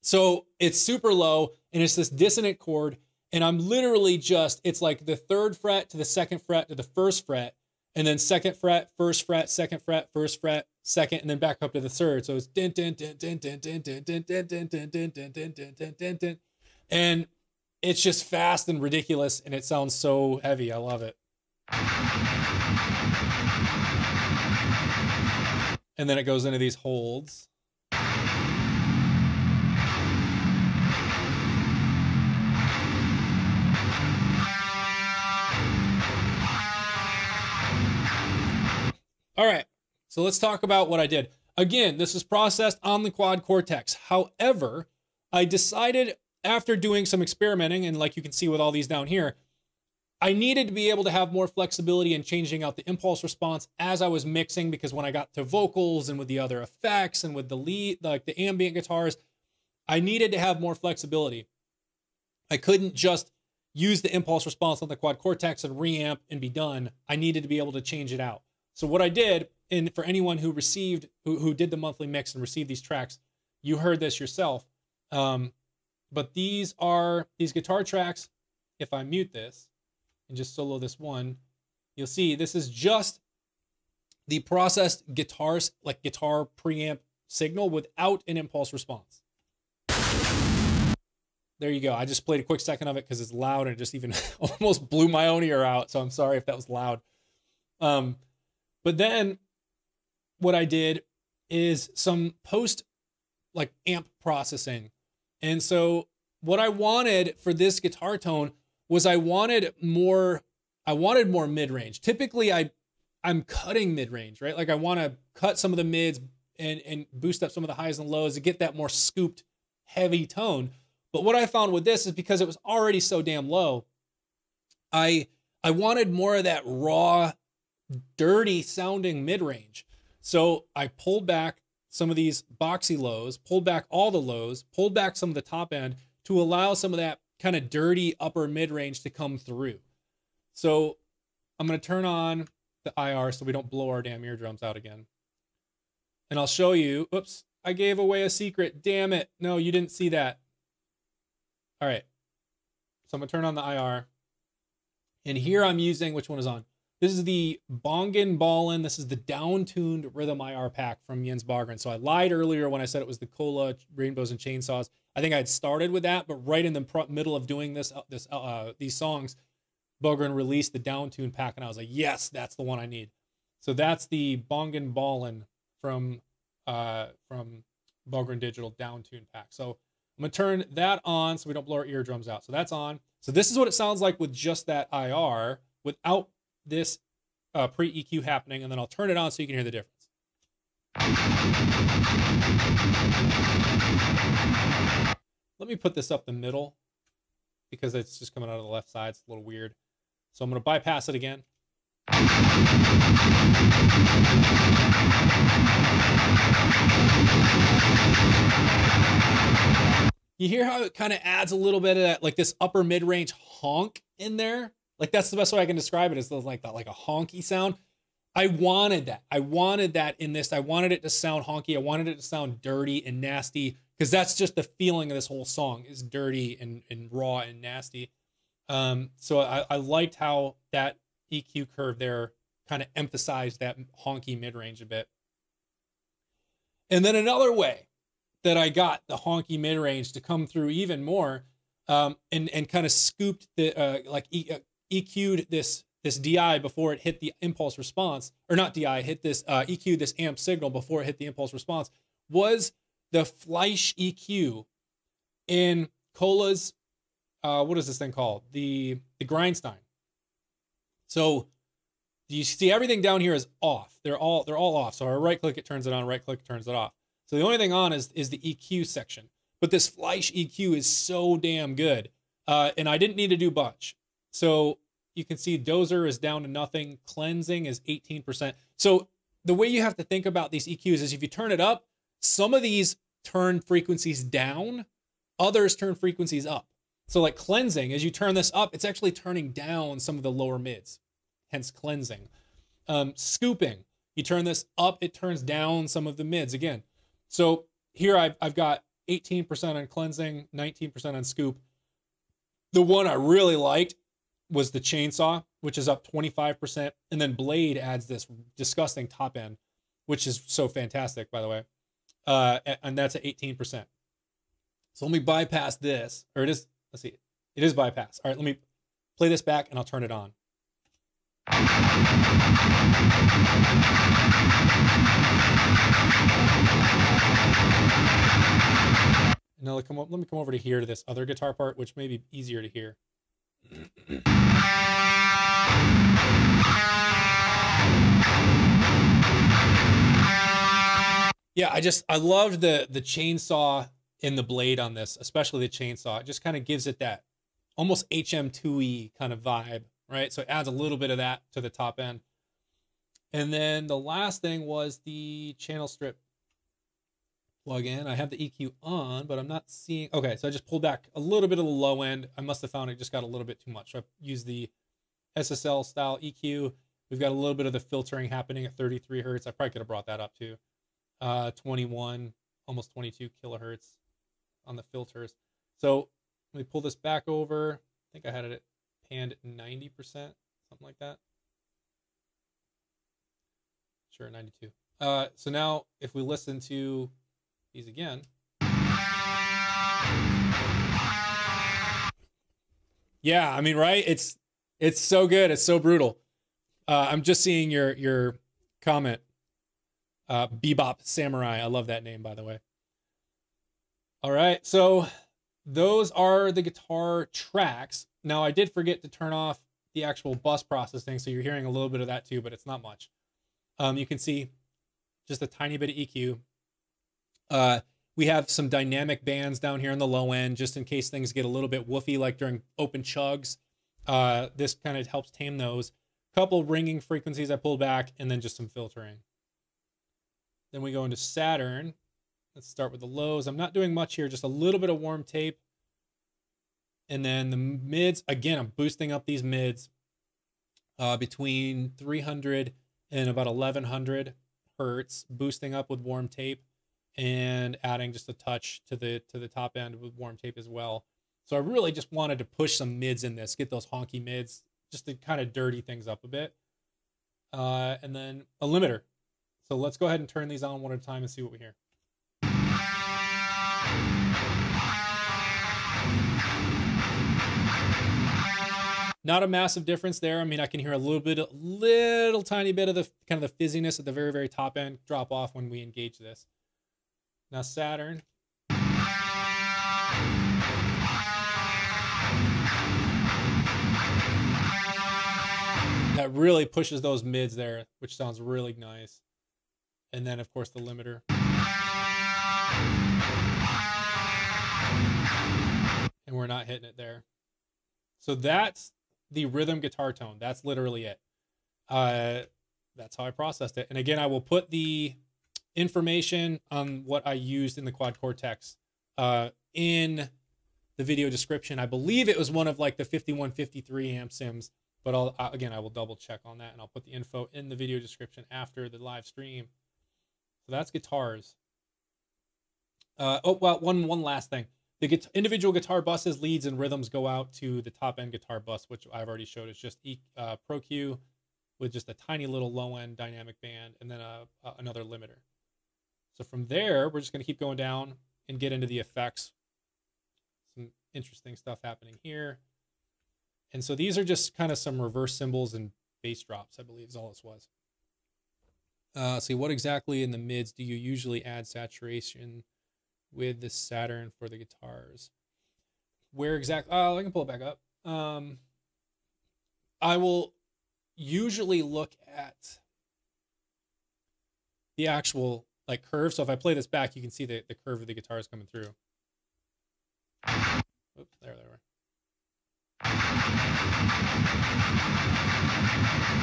so it's super low and it's this dissonant chord, and I'm literally just it's like the third fret to the second fret to the first fret, and then second fret, first fret, second fret, first fret, second, and then back up to the third. So it's din din din din din din din din din din din din din din din din din and it's just fast and ridiculous, and it sounds so heavy. I love it. And then it goes into these holds. All right, so let's talk about what I did. Again, this is processed on the quad cortex. However, I decided after doing some experimenting, and like you can see with all these down here, I needed to be able to have more flexibility in changing out the impulse response as I was mixing because when I got to vocals and with the other effects and with the lead, like the ambient guitars, I needed to have more flexibility. I couldn't just use the impulse response on the quad cortex and reamp and be done. I needed to be able to change it out. So what I did, and for anyone who received, who, who did the monthly mix and received these tracks, you heard this yourself. Um, but these are these guitar tracks. If I mute this and just solo this one, you'll see this is just the processed guitars, like guitar preamp signal without an impulse response. There you go. I just played a quick second of it because it's loud and it just even [LAUGHS] almost blew my own ear out. So I'm sorry if that was loud. Um, but then what I did is some post like amp processing. And so what I wanted for this guitar tone was I wanted more I wanted more mid-range. Typically I I'm cutting mid-range, right? Like I want to cut some of the mids and and boost up some of the highs and lows to get that more scooped heavy tone. But what I found with this is because it was already so damn low, I I wanted more of that raw dirty sounding mid range. So I pulled back some of these boxy lows, pulled back all the lows, pulled back some of the top end to allow some of that kind of dirty upper mid range to come through. So I'm going to turn on the IR so we don't blow our damn eardrums out again. And I'll show you. Oops, I gave away a secret. Damn it. No, you didn't see that. All right. So I'm going to turn on the IR. And here I'm using, which one is on? This is the Bongen Ballin. This is the down-tuned Rhythm IR pack from Jens Bogren. So I lied earlier when I said it was the Cola Rainbows and Chainsaws. I think I had started with that, but right in the middle of doing this, uh, this uh, these songs, Bogren released the down-tuned pack, and I was like, yes, that's the one I need. So that's the Bongen Ballin from uh, from Bogren Digital down-tuned pack. So I'm gonna turn that on so we don't blow our eardrums out. So that's on. So this is what it sounds like with just that IR without this uh, pre-EQ happening, and then I'll turn it on so you can hear the difference. Let me put this up the middle because it's just coming out of the left side. It's a little weird. So I'm going to bypass it again. You hear how it kind of adds a little bit of that, like this upper mid-range honk in there? Like that's the best way I can describe it is like that, like a honky sound. I wanted that. I wanted that in this. I wanted it to sound honky. I wanted it to sound dirty and nasty because that's just the feeling of this whole song is dirty and, and raw and nasty. Um, so I, I liked how that EQ curve there kind of emphasized that honky mid range a bit. And then another way that I got the honky mid range to come through even more, um, and and kind of scooped the uh, like uh, EQ'd this this DI before it hit the impulse response, or not DI, hit this uh, EQ this amp signal before it hit the impulse response was the Fleisch EQ in Kola's uh, what is this thing called? The the Grindstein. So you see everything down here is off. They're all they're all off. So I right click it turns it on, right click turns it off. So the only thing on is is the EQ section. But this Fleisch EQ is so damn good. Uh, and I didn't need to do much. So you can see dozer is down to nothing. Cleansing is 18%. So the way you have to think about these EQs is if you turn it up, some of these turn frequencies down, others turn frequencies up. So like cleansing, as you turn this up, it's actually turning down some of the lower mids, hence cleansing. Um, scooping, you turn this up, it turns down some of the mids again. So here I've, I've got 18% on cleansing, 19% on scoop. The one I really liked was the chainsaw, which is up 25%. And then Blade adds this disgusting top end, which is so fantastic, by the way. Uh, and that's at 18%. So let me bypass this, or it is, let's see, it is bypass. All right, let me play this back and I'll turn it on. Now let, come let me come over to here to this other guitar part, which may be easier to hear. Yeah, I just I loved the the chainsaw in the blade on this, especially the chainsaw. It just kind of gives it that almost HM2E kind of vibe, right? So it adds a little bit of that to the top end. And then the last thing was the channel strip plug-in. I have the EQ on, but I'm not seeing. Okay, so I just pulled back a little bit of the low end. I must have found it just got a little bit too much. So I used the SSL style EQ. We've got a little bit of the filtering happening at 33 hertz. I probably could have brought that up to Uh, 21, almost 22 kilohertz on the filters. So let me pull this back over. I think I had it panned at 90%, something like that. Sure, 92. Uh, so now if we listen to again. Yeah, I mean, right? It's it's so good. It's so brutal. Uh, I'm just seeing your your comment. Uh, Bebop Samurai. I love that name, by the way. All right, so those are the guitar tracks. Now, I did forget to turn off the actual bus processing, so you're hearing a little bit of that too, but it's not much. Um, you can see just a tiny bit of EQ. Uh, we have some dynamic bands down here on the low end, just in case things get a little bit woofy, like during open chugs. Uh, this kind of helps tame those. Couple ringing frequencies I pulled back, and then just some filtering. Then we go into Saturn. Let's start with the lows. I'm not doing much here, just a little bit of warm tape. And then the mids, again, I'm boosting up these mids uh, between 300 and about 1100 hertz, boosting up with warm tape and adding just a touch to the to the top end with warm tape as well. So I really just wanted to push some mids in this, get those honky mids, just to kind of dirty things up a bit. Uh, and then a limiter. So let's go ahead and turn these on one at a time and see what we hear. Not a massive difference there. I mean, I can hear a little bit, a little tiny bit of the kind of the fizziness at the very, very top end drop off when we engage this. Now Saturn. That really pushes those mids there, which sounds really nice. And then, of course, the limiter. And we're not hitting it there. So that's the rhythm guitar tone. That's literally it. Uh, that's how I processed it. And again, I will put the information on what I used in the Quad Cortex uh, in the video description. I believe it was one of like the 5153 amp sims, but I'll again I will double check on that and I'll put the info in the video description after the live stream. So that's guitars. Uh, oh well, one one last thing. The guitar, individual guitar buses, leads, and rhythms go out to the top end guitar bus, which I've already showed. It's just e, uh, Pro Q with just a tiny little low end dynamic band and then a, a, another limiter. So from there, we're just going to keep going down and get into the effects. Some interesting stuff happening here. And so these are just kind of some reverse cymbals and bass drops, I believe is all this was. Uh, see, what exactly in the mids do you usually add saturation with the Saturn for the guitars? Where exactly? Oh, I can pull it back up. Um, I will usually look at the actual like curve. So if I play this back, you can see the, the curve of the guitars coming through. Oops, there they were.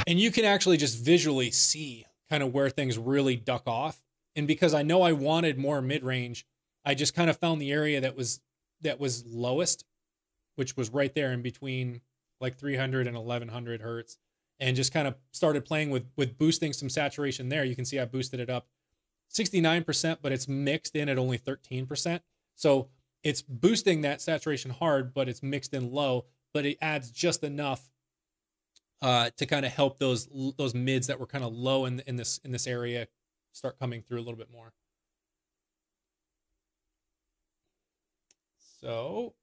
And you can actually just visually see kind of where things really duck off. And because I know I wanted more mid-range, I just kind of found the area that was that was lowest, which was right there in between like 300 and 1100 hertz and just kind of started playing with with boosting some saturation there. You can see I boosted it up 69%, but it's mixed in at only 13%. So it's boosting that saturation hard, but it's mixed in low, but it adds just enough uh, to kind of help those those mids that were kind of low in in this in this area start coming through a little bit more. So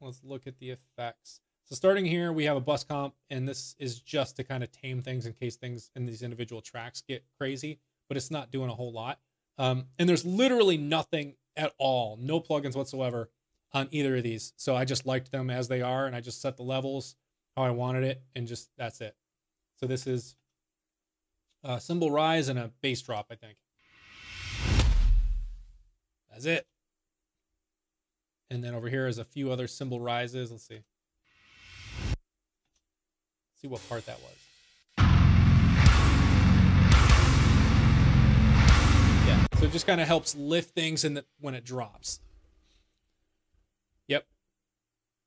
let's look at the effects. So starting here, we have a bus comp, and this is just to kind of tame things in case things in these individual tracks get crazy, but it's not doing a whole lot. Um, and there's literally nothing at all, no plugins whatsoever on either of these. So I just liked them as they are, and I just set the levels how I wanted it, and just that's it. So this is a cymbal rise and a bass drop, I think. That's it. And then over here is a few other cymbal rises. Let's see see what part that was. Yeah, so it just kind of helps lift things in the, when it drops. Yep,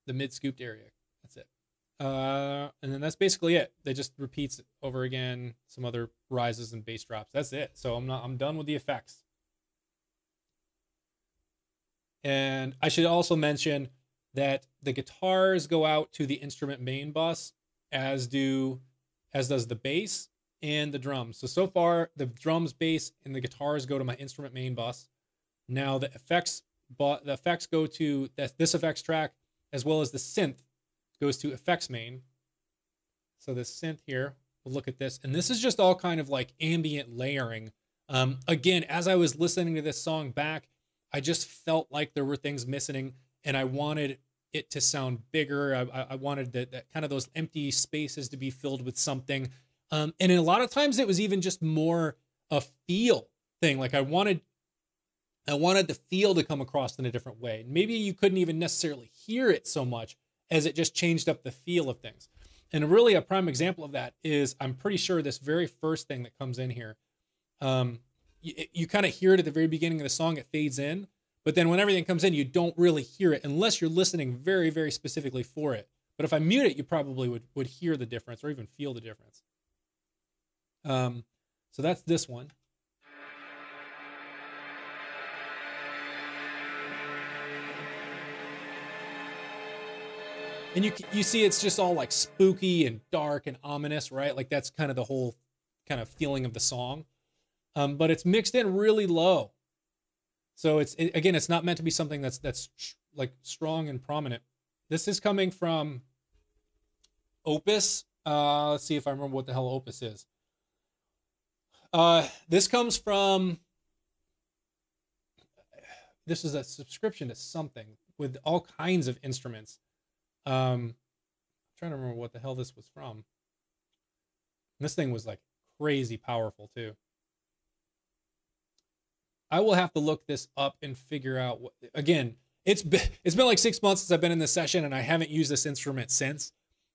the mid scooped area. That's it. Uh, and then that's basically it. They just repeats over again, some other rises and bass drops. That's it. So I'm not. I'm done with the effects. And I should also mention that the guitars go out to the instrument main bus as do as does the bass and the drums. So so far the drums, bass, and the guitars go to my instrument main bus. Now the effects but the effects go to this effects track as well as the synth goes to effects main. So the synth here, we'll look at this. And this is just all kind of like ambient layering. Um, again, as I was listening to this song back, I just felt like there were things missing and I wanted it to sound bigger. I, I wanted that, that kind of those empty spaces to be filled with something. Um, and a lot of times it was even just more a feel thing. Like I wanted, I wanted the feel to come across in a different way. Maybe you couldn't even necessarily hear it so much as it just changed up the feel of things. And really, a prime example of that is I'm pretty sure this very first thing that comes in here, um, you, you kind of hear it at the very beginning of the song. It fades in, but then when everything comes in, you don't really hear it unless you're listening very, very specifically for it. But if I mute it, you probably would, would hear the difference or even feel the difference. Um, so that's this one. And you you see it's just all like spooky and dark and ominous, right? Like that's kind of the whole kind of feeling of the song. Um, but it's mixed in really low. So it's it, again, it's not meant to be something that's that's like strong and prominent. This is coming from Opus. Uh, let's see if I remember what the hell Opus is. Uh, this comes from. This is a subscription to something with all kinds of instruments. Um, I'm trying to remember what the hell this was from. This thing was like crazy powerful too. I will have to look this up and figure out what again, it's been it's been like 6 months since I've been in this session and I haven't used this instrument since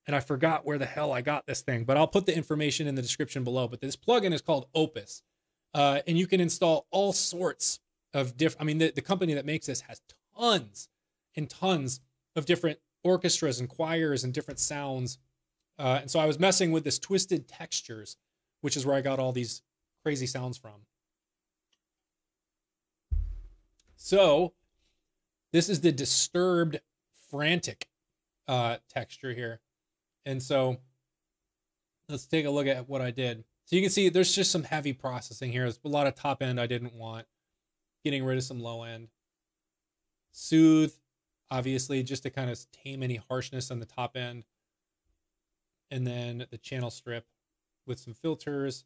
and I forgot where the hell I got this thing, but I'll put the information in the description below. But this plugin is called Opus. Uh, and you can install all sorts of different I mean the, the company that makes this has tons and tons of different orchestras and choirs and different sounds Uh, and so I was messing with this twisted textures, which is where I got all these crazy sounds from. So this is the disturbed, frantic uh, texture here. And so let's take a look at what I did. So you can see there's just some heavy processing here. There's a lot of top end I didn't want. Getting rid of some low end. Soothe, obviously, just to kind of tame any harshness on the top end. And then the channel strip with some filters,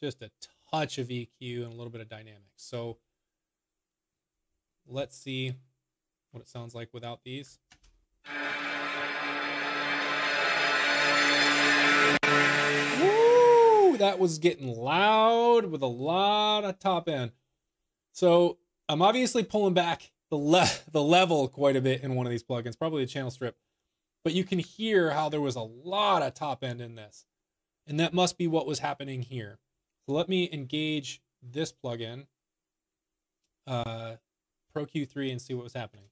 just a touch of EQ and a little bit of dynamics. So let's see what it sounds like without these. That was getting loud with a lot of top end. So I'm obviously pulling back the le- [LAUGHS] the level quite a bit in one of these plugins, probably a channel strip. But you can hear how there was a lot of top end in this. And that must be what was happening here. So let me engage this plugin, uh, Pro Q3, and see what was happening.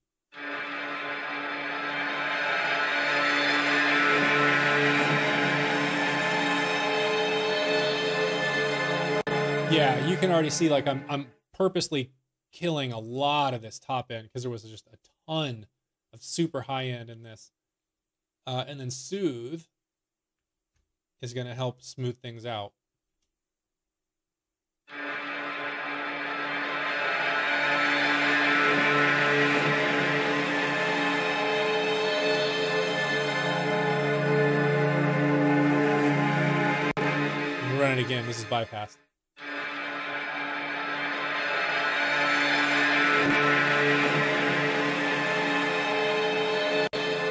Yeah, you can already see like I'm I'm purposely killing a lot of this top end because there was just a ton of super high end in this. Uh, and then soothe is going to help smooth things out. Run it again. This is bypassed.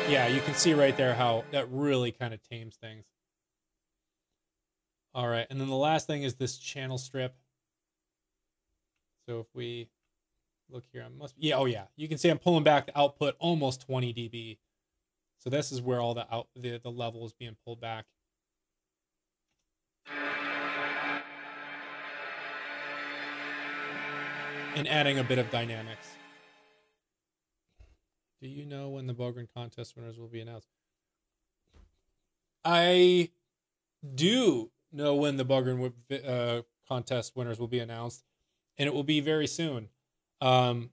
Yeah, you can see right there how that really kind of tames things. All right, and then the last thing is this channel strip. So if we look here, I must yeah, oh yeah, you can see I'm pulling back the output almost 20 dB. So this is where all the out the, the level is being pulled back. And adding a bit of dynamics. Do you know when the Bogren contest winners will be announced? I do know when the Bogren uh, contest winners will be announced, and it will be very soon. Um,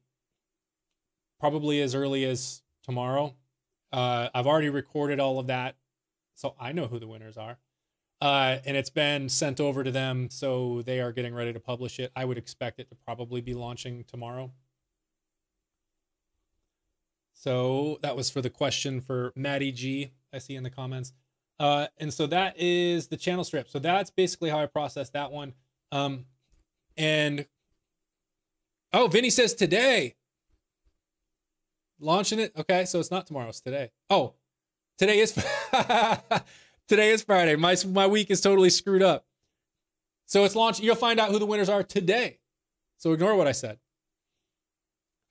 probably as early as tomorrow. Uh, I've already recorded all of that, so I know who the winners are. Uh, and it's been sent over to them, so they are getting ready to publish it. I would expect it to probably be launching tomorrow. So that was for the question for Maddie G. I see in the comments. Uh, and so that is the channel strip. So that's basically how I process that one. Um, and oh, Vinny says today. Launching it. Okay, so it's not tomorrow. It's today. Oh, today is [LAUGHS] today is Friday. My my week is totally screwed up. So it's launched. You'll find out who the winners are today. So ignore what I said.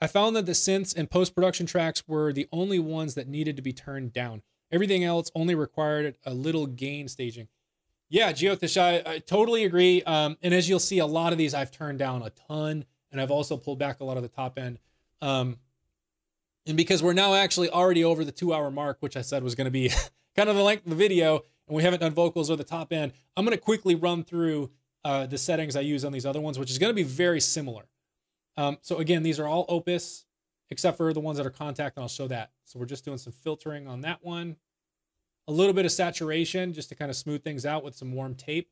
I found that the synths and post production tracks were the only ones that needed to be turned down. Everything else only required a little gain staging. Yeah, Jyotish, I, I totally agree. Um, and as you'll see, a lot of these I've turned down a ton, and I've also pulled back a lot of the top end. Um, and because we're now actually already over the two hour mark, which I said was going to be [LAUGHS] kind of the length of the video, and we haven't done vocals or the top end, I'm going to quickly run through uh, the settings I use on these other ones, which is going to be very similar. Um, so again, these are all Opus, except for the ones that are Kontakt, and I'll show that. So we're just doing some filtering on that one. A little bit of saturation just to kind of smooth things out with some warm tape.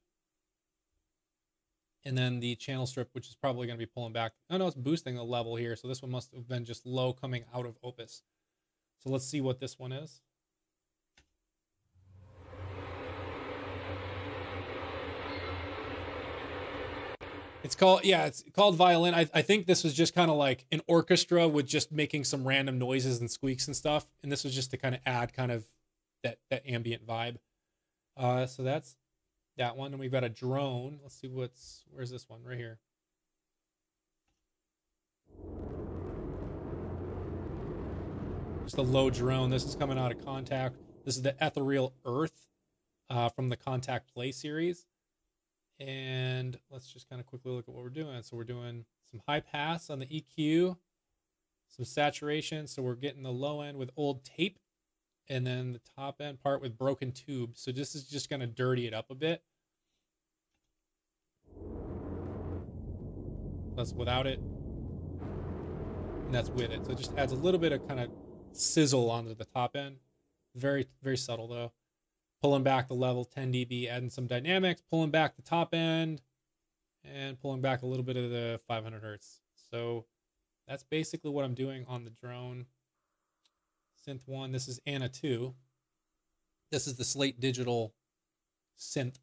And then the channel strip, which is probably going to be pulling back. Oh no, it's boosting the level here. So this one must have been just low coming out of Opus. So let's see what this one is. It's called yeah, it's called violin. I, I think this was just kind of like an orchestra with just making some random noises and squeaks and stuff. And this was just to kind of add kind of that that ambient vibe. Uh, so that's that one. And we've got a drone. Let's see what's where's this one right here. Just a low drone. This is coming out of Kontakt. This is the Ethereal Earth uh, from the Kontakt Play series. And let's just kind of quickly look at what we're doing. So we're doing some high pass on the EQ, some saturation. So we're getting the low end with old tape. and then the top end part with broken tubes. So this is just going to dirty it up a bit. That's without it. And that's with it. So it just adds a little bit of kind of sizzle onto the top end. Very, very subtle though. Pulling back the level 10 dB, adding some dynamics, pulling back the top end, and pulling back a little bit of the 500 hertz. So that's basically what I'm doing on the drone. Synth 1, this is ANA 2. This is the Slate Digital synth.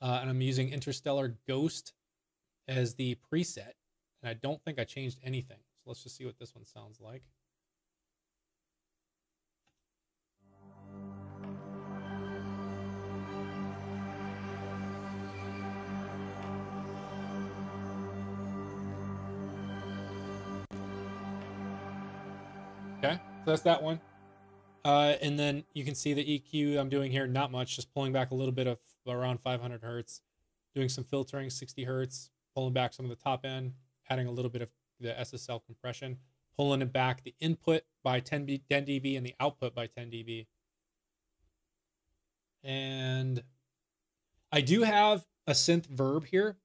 Uh, and I'm using Interstellar Ghost as the preset. And I don't think I changed anything. So let's just see what this one sounds like. So that's that one. Uh, and then you can see the EQ I'm doing here, not much, just pulling back a little bit of around 500 hertz, doing some filtering, 60 hertz, pulling back some of the top end, adding a little bit of the SSL compression, pulling it back the input by 10, 10 dB and the output by 10 dB. And I do have a synth verb here,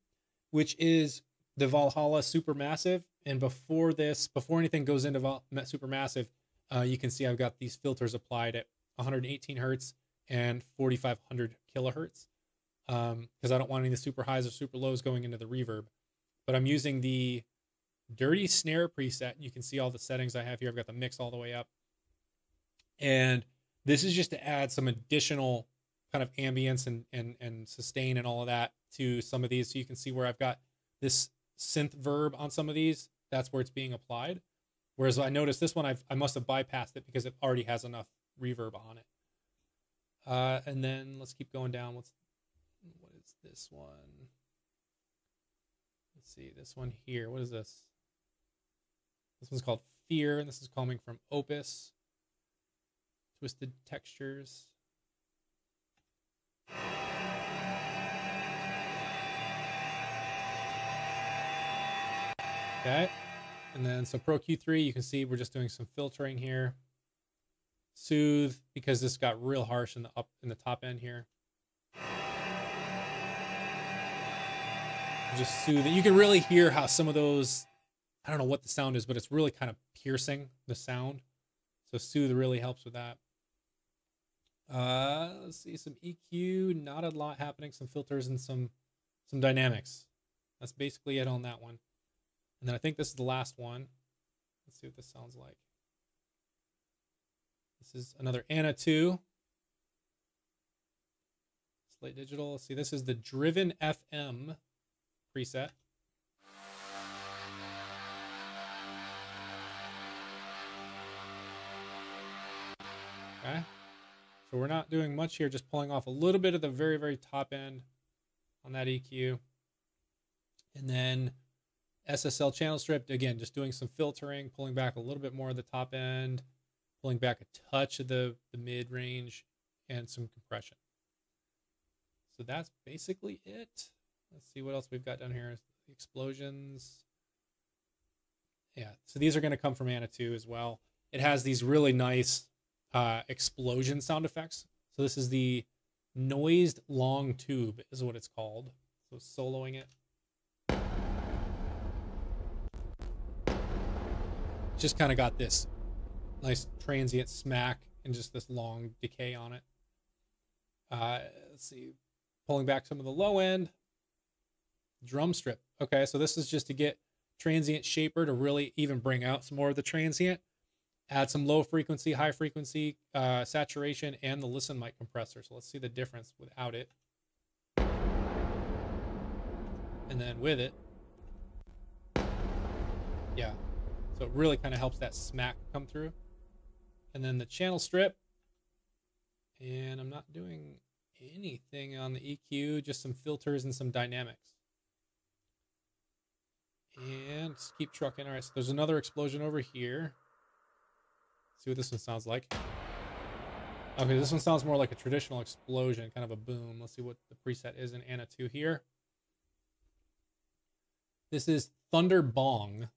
which is the Valhalla Supermassive. And before this, before anything goes into Val- Supermassive, uh, you can see I've got these filters applied at 118 hertz and 4500 kilohertz because um, I don't want any of the super highs or super lows going into the reverb. But I'm using the dirty snare preset. You can see all the settings I have here. I've got the mix all the way up. And this is just to add some additional kind of ambience and, and, and sustain and all of that to some of these. So you can see where I've got this synth verb on some of these. That's where it's being applied. Whereas I noticed this one, I've, I must have bypassed it because it already has enough reverb on it. Uh, and then let's keep going down. What's what is this one? Let's see this one here. What is this? This one's called Fear, and this is coming from Opus. Twisted Textures. Okay. And then so Pro Q3, you can see we're just doing some filtering here. Soothe because this got real harsh in the up in the top end here. Just soothe it. You can really hear how some of those I don't know what the sound is, but it's really kind of piercing the sound. So soothe really helps with that. Uh, let's see some EQ, not a lot happening, some filters and some some dynamics. That's basically it on that one. And then I think this is the last one. Let's see what this sounds like. This is another ANA 2. Slate Digital. Let's see, this is the Driven FM preset. Okay. So we're not doing much here, just pulling off a little bit of the very, very top end on that EQ. And then SSL channel strip, again, just doing some filtering, pulling back a little bit more of the top end, pulling back a touch of the, the mid range, and some compression. So that's basically it. Let's see what else we've got down here. Explosions. Yeah, so these are going to come from ANA 2 as well. It has these really nice uh, explosion sound effects. So this is the noised long tube is what it's called. So soloing it. Just kind of got this nice transient smack and just this long decay on it. Uh, let's see, pulling back some of the low end. Drum strip. Okay, so this is just to get transient shaper to really even bring out some more of the transient. Add some low frequency, high frequency uh, saturation, and the listen mic compressor. So let's see the difference without it. And then with it. Yeah, so it really kind of helps that smack come through. And then the channel strip. And I'm not doing anything on the EQ, just some filters and some dynamics. And just keep trucking. All right, so there's another explosion over here. Let's see what this one sounds like. Okay, this one sounds more like a traditional explosion, kind of a boom. Let's see what the preset is in ANA 2 here. This is Thunder Bong.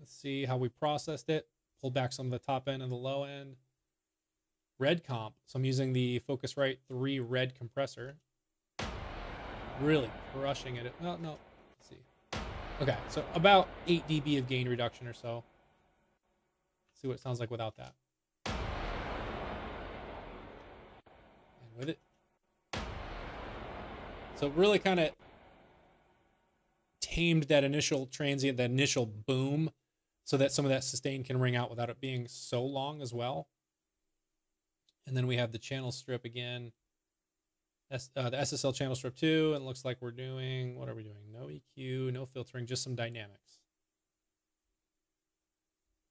Let's see how we processed it. pulled back some of the top end and the low end. Red comp. So I'm using the Focusrite 3 red compressor. Really crushing it. No, no. Let's see. Okay, so about 8 dB of gain reduction or so. Let's see what it sounds like without that. And with it. So really kind of tamed that initial transient, that initial boom, so that some of that sustain can ring out without it being so long as well. And then we have the channel strip again. S, uh, the SSL channel strip two, and it looks like we're doing, what are we doing? No EQ, no filtering, just some dynamics.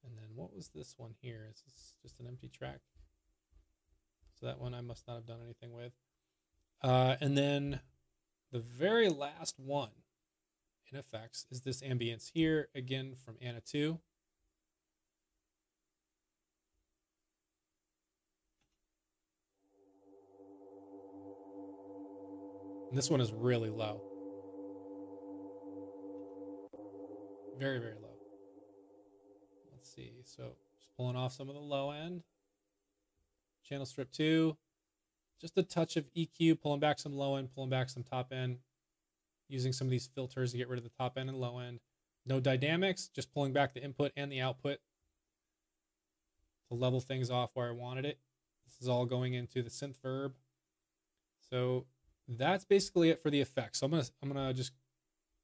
And then what was this one here? Is this just an empty track? So that one I must not have done anything with. Uh, and then the very last one in effects is this ambience here, again from ANA 2. And this one is really low. Very, very low. Let's see. So just pulling off some of the low end. Channel strip two. Just a touch of EQ, pulling back some low end, pulling back some top end. Using some of these filters to get rid of the top end and low end. No dynamics, just pulling back the input and the output to level things off where I wanted it. This is all going into the synth verb. So that's basically it for the effects. So I'm gonna I'm gonna just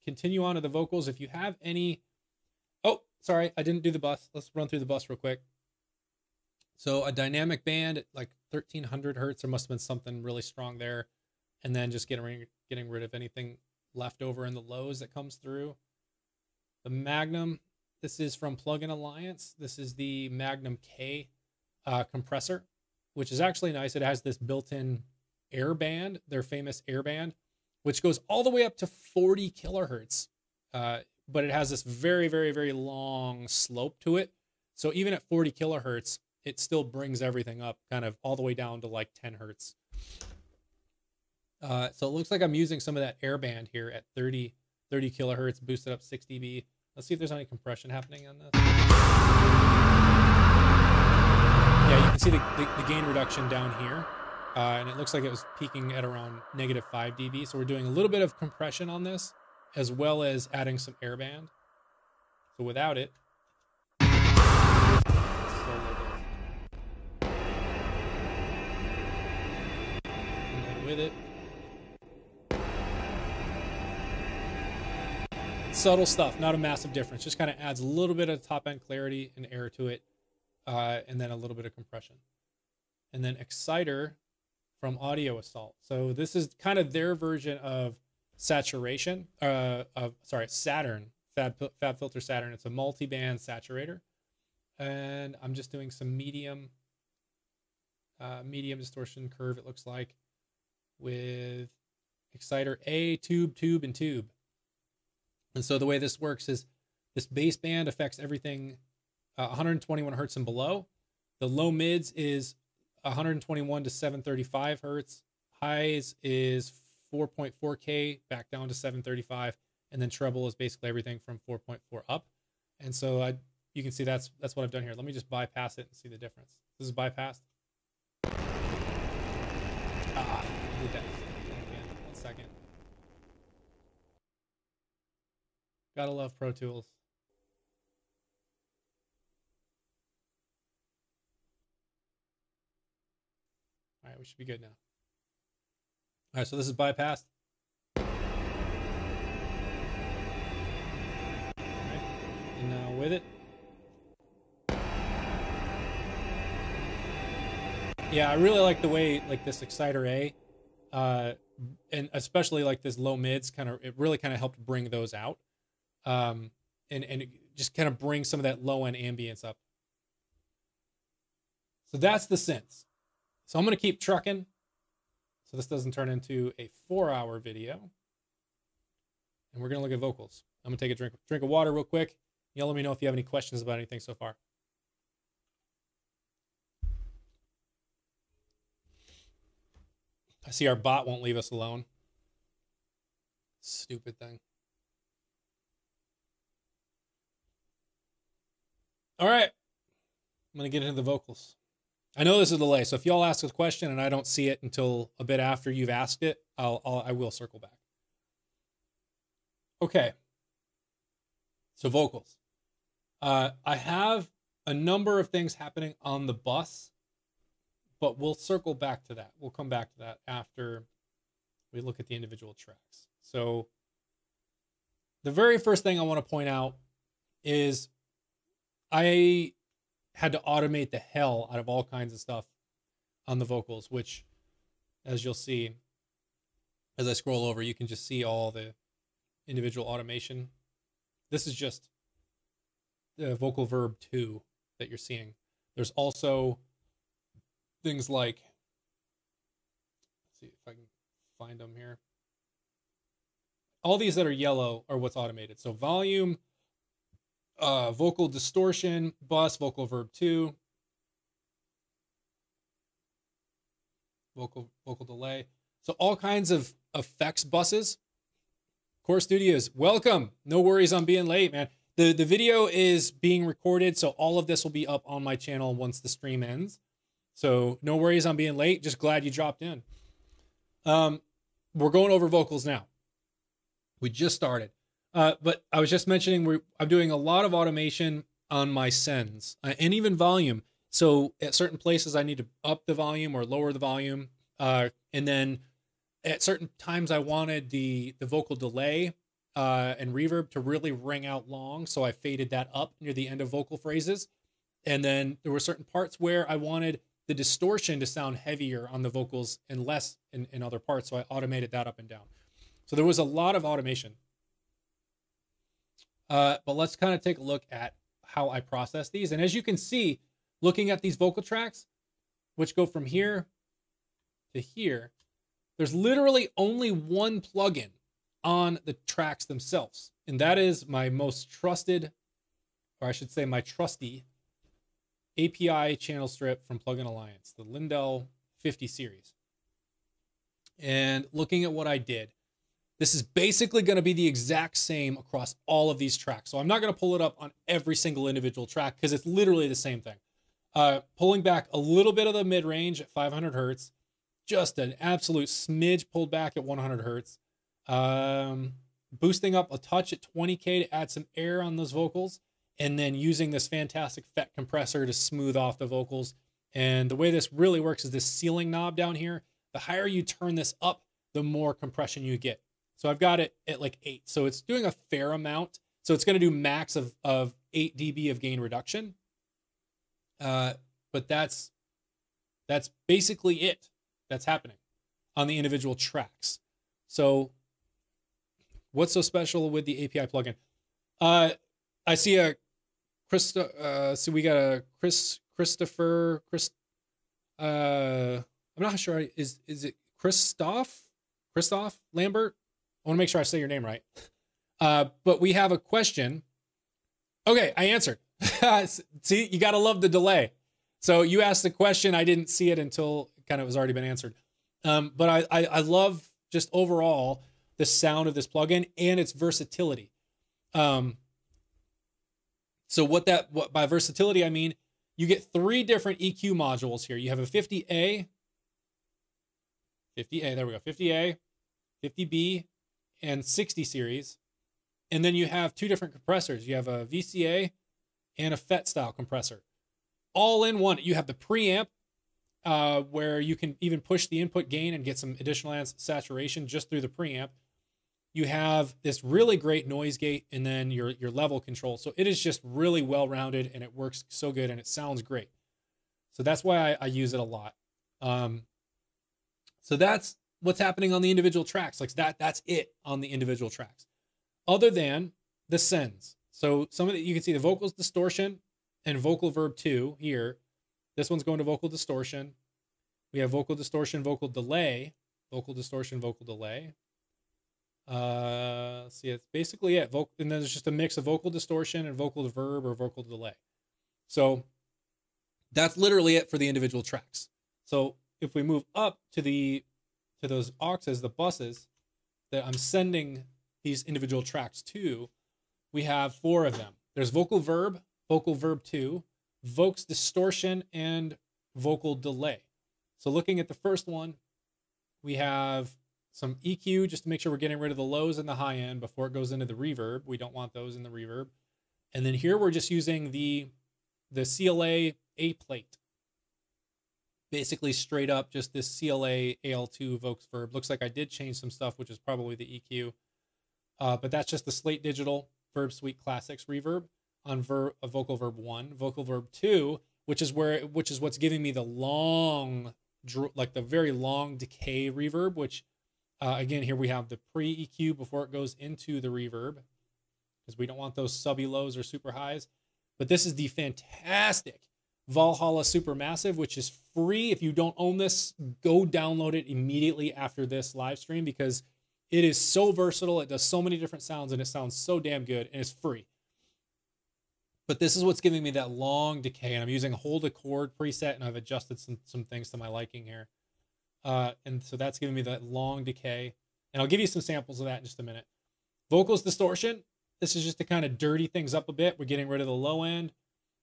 continue on to the vocals. If you have any, oh sorry, I didn't do the bus. Let's run through the bus real quick. So a dynamic band at like 1300 hertz. There must have been something really strong there, and then just getting getting rid of anything left over in the lows that comes through. The Magnum. This is from Plugin Alliance. This is the Magnum K uh, compressor, which is actually nice. It has this built-in Airband, their famous Airband, which goes all the way up to 40 kilohertz. Uh, but it has this very, very, very long slope to it. So even at 40 kilohertz, it still brings everything up kind of all the way down to like 10 hertz. Uh, so it looks like I'm using some of that airband here at 30, 30 kilohertz, boosted up 6 dB. Let's see if there's any compression happening on this. Yeah, you can see the, the, the gain reduction down here. Uh, and it looks like it was peaking at around negative 5 dB. So we're doing a little bit of compression on this, as well as adding some airband. So without it, with it. Subtle stuff, not a massive difference. Just kind of adds a little bit of top end clarity and air to it, uh, and then a little bit of compression. And then Exciter from Audio Assault. So this is kind of their version of saturation, uh, of sorry, Saturn, Fab, Fab Filter Saturn. It's a multi-band saturator. And I'm just doing some medium, uh, medium distortion curve, it looks like, with Exciter A, tube, tube, and tube. And so the way this works is this baseband affects everything uh, 121 hertz and below. The low mids is 121 to 735 hertz. Highs is 4.4K back down to 735. And then treble is basically everything from 4.4 up. And so I, you can see that's that's what I've done here. Let me just bypass it and see the difference. This is bypassed. Ah, did that again. One second. Gotta love Pro Tools. We should be good now. All right, so this is bypassed. Right, and now with it. Yeah, I really like the way like this Exciter A, uh, and especially like this low mids kind of it really kind of helped bring those out, um, and and just kind of bring some of that low end ambience up. So that's the synths. So I'm going to keep trucking so this doesn't turn into a four hour video. And we're going to look at vocals. I'm going to take a drink, drink of water real quick. Y'all let me know if you have any questions about anything so far. I see our bot won't leave us alone. Stupid thing. All right. I'm gonna get into the vocals. I know there's a delay, so if y'all ask a question and I don't see it until a bit after you've asked it, I'll, I'll I will circle back. Okay. So vocals. Uh, I have a number of things happening on the bus, but we'll circle back to that. We'll come back to that after we look at the individual tracks. So the very first thing I want to point out is I had to automate the hell out of all kinds of stuff on the vocals, which, as you'll see, as I scroll over, you can just see all the individual automation. This is just the vocal verb two that you're seeing. There's also things like, let's see if I can find them here. All these that are yellow are what's automated. So volume, uh, vocal distortion, bus, vocal verb two, vocal vocal delay. So all kinds of effects buses. Core Studios, welcome. No worries on being late, man. The the video is being recorded, so all of this will be up on my channel once the stream ends. So no worries on being late. Just glad you dropped in. Um, we're going over vocals now. We just started. Uh, but I was just mentioning I'm doing a lot of automation on my sends uh, and even volume. So at certain places I need to up the volume or lower the volume. Uh, and then at certain times I wanted the the vocal delay uh, and reverb to really ring out long. So I faded that up near the end of vocal phrases. And then there were certain parts where I wanted the distortion to sound heavier on the vocals and less in, in other parts. So I automated that up and down. So there was a lot of automation. Uh, but let's kind of take a look at how I process these. And as you can see, looking at these vocal tracks, which go from here to here, there's literally only one plugin on the tracks themselves. And that is my most trusted, or I should say my trusty API channel strip from Plugin Alliance, the Lindell 50 series. And looking at what I did, this is basically going to be the exact same across all of these tracks. So I'm not going to pull it up on every single individual track because it's literally the same thing. Uh, pulling back a little bit of the mid range at 500 hertz, just an absolute smidge pulled back at 100 hertz. Um, boosting up a touch at 20k to add some air on those vocals, and then using this fantastic FET compressor to smooth off the vocals. And the way this really works is this ceiling knob down here. The higher you turn this up, the more compression you get. So I've got it at like eight. So it's doing a fair amount. So it's going to do max of, of 8 dB of gain reduction. Uh, but that's that's basically it that's happening on the individual tracks. So what's so special with the API plugin? Uh, I see a Chris. Uh, so we got a Chris Christopher Chris. Uh, I'm not sure. Is is it Christoph? Christoph Lambert? I want to make sure I say your name right. Uh, but we have a question. Okay, I answered. [LAUGHS] see, you got to love the delay. So you asked the question, I didn't see it until kind of was already been answered. Um, but I, I, I love just overall the sound of this plugin and its versatility. Um, so what that what by versatility I mean you get three different EQ modules here. You have a 50A, 50A, there we go, 50A, 50B, and 60 series. And then you have two different compressors. You have a VCA and a FET style compressor. All in one. You have the preamp uh, where you can even push the input gain and get some additional saturation just through the preamp. You have this really great noise gate and then your, your level control. So it is just really well rounded and it works so good and it sounds great. So that's why I, I use it a lot. Um, so that's what's happening on the individual tracks. Like that, that's it on the individual tracks. Other than the sends. So some of the, you can see the vocals distortion and vocal verb two here. This one's going to vocal distortion. We have vocal distortion, vocal delay, vocal distortion, vocal delay. Uh, see, it's basically it. Vocal, and then there's just a mix of vocal distortion and vocal verb or vocal delay. So that's literally it for the individual tracks. So if we move up to the to those auxes, the buses that I'm sending these individual tracks to, we have four of them. There's vocal verb, vocal verb two, Vox distortion and vocal delay. So looking at the first one, we have some EQ just to make sure we're getting rid of the lows and the high end before it goes into the reverb. We don't want those in the reverb. And then here we're just using the the CLA A plate. Basically straight up just this CLA AL2 Vox Verb. Looks like I did change some stuff, which is probably the EQ. Uh, but that's just the Slate Digital Verb Suite Classics reverb on ver- a vocal verb 1, vocal verb 2, which is where which is what's giving me the long like the very long decay reverb, which uh, again, here we have the pre EQ before it goes into the reverb because we don't want those subby lows or super highs. But this is the fantastic Valhalla Supermassive, which is free. If you don't own this, go download it immediately after this live stream because it is so versatile. It does so many different sounds and it sounds so damn good and it's free. But this is what's giving me that long decay. And I'm using a hold a chord preset and I've adjusted some, some things to my liking here. Uh, and so that's giving me that long decay. And I'll give you some samples of that in just a minute. Vocals distortion. This is just to kind of dirty things up a bit. We're getting rid of the low end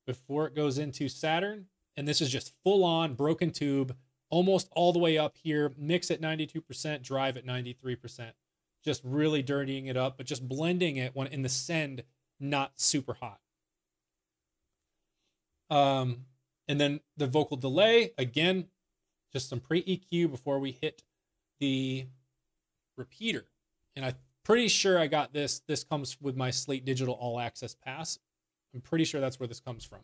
before it goes into Saturn. And this is just full on broken tube, almost all the way up here. Mix at 92%, drive at 93%. Just really dirtying it up, but just blending it when in the send, not super hot. Um, and then the vocal delay, again, just some pre EQ before we hit the repeater. And I'm pretty sure I got this. This comes with my Slate Digital All Access Pass. I'm pretty sure that's where this comes from.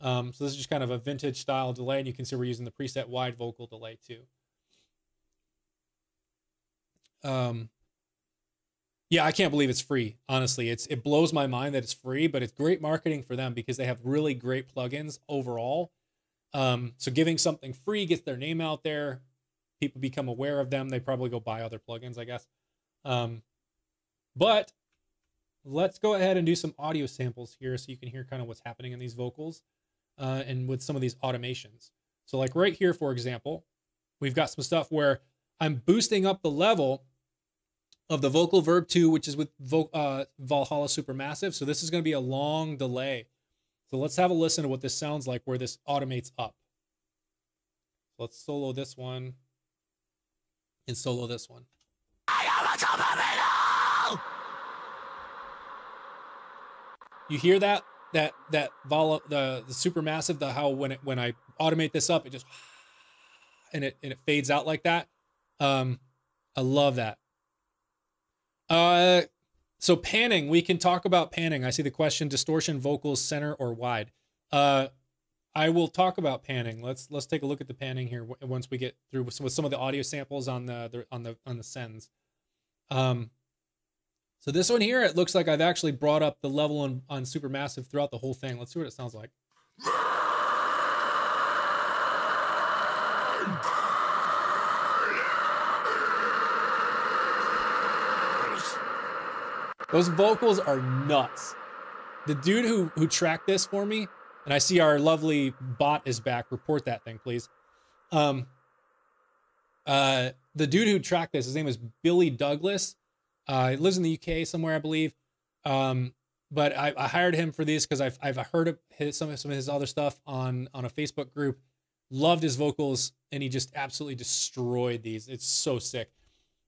Um, so this is just kind of a vintage style delay, and you can see we're using the preset wide vocal delay too. Um, yeah, I can't believe it's free. Honestly, it's it blows my mind that it's free, but it's great marketing for them because they have really great plugins overall um, so giving something free gets their name out there. People become aware of them. They probably go buy other plugins, I guess. Um, but let's go ahead and do some audio samples here so you can hear kind of what's happening in these vocals uh, and with some of these automations. So like right here, for example, we've got some stuff where I'm boosting up the level of the vocal verb 2, which is with Vo- uh, Valhalla Supermassive. So this is going to be a long delay. So let's have a listen to what this sounds like where this automates up. Let's solo this one and solo this one. You hear that? That that vol the the supermassive the how when it when I automate this up it just [SIGHS] and it and it fades out like that. Um I love that. Uh so panning, we can talk about panning. I see the question: distortion, vocals, center or wide. Uh, I will talk about panning. Let's let's take a look at the panning here once we get through with some, with some of the audio samples on the, the on the on the sends. Um, so this one here, it looks like I've actually brought up the level on on Supermassive throughout the whole thing. Let's see what it sounds like. Those vocals are nuts. The dude who who tracked this for me, and I see our lovely bot is back. Report that thing, please. Um, uh, the dude who tracked this, his name is Billy Douglas. Uh, he lives in the UK somewhere, I believe. Um, but I, I, hired him for these because I've I've heard of his, some of some of his other stuff on on a Facebook group. Loved his vocals, and he just absolutely destroyed these. It's so sick.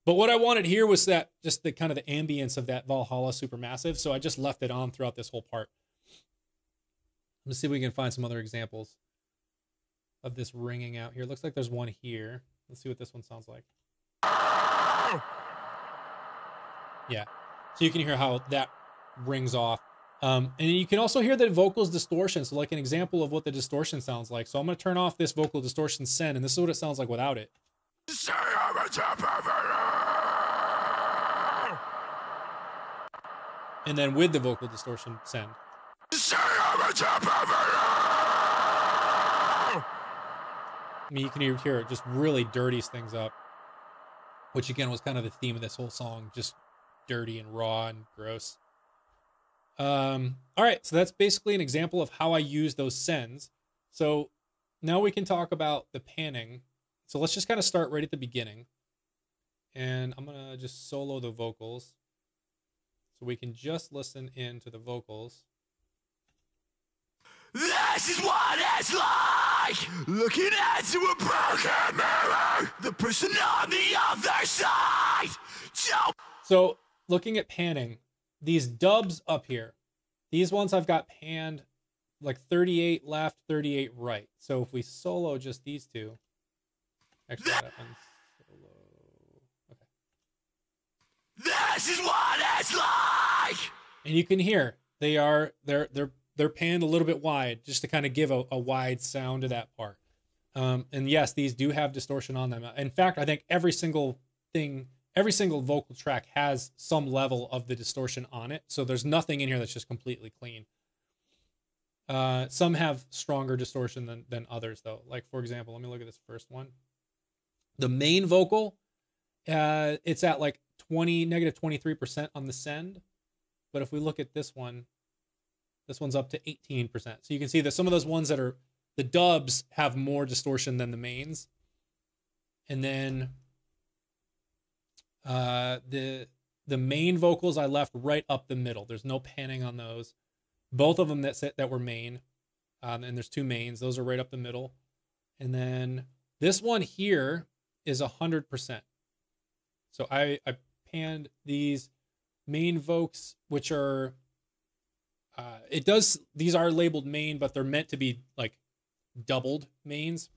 But what I wanted here was that just the kind of the ambience of that Valhalla Supermassive. So I just left it on throughout this whole part. Let's see if we can find some other examples of this ringing out here. Looks like there's one here. Let's see what this one sounds like. Yeah. So you can hear how that rings off. Um, and you can also hear the vocals distortion. So like an example of what the distortion sounds like. So I'm going to turn off this vocal distortion send, and this is what it sounds like without it. and then with the vocal distortion send. I mean, you can hear it just really dirties things up, which again was kind of the theme of this whole song, just dirty and raw and gross. Um, all right, so that's basically an example of how I use those sends. So now we can talk about the panning. So let's just kind of start right at the beginning. And I'm going to just solo the vocals. So we can just listen in to the vocals. This is what it's like looking into a broken mirror. The person on the other side. Don't So looking at panning, these dubs up here, these ones I've got panned like 38 left, 38 right. So if we solo just these two, actually that one's solo. Okay. This is what it's like. And you can hear they are they're they're they're panned a little bit wide just to kind of give a, a wide sound to that part. Um, and yes, these do have distortion on them. In fact, I think every single thing, every single vocal track has some level of the distortion on it. So there's nothing in here that's just completely clean. Uh, some have stronger distortion than, than others, though. Like, for example, let me look at this first one. The main vocal, uh, it's at like 20, negative 23% on the send. But if we look at this one, this one's up to 18%. So you can see that some of those ones that are the dubs have more distortion than the mains. And then uh, the the main vocals I left right up the middle. There's no panning on those. Both of them that sit, that were main, um, and there's two mains. Those are right up the middle. And then this one here is a hundred percent. So I I panned these main vocals, which are uh, it does these are labeled main, but they're meant to be like doubled mains,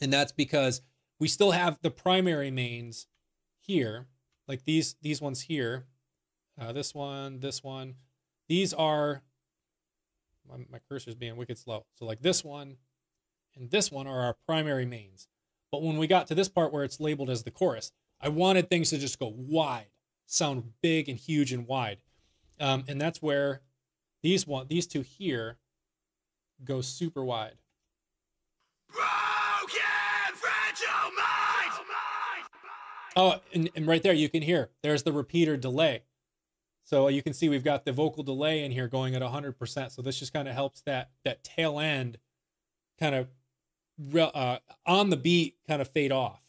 and that's because we still have the primary mains here, like these these ones here, uh, this one, this one. These are my, my cursor's being wicked slow. So like this one and this one are our primary mains. But when we got to this part where it's labeled as the chorus, I wanted things to just go wide, sound big and huge and wide. Um, and that's where these one, these two here go super wide. Oh, and, and right there you can hear there's the repeater delay. So you can see we've got the vocal delay in here going at 100%. So this just kind of helps that that tail end kind of uh, on the beat kind of fade off.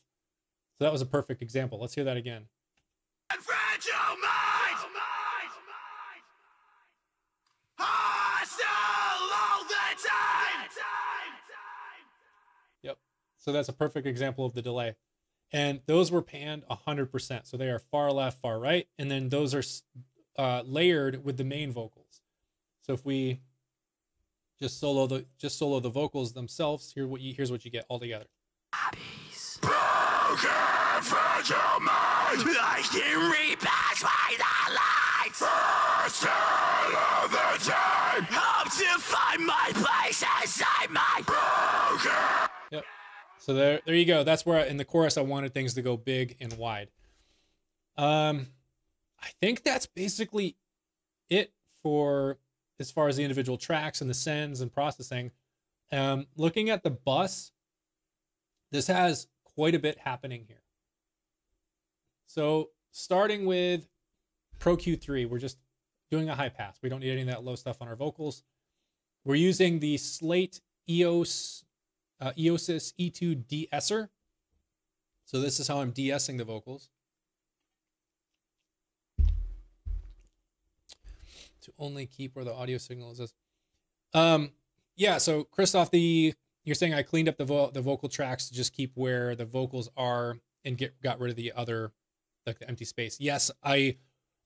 So that was a perfect example. Let's hear that again. Yep. So that's a perfect example of the delay. And those were panned 100%. So they are far left, far right. And then those are uh, layered with the main vocals. So if we just solo the just solo the vocals themselves, here what you here's what you get all together. Yep. So there, there you go. That's where I, in the chorus I wanted things to go big and wide. Um, I think that's basically it for as far as the individual tracks and the sends and processing. Um, looking at the bus, this has quite a bit happening here. So starting with Pro Q3, we're just doing a high pass. We don't need any of that low stuff on our vocals. We're using the Slate EOS uh, Eiosis E2 de-esser. So this is how I'm de-essing the vocals. To only keep where the audio signal is. Um, yeah. So Christoph, the you're saying I cleaned up the vo- the vocal tracks to just keep where the vocals are and get got rid of the other like the empty space. Yes, I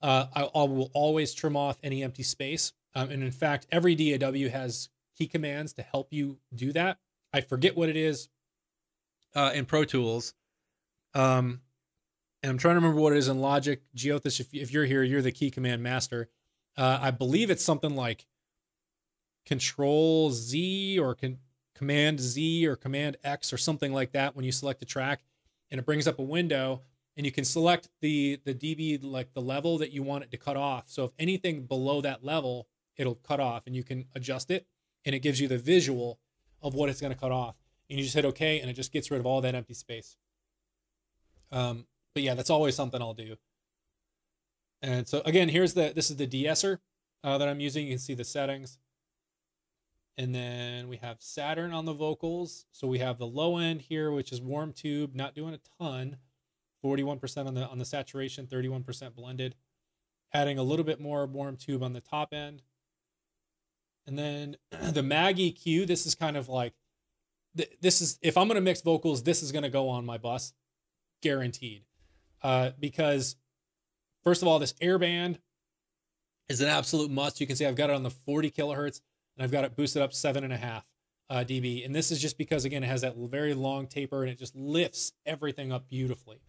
uh, I, I will always trim off any empty space. Um, and in fact, every DAW has key commands to help you do that. I forget what it is uh, in Pro Tools. Um, and I'm trying to remember what it is in Logic. Geothis, if, if you're here, you're the key command master. Uh, I believe it's something like Control Z or con- Command Z or Command X or something like that when you select a track, and it brings up a window, and you can select the the dB like the level that you want it to cut off. So if anything below that level, it'll cut off, and you can adjust it, and it gives you the visual of what it's going to cut off. And you just hit OK, and it just gets rid of all that empty space. Um, but yeah, that's always something I'll do. And so again, here's the this is the de-esser uh, that I'm using. You can see the settings. And then we have Saturn on the vocals. So we have the low end here, which is warm tube, not doing a ton. 41% on the on the saturation, 31% blended. Adding a little bit more warm tube on the top end. And then [CLEARS THROAT] the Maag EQ, this is kind of like, th- this is, if I'm going to mix vocals, this is going to go on my bus, guaranteed. Uh, because, first of all, this airband is an absolute must. You can see I've got it on the 40 kilohertz and I've got it boosted up seven and a half uh, dB. And this is just because, again, it has that very long taper and it just lifts everything up beautifully.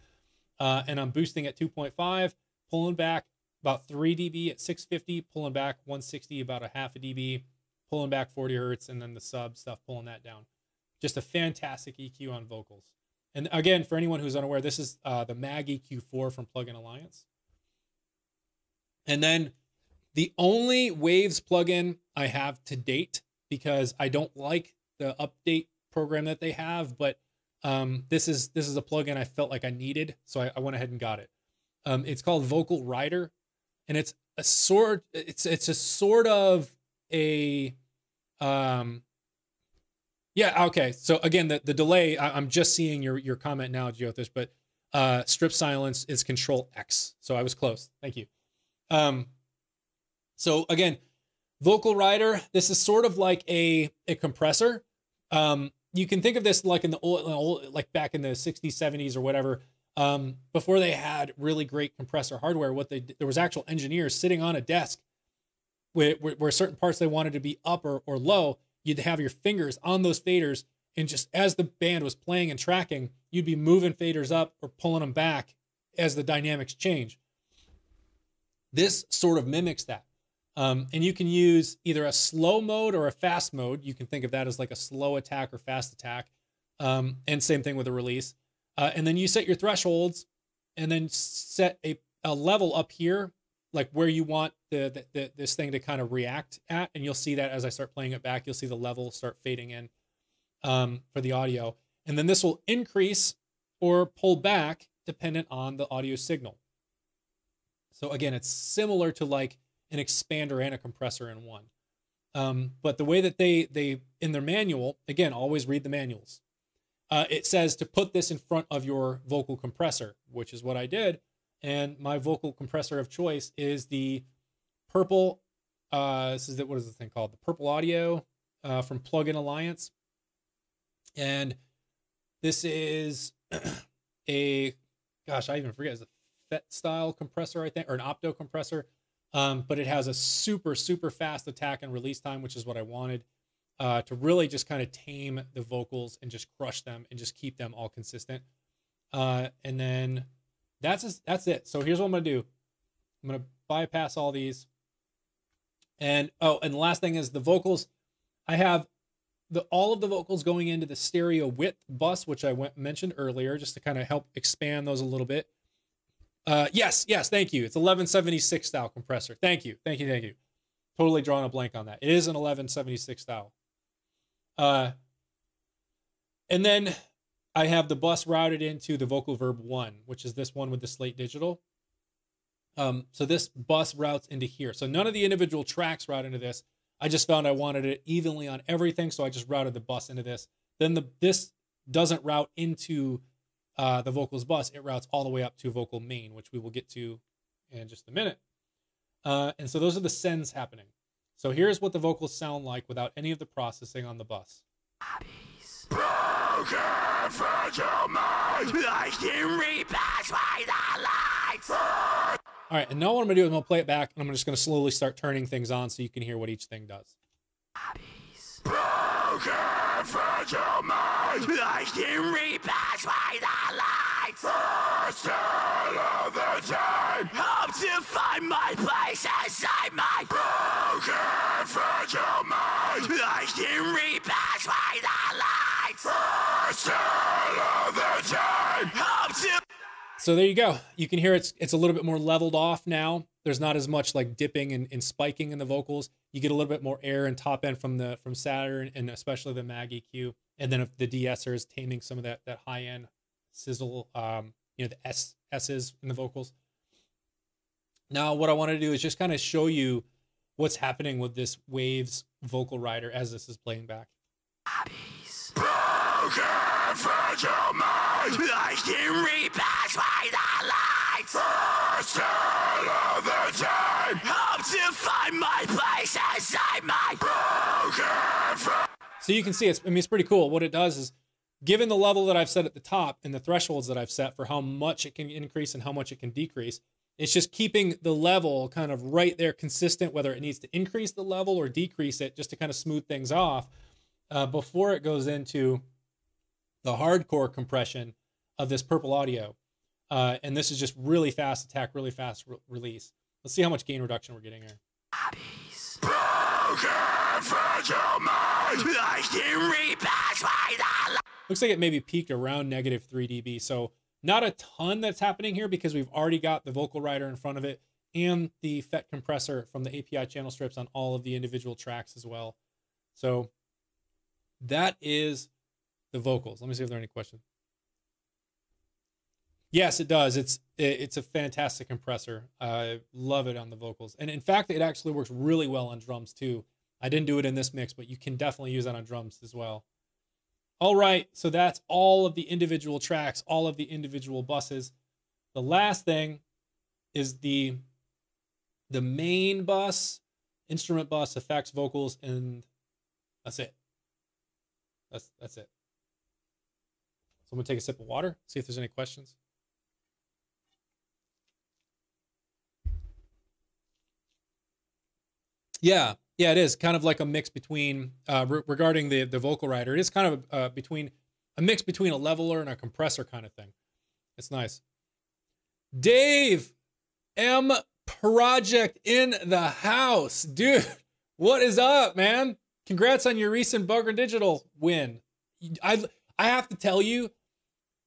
Uh, and I'm boosting at 2.5, pulling back about 3 dB at 650, pulling back 160, about a half a dB, pulling back 40 hertz, and then the sub stuff, pulling that down. Just a fantastic EQ on vocals. And again, for anyone who's unaware, this is uh, the Maag EQ4 from Plugin Alliance. And then the only Waves plugin I have to date, because I don't like the update program that they have, but um, this is this is a plugin I felt like I needed, so I, I went ahead and got it. Um, it's called Vocal Rider, and it's a sort it's it's a sort of a um yeah okay. So again the, the delay I, am just seeing your your comment now Geothis but uh strip silence is control X. So I was close. Thank you. Um so again vocal rider this is sort of like a a compressor. Um you can think of this like in the old, old like back in the 60s 70s or whatever um, before they had really great compressor hardware, what they there was actual engineers sitting on a desk where, where, where certain parts they wanted to be up or, or low, you'd have your fingers on those faders, and just as the band was playing and tracking, you'd be moving faders up or pulling them back as the dynamics change. This sort of mimics that. Um, and you can use either a slow mode or a fast mode. You can think of that as like a slow attack or fast attack. Um, and same thing with a release. Uh, and then you set your thresholds and then set a, a level up here, like where you want the, the, the, this thing to kind of react at. And you'll see that as I start playing it back, you'll see the level start fading in um, for the audio. And then this will increase or pull back dependent on the audio signal. So again, it's similar to like an expander and a compressor in one. Um, but the way that they they in their manual, again, always read the manuals uh, it says to put this in front of your vocal compressor, which is what I did. And my vocal compressor of choice is the purple. Uh, this is the, what is the thing called? The purple audio uh, from Plugin Alliance. And this is [CLEARS THROAT] a, gosh, I even forget, it's a FET style compressor, I think, or an opto compressor. Um, but it has a super, super fast attack and release time, which is what I wanted uh, to really just kind of tame the vocals and just crush them and just keep them all consistent. Uh, and then that's just, that's it. So here's what I'm gonna do. I'm gonna bypass all these. And oh, and the last thing is the vocals. I have the all of the vocals going into the stereo width bus, which I went, mentioned earlier, just to kind of help expand those a little bit. Uh, yes, yes, thank you. It's 1176 style compressor. Thank you, thank you, thank you. Totally drawing a blank on that. It is an 1176 style. Uh, and then I have the bus routed into the vocal verb one, which is this one with the slate digital. Um, so this bus routes into here. So none of the individual tracks route into this. I just found I wanted it evenly on everything, so I just routed the bus into this. Then the this doesn't route into uh, the vocals bus; it routes all the way up to vocal main, which we will get to in just a minute. Uh, and so those are the sends happening. So here's what the vocals sound like without any of the processing on the bus. Broken fragile mind, I can repass by the lights. All right, and now what I'm gonna do is I'm gonna play it back, and I'm just gonna slowly start turning things on so you can hear what each thing does. Broken fragile mind, I can repass by the lights. First of the time, hope to find my place inside my I can repass by the of the time, So there you go. You can hear it's it's a little bit more leveled off now. There's not as much like dipping and, and spiking in the vocals. You get a little bit more air and top end from the from Saturn and especially the Maag EQ. And then if the de-esser is taming some of that that high end sizzle, um, you know, the S S's in the vocals. Now, what I want to do is just kind of show you what's happening with this Waves vocal rider as this is playing back. broken fragile mind. I can repass by the. First of the time. Hope to find my place broken. So you can see it's I mean it's pretty cool. What it does is given the level that I've set at the top and the thresholds that I've set for how much it can increase and how much it can decrease, it's just keeping the level kind of right there consistent, whether it needs to increase the level or decrease it just to kind of smooth things off uh, before it goes into the hardcore compression of this purple audio. Uh, and this is just really fast attack, really fast re- release. Let's see how much gain reduction we're getting here. Broken fragile mind. I can my life. looks like it maybe peaked around negative 3 dB. So not a ton that's happening here because we've already got the vocal rider in front of it and the FET compressor from the API channel strips on all of the individual tracks as well. So that is the vocals. Let me see if there are any questions. Yes, it does. It's it's a fantastic compressor. I love it on the vocals, and in fact, it actually works really well on drums too. I didn't do it in this mix, but you can definitely use that on drums as well. All right, so that's all of the individual tracks, all of the individual buses. The last thing is the the main bus, instrument bus, effects, vocals, and that's it. That's that's it. So I'm gonna take a sip of water, see if there's any questions. Yeah, yeah, it is kind of like a mix between uh, re- regarding the the vocal rider. It is kind of uh, between a mix between a leveler and a compressor kind of thing. It's nice. Dave M Project in the house, dude. What is up, man? Congrats on your recent Bogren Digital win. I I have to tell you,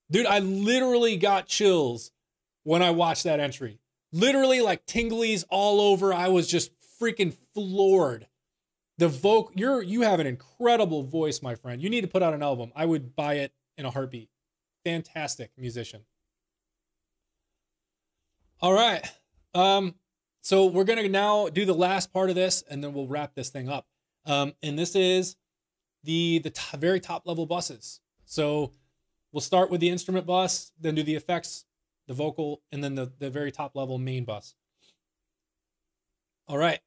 dude, I literally got chills when I watched that entry. Literally like tinglies all over. I was just freaking floored. The vocal, you're you have an incredible voice, my friend. You need to put out an album. I would buy it in a heartbeat. Fantastic musician. All right. Um, so we're gonna now do the last part of this, and then we'll wrap this thing up. Um, and this is the the t- very top level buses. So we'll start with the instrument bus, then do the effects, the vocal, and then the the very top level main bus. All right.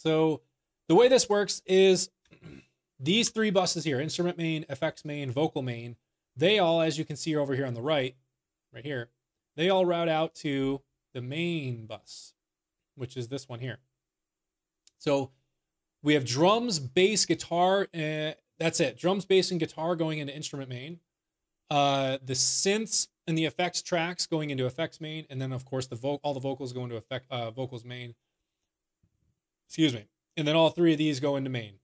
So the way this works is these three buses here, instrument main, effects main, vocal main, they all, as you can see over here on the right, right here, they all route out to the main bus, which is this one here. So we have drums, bass, guitar, and that's it. Drums, bass, and guitar going into instrument main. Uh, the synths and the effects tracks going into effects main, and then of course the vo- all the vocals go into effect uh, vocals main. Excuse me. And then all three of these go into main.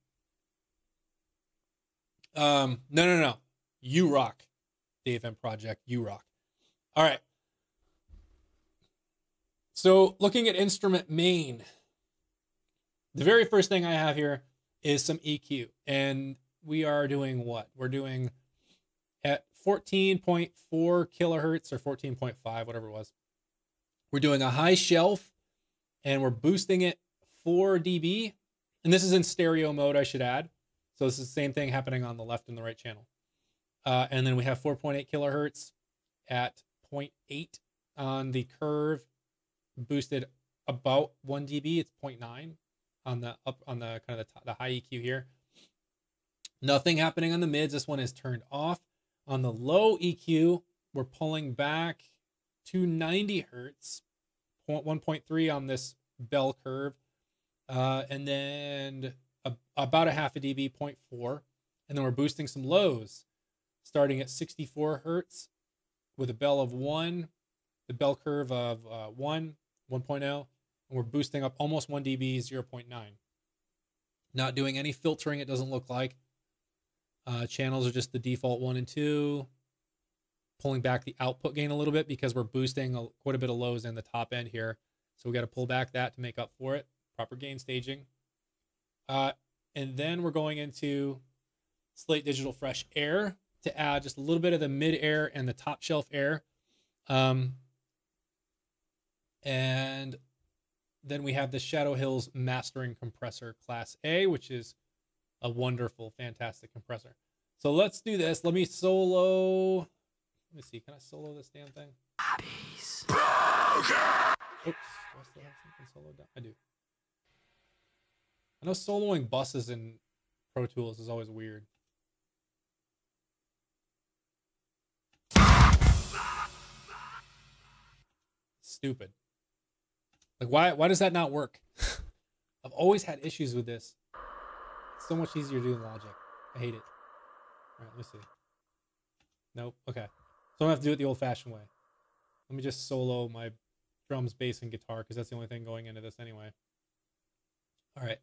Um, no, no, no. You rock, Dave M Project. You rock. All right. So looking at instrument main, the very first thing I have here is some EQ. And we are doing what? We're doing at 14.4 kilohertz or 14.5, whatever it was. We're doing a high shelf and we're boosting it 4 dB. And this is in stereo mode, I should add. So this is the same thing happening on the left and the right channel. Uh, and then we have 4.8 kilohertz at 0.8 on the curve, boosted about 1 dB. It's 0.9 on the up on the kind of the, top, the high EQ here. Nothing happening on the mids. This one is turned off. On the low EQ, we're pulling back to 90 hertz, 1.3 on this bell curve, uh, and then a, about a half a dB, 0.4. And then we're boosting some lows, starting at 64 hertz with a bell of 1, the bell curve of uh, 1, 1.0, and we're boosting up almost 1 dB, 0.9. Not doing any filtering, it doesn't look like. Uh, channels are just the default 1 and 2. Pulling back the output gain a little bit because we're boosting a, quite a bit of lows in the top end here. So we got to pull back that to make up for it. Proper gain staging. Uh, and then we're going into Slate Digital Fresh Air to add just a little bit of the mid air and the top shelf air. Um, and then we have the Shadow Hills Mastering Compressor Class A, which is a wonderful, fantastic compressor. So let's do this. Let me solo. Let me see. Can I solo this damn thing? Oops. Do I still have something soloed down? I do. I know soloing buses in Pro Tools is always weird. Stupid. Like why why does that not work? [LAUGHS] I've always had issues with this. It's so much easier to do Logic. I hate it. All right, let me see. Nope. Okay. So I'm gonna have to do it the old-fashioned way. Let me just solo my drums, bass, and guitar because that's the only thing going into this anyway. All right.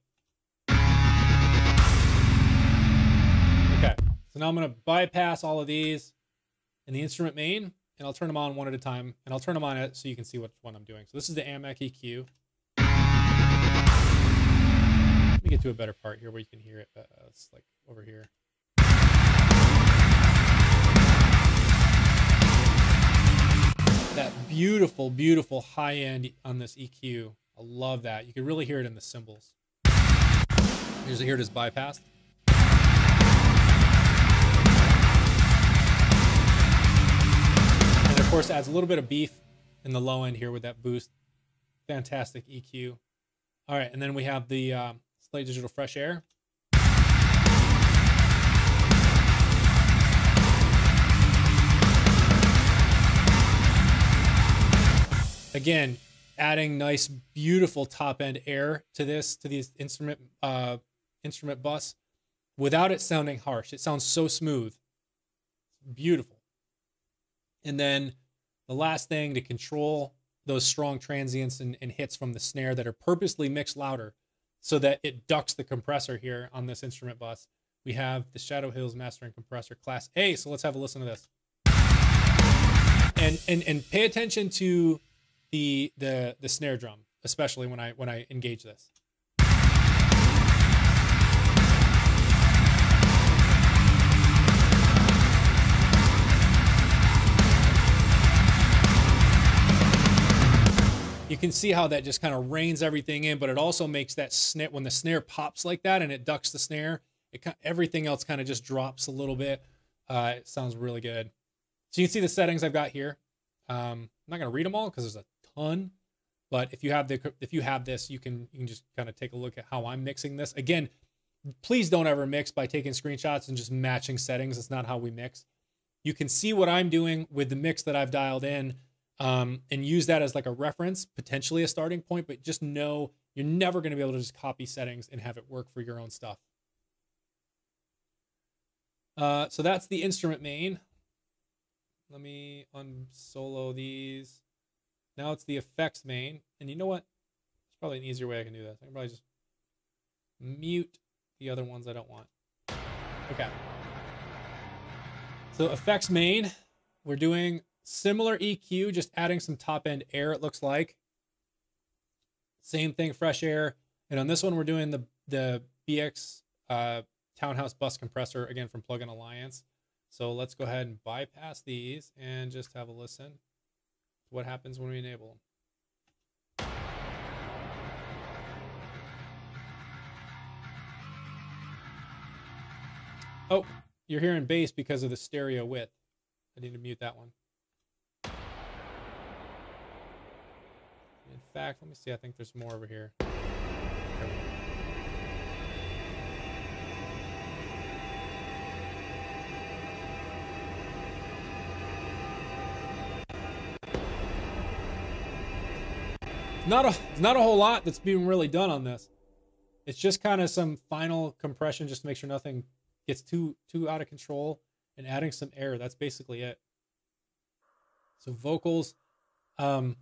So now I'm gonna bypass all of these in the instrument main, and I'll turn them on one at a time, and I'll turn them on it so you can see which one I'm doing. So this is the Amec EQ. Let me get to a better part here where you can hear it. Uh, it's like over here. That beautiful, beautiful high end on this EQ. I love that. You can really hear it in the cymbals. Here's here it is bypassed. Course, adds a little bit of beef in the low end here with that boost. Fantastic EQ. All right, and then we have the um, Slate Digital Fresh Air. Again, adding nice, beautiful top end air to this, to the instrument uh, instrument bus, without it sounding harsh. It sounds so smooth, beautiful. And then the last thing to control those strong transients and, and hits from the snare that are purposely mixed louder so that it ducks the compressor here on this instrument bus. We have the Shadow Hills Mastering Compressor Class A. So let's have a listen to this. And and and pay attention to the the the snare drum, especially when I when I engage this. You can see how that just kind of reins everything in, but it also makes that snare when the snare pops like that and it ducks the snare, it everything else kind of just drops a little bit. Uh, it sounds really good. So you can see the settings I've got here. Um, I'm not gonna read them all because there's a ton, but if you have the if you have this, you can you can just kind of take a look at how I'm mixing this. Again, please don't ever mix by taking screenshots and just matching settings. It's not how we mix. You can see what I'm doing with the mix that I've dialed in um, and use that as like a reference, potentially a starting point, but just know you're never going to be able to just copy settings and have it work for your own stuff. Uh, so that's the instrument main. Let me unsolo these. Now it's the effects main. And you know what? It's probably an easier way I can do this. I can probably just mute the other ones I don't want. Okay. So effects main, we're doing Similar EQ, just adding some top end air, it looks like. Same thing, fresh air. And on this one, we're doing the, the BX uh, Townhouse bus compressor, again, from Plugin Alliance. So let's go ahead and bypass these and just have a listen to what happens when we enable them. Oh, you're hearing bass because of the stereo width. I need to mute that one. Fact, let me see. I think there's more over here. Not a not a whole lot that's being really done on this. It's just kind of some final compression just to make sure nothing gets too too out of control and adding some air. That's basically it. So vocals, um,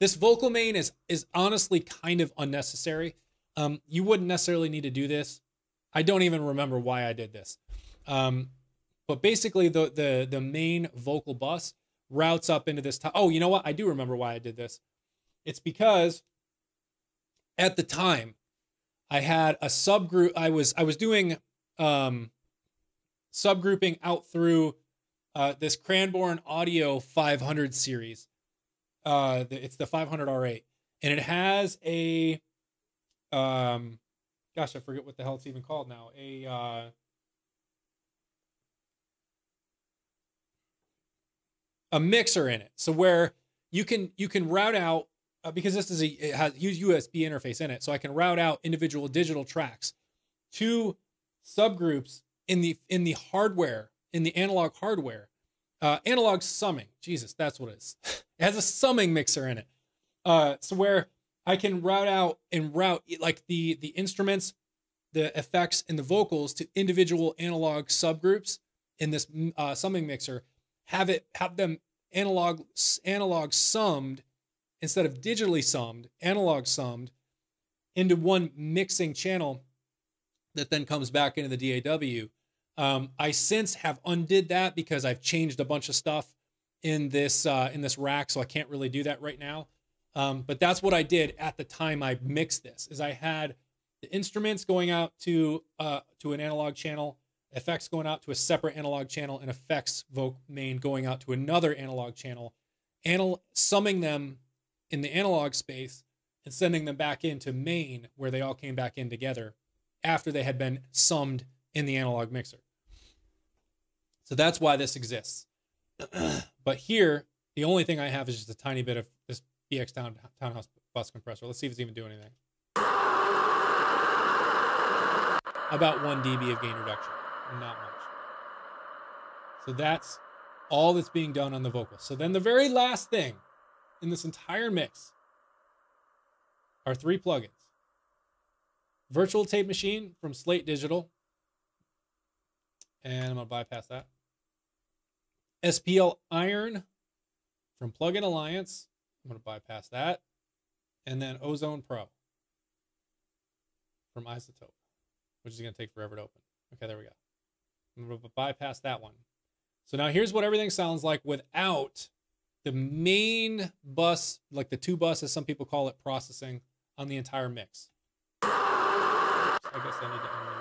this vocal main is is honestly kind of unnecessary. Um, you wouldn't necessarily need to do this. I don't even remember why I did this. Um, but basically, the the the main vocal bus routes up into this. T- oh, you know what? I do remember why I did this. It's because at the time I had a subgroup. I was I was doing um, subgrouping out through uh, this Cranborne Audio 500 series uh, it's the 500 R8, and it has a, um, gosh, I forget what the hell it's even called now. A uh, a mixer in it, so where you can you can route out uh, because this is a it has use USB interface in it, so I can route out individual digital tracks to subgroups in the in the hardware in the analog hardware. Uh, analog summing, Jesus, that's what it is. [LAUGHS] it has a summing mixer in it, uh, so where I can route out and route like the the instruments, the effects, and the vocals to individual analog subgroups in this uh, summing mixer. Have it have them analog analog summed instead of digitally summed, analog summed into one mixing channel that then comes back into the DAW. Um, I since have undid that because I've changed a bunch of stuff in this uh, in this rack, so I can't really do that right now. Um, but that's what I did at the time I mixed this. Is I had the instruments going out to uh, to an analog channel, effects going out to a separate analog channel, and effects voc main going out to another analog channel, anal- summing them in the analog space and sending them back into main where they all came back in together after they had been summed in the analog mixer. So that's why this exists. [CLEARS THROAT] but here, the only thing I have is just a tiny bit of this BX Town, Townhouse bus compressor. Let's see if it's even doing anything. About 1 dB of gain reduction. Not much. So that's all that's being done on the vocals. So then the very last thing in this entire mix are three plugins. Virtual tape machine from Slate Digital. And I'm going to bypass that. SPL Iron from Plugin Alliance. I'm going to bypass that. And then Ozone Pro from iZotope, which is going to take forever to open. Okay, there we go. I'm going to bypass that one. So now here's what everything sounds like without the main bus, like the two buses, some people call it processing on the entire mix. I guess I need to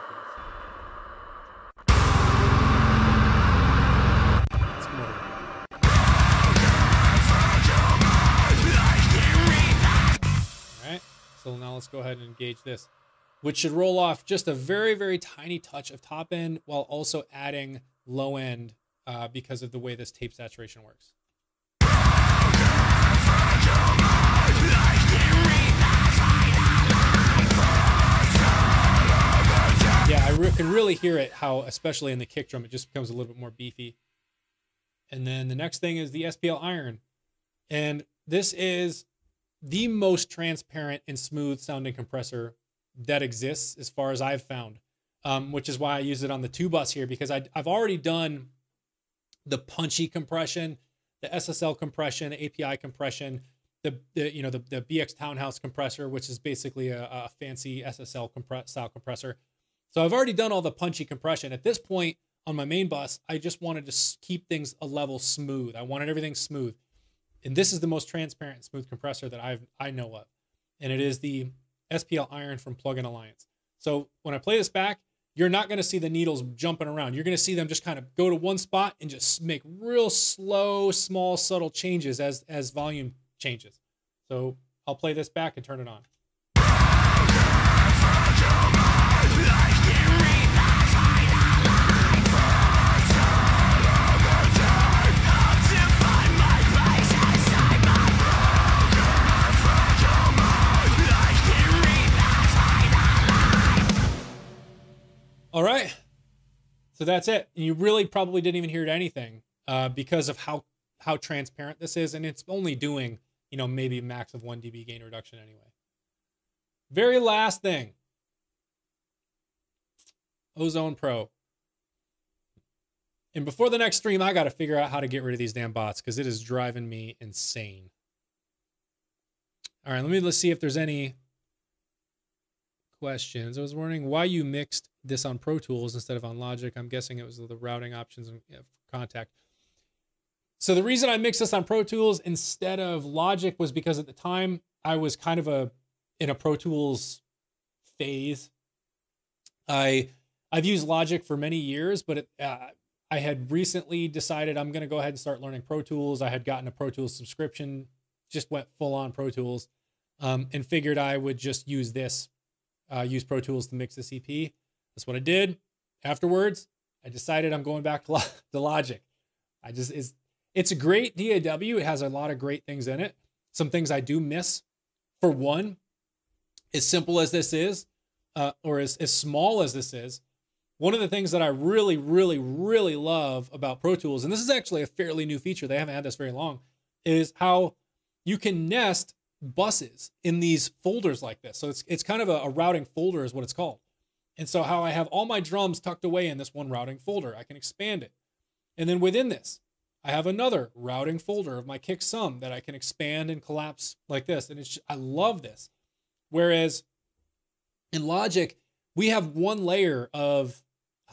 Now let's go ahead and engage this, which should roll off just a very, very tiny touch of top end while also adding low end uh, because of the way this tape saturation works. Yeah, I re- can really hear it. How, especially in the kick drum, it just becomes a little bit more beefy. And then the next thing is the SPL Iron, and this is the most transparent and smooth sounding compressor that exists, as far as I've found. Um, which is why I use it on the two bus here because I, I've already done the punchy compression, the SSL compression, API compression, the, the you know the, the BX Townhouse compressor, which is basically a, a fancy SSL compress, style compressor. So I've already done all the punchy compression. At this point on my main bus, I just wanted to keep things a level smooth. I wanted everything smooth. And this is the most transparent smooth compressor that I've I know of. And it is the SPL Iron from Plugin Alliance. So when I play this back, you're not going to see the needles jumping around. You're going to see them just kind of go to one spot and just make real slow, small, subtle changes as as volume changes. So I'll play this back and turn it on. All right. So that's it. And you really probably didn't even hear anything uh, because of how how transparent this is, and it's only doing you know maybe max of one dB gain reduction anyway. Very last thing. Ozone Pro. And before the next stream, I got to figure out how to get rid of these damn bots because it is driving me insane. All right, let me let's see if there's any questions. I was wondering why you mixed this on Pro Tools instead of on Logic. I'm guessing it was the routing options and yeah, Kontakt. So the reason I mixed this on Pro Tools instead of Logic was because at the time I was kind of a in a Pro Tools phase. I I've used Logic for many years, but it, uh, I had recently decided I'm going to go ahead and start learning Pro Tools. I had gotten a Pro Tools subscription, just went full on Pro Tools, um, and figured I would just use this, uh, use Pro Tools to mix the EP. That's what I did. Afterwards, I decided I'm going back to, to [LAUGHS] Logic. I just is it's a great DAW. It has a lot of great things in it. Some things I do miss for one, as simple as this is, uh, or as, as small as this is, one of the things that I really, really, really love about Pro Tools, and this is actually a fairly new feature, they haven't had this very long, is how you can nest buses in these folders like this. So it's it's kind of a, a routing folder is what it's called. And so how I have all my drums tucked away in this one routing folder, I can expand it. And then within this, I have another routing folder of my kick sum that I can expand and collapse like this. And it's just, I love this. Whereas in Logic, we have one layer of,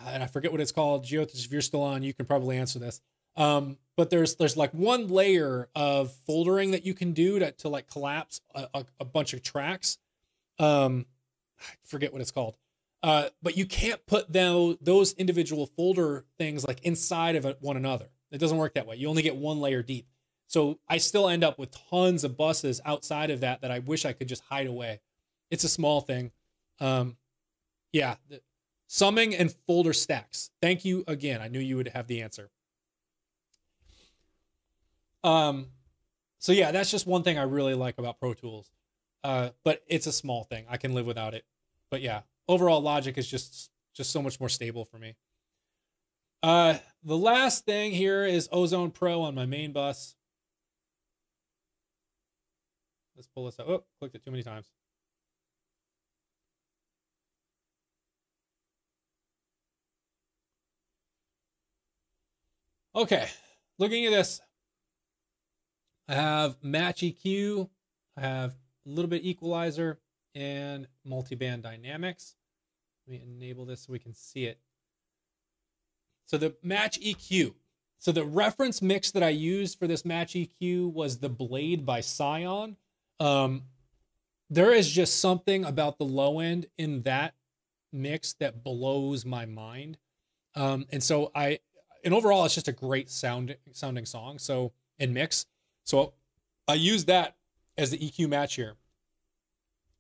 and I forget what it's called. Geotis, if you're still on, you can probably answer this. Um, but there's there's like one layer of foldering that you can do to, to like collapse a, a, a bunch of tracks. Um, I forget what it's called. Uh, but you can't put those those individual folder things like inside of one another. It doesn't work that way. You only get one layer deep. So I still end up with tons of buses outside of that that I wish I could just hide away. It's a small thing. Um, yeah, summing and folder stacks. Thank you again. I knew you would have the answer. Um, so yeah, that's just one thing I really like about Pro Tools. Uh, but it's a small thing. I can live without it. But yeah, overall Logic is just just so much more stable for me. Uh, the last thing here is Ozone Pro on my main bus. Let's pull this out. Oh, clicked it too many times. Okay, looking at this, I have match EQ, I have a little bit equalizer, and multiband dynamics. Let me enable this so we can see it. So the match EQ. So the reference mix that I used for this match EQ was the Blade by Scion. Um, there is just something about the low end in that mix that blows my mind. Um, and so I and overall, it's just a great sound sounding song. So and mix. So I use that as the EQ match here.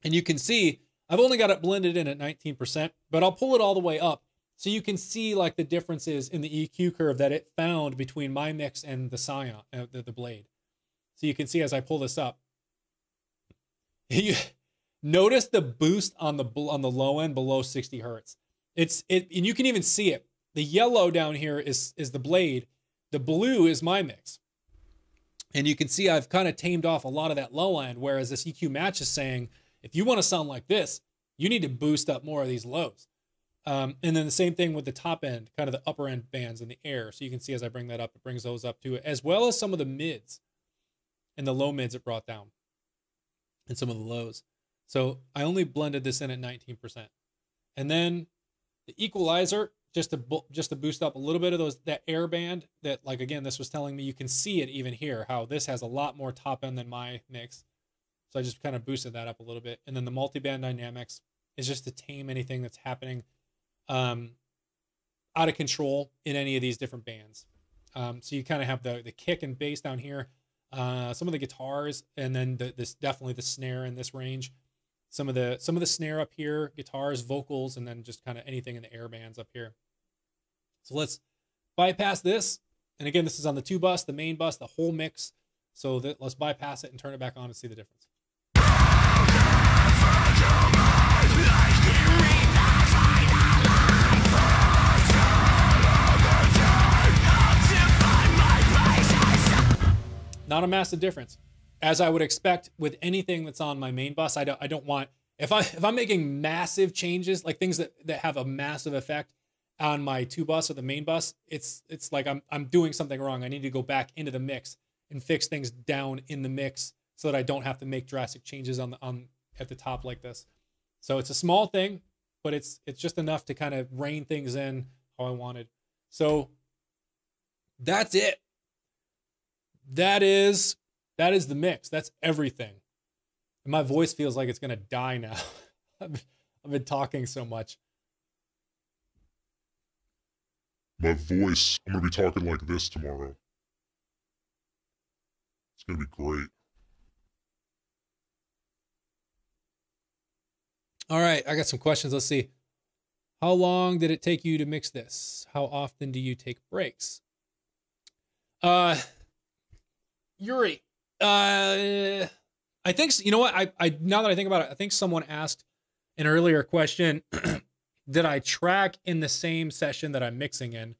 And you can see I've only got it blended in at 19%, but I'll pull it all the way up so you can see like the differences in the EQ curve that it found between my mix and the Scion, uh, the, the blade. So you can see as I pull this up, [LAUGHS] you notice the boost on the on the low end below 60 hertz. It's it, and you can even see it. The yellow down here is, is the blade. The blue is my mix. And you can see I've kind of tamed off a lot of that low end, whereas this EQ match is saying, if you want to sound like this, you need to boost up more of these lows. Um, and then the same thing with the top end, kind of the upper end bands in the air. So you can see as I bring that up, it brings those up too, as well as some of the mids and the low mids it brought down and some of the lows. So I only blended this in at 19%. And then the equalizer, just to just to boost up a little bit of those that air band that like again this was telling me you can see it even here how this has a lot more top end than my mix so i just kind of boosted that up a little bit and then the multi-band dynamics is just to tame anything that's happening um, out of control in any of these different bands um, so you kind of have the the kick and bass down here uh, some of the guitars and then the, this definitely the snare in this range some of the some of the snare up here guitars vocals and then just kind of anything in the air bands up here so let's bypass this. And again, this is on the two bus, the main bus, the whole mix. So that, let's bypass it and turn it back on and see the difference. Not a massive difference. As I would expect with anything that's on my main bus, I don't I don't want if I if I'm making massive changes, like things that, that have a massive effect, on my two bus or the main bus, it's it's like I'm I'm doing something wrong. I need to go back into the mix and fix things down in the mix so that I don't have to make drastic changes on the on at the top like this. So it's a small thing, but it's it's just enough to kind of rein things in how I wanted. So that's it. That is that is the mix. That's everything. And my voice feels like it's gonna die now. [LAUGHS] I've been talking so much. My voice, I'm going to be talking like this tomorrow. It's going to be great. All right, I got some questions. Let's see. How long did it take you to mix this? How often do you take breaks? Uh Yuri, uh I think you know what I I now that I think about it, I think someone asked an earlier question. [CLEARS THROAT] did I track in the same session that I'm mixing in?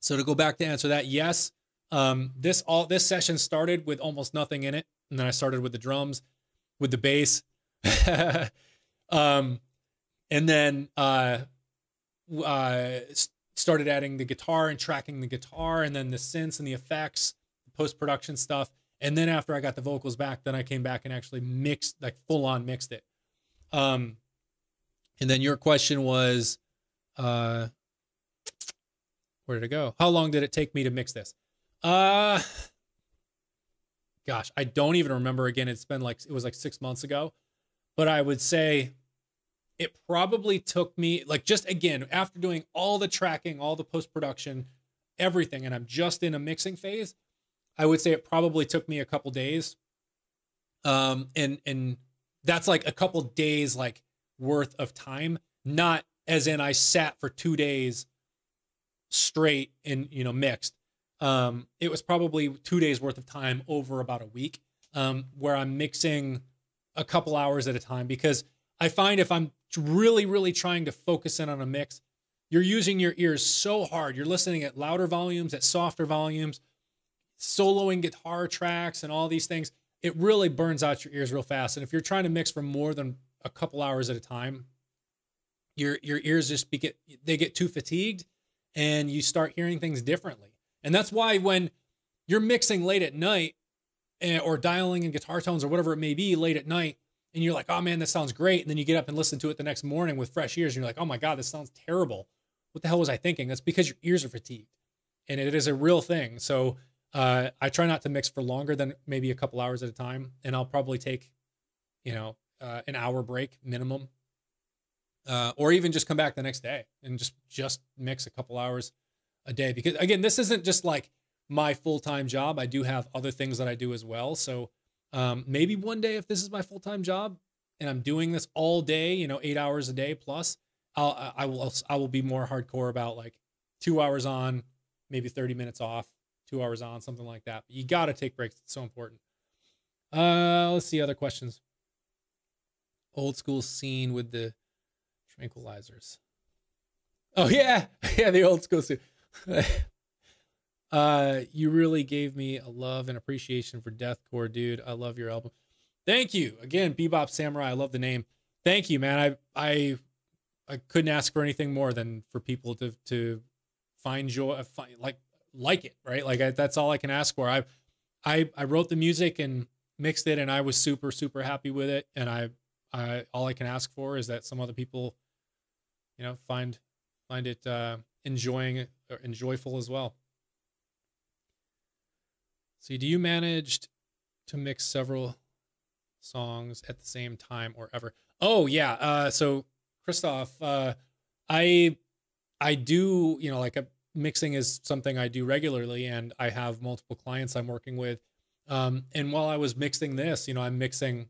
So to go back to answer that, yes. Um, this all this session started with almost nothing in it, and then I started with the drums, with the bass, [LAUGHS] um, and then uh, uh, started adding the guitar and tracking the guitar, and then the synths and the effects, post production stuff. And then after I got the vocals back, then I came back and actually mixed, like full on mixed it. Um, and then your question was, uh, where did it go? How long did it take me to mix this? Uh, gosh, I don't even remember. Again, it's been like it was like six months ago, but I would say it probably took me like just again after doing all the tracking, all the post production, everything, and I'm just in a mixing phase. I would say it probably took me a couple days. Um, and and that's like a couple days like worth of time, not as in I sat for two days straight and you know mixed. Um, it was probably two days worth of time over about a week, um, where I'm mixing a couple hours at a time because I find if I'm really, really trying to focus in on a mix, you're using your ears so hard. You're listening at louder volumes, at softer volumes, soloing guitar tracks, and all these things. It really burns out your ears real fast. And if you're trying to mix for more than a couple hours at a time, your your ears just get they get too fatigued, and you start hearing things differently. And that's why when you're mixing late at night eh, or dialing in guitar tones or whatever it may be late at night, and you're like, oh man, this sounds great. And then you get up and listen to it the next morning with fresh ears, and you're like, oh my God, this sounds terrible. What the hell was I thinking? That's because your ears are fatigued. And it is a real thing. So uh, I try not to mix for longer than maybe a couple hours at a time. And I'll probably take, you know, uh, an hour break minimum. Uh, or even just come back the next day and just just mix a couple hours a day because again this isn't just like my full-time job i do have other things that i do as well so um, maybe one day if this is my full-time job and i'm doing this all day you know eight hours a day plus i'll i will i will be more hardcore about like two hours on maybe 30 minutes off two hours on something like that but you got to take breaks it's so important uh let's see other questions old school scene with the tranquilizers oh yeah [LAUGHS] yeah the old school scene [LAUGHS] uh, you really gave me a love and appreciation for deathcore, dude. I love your album. Thank you again, Bebop Samurai. I love the name. Thank you, man. I I I couldn't ask for anything more than for people to to find joy, find, like like it, right? Like I, that's all I can ask for. I I I wrote the music and mixed it, and I was super super happy with it. And I I all I can ask for is that some other people, you know, find find it uh, enjoying or enjoyful as well. See, do you managed to mix several songs at the same time or ever? Oh yeah. Uh, so Christoph, uh, I I do you know like a, mixing is something I do regularly, and I have multiple clients I'm working with. Um, and while I was mixing this, you know, I'm mixing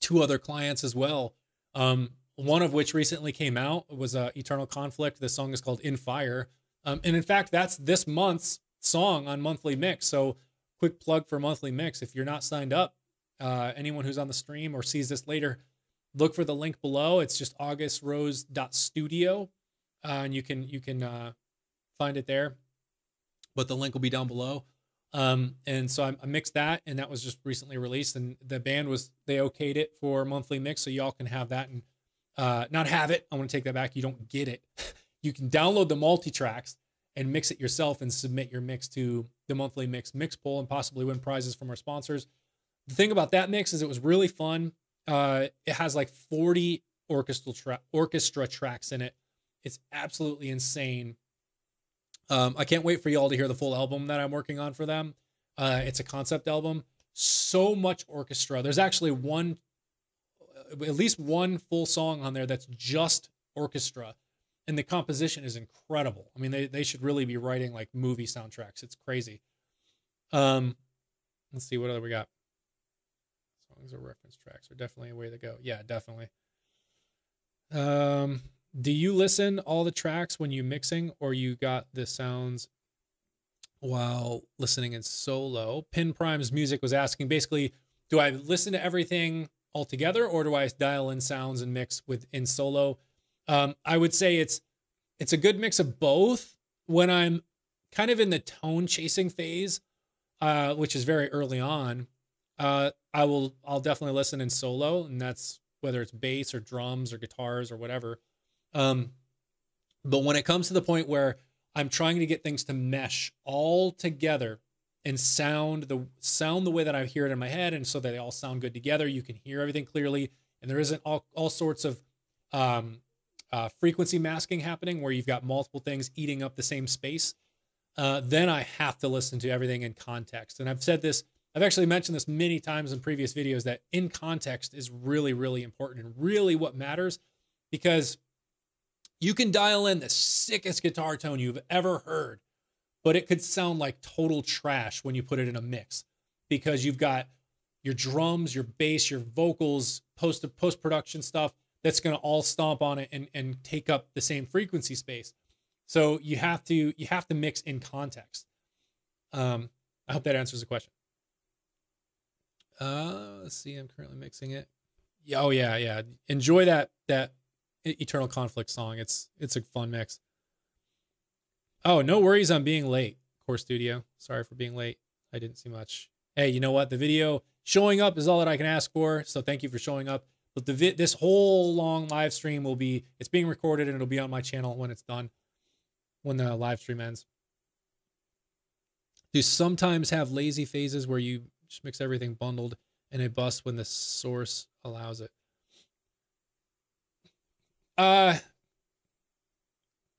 two other clients as well. Um, one of which recently came out was uh, Eternal Conflict. The song is called In Fire. Um, and in fact, that's this month's song on Monthly Mix. So, quick plug for Monthly Mix. If you're not signed up, uh, anyone who's on the stream or sees this later, look for the link below. It's just augustrose.studio, uh, and you can you can uh, find it there. But the link will be down below. Um, and so I, I mixed that, and that was just recently released. And the band was they okayed it for Monthly Mix, so y'all can have that and uh, not have it. I want to take that back. You don't get it. [LAUGHS] you can download the multi tracks and mix it yourself and submit your mix to the monthly mix mix poll and possibly win prizes from our sponsors. The thing about that mix is it was really fun. Uh, it has like 40 orchestral tra- orchestra tracks in it. It's absolutely insane. Um, I can't wait for y'all to hear the full album that I'm working on for them. Uh, it's a concept album. So much orchestra. There's actually one at least one full song on there that's just orchestra and the composition is incredible i mean they, they should really be writing like movie soundtracks it's crazy um let's see what other we got songs or reference tracks are definitely a way to go yeah definitely um do you listen all the tracks when you mixing or you got the sounds while listening in solo pin prime's music was asking basically do I listen to everything all together or do I dial in sounds and mix with in solo? Um, I would say it's it's a good mix of both. When I'm kind of in the tone chasing phase, uh, which is very early on, uh, I will I'll definitely listen in solo, and that's whether it's bass or drums or guitars or whatever. Um, but when it comes to the point where I'm trying to get things to mesh all together and sound the sound the way that I hear it in my head, and so that they all sound good together. You can hear everything clearly, and there isn't all all sorts of um, uh, frequency masking happening where you've got multiple things eating up the same space. Uh, then I have to listen to everything in context. And I've said this, I've actually mentioned this many times in previous videos that in context is really, really important and really what matters because you can dial in the sickest guitar tone you've ever heard but it could sound like total trash when you put it in a mix because you've got your drums, your bass, your vocals, post post production stuff that's going to all stomp on it and and take up the same frequency space. So you have to you have to mix in context. Um, I hope that answers the question. Uh, let's see. I'm currently mixing it. Yeah, oh yeah, yeah. Enjoy that that Eternal Conflict song. It's it's a fun mix. Oh, no worries on being late, Core Studio. Sorry for being late. I didn't see much. Hey, you know what? The video showing up is all that I can ask for. So thank you for showing up. But the vi- this whole long live stream will be it's being recorded and it'll be on my channel when it's done, when the live stream ends. Do sometimes have lazy phases where you just mix everything bundled in a bus when the source allows it. Uh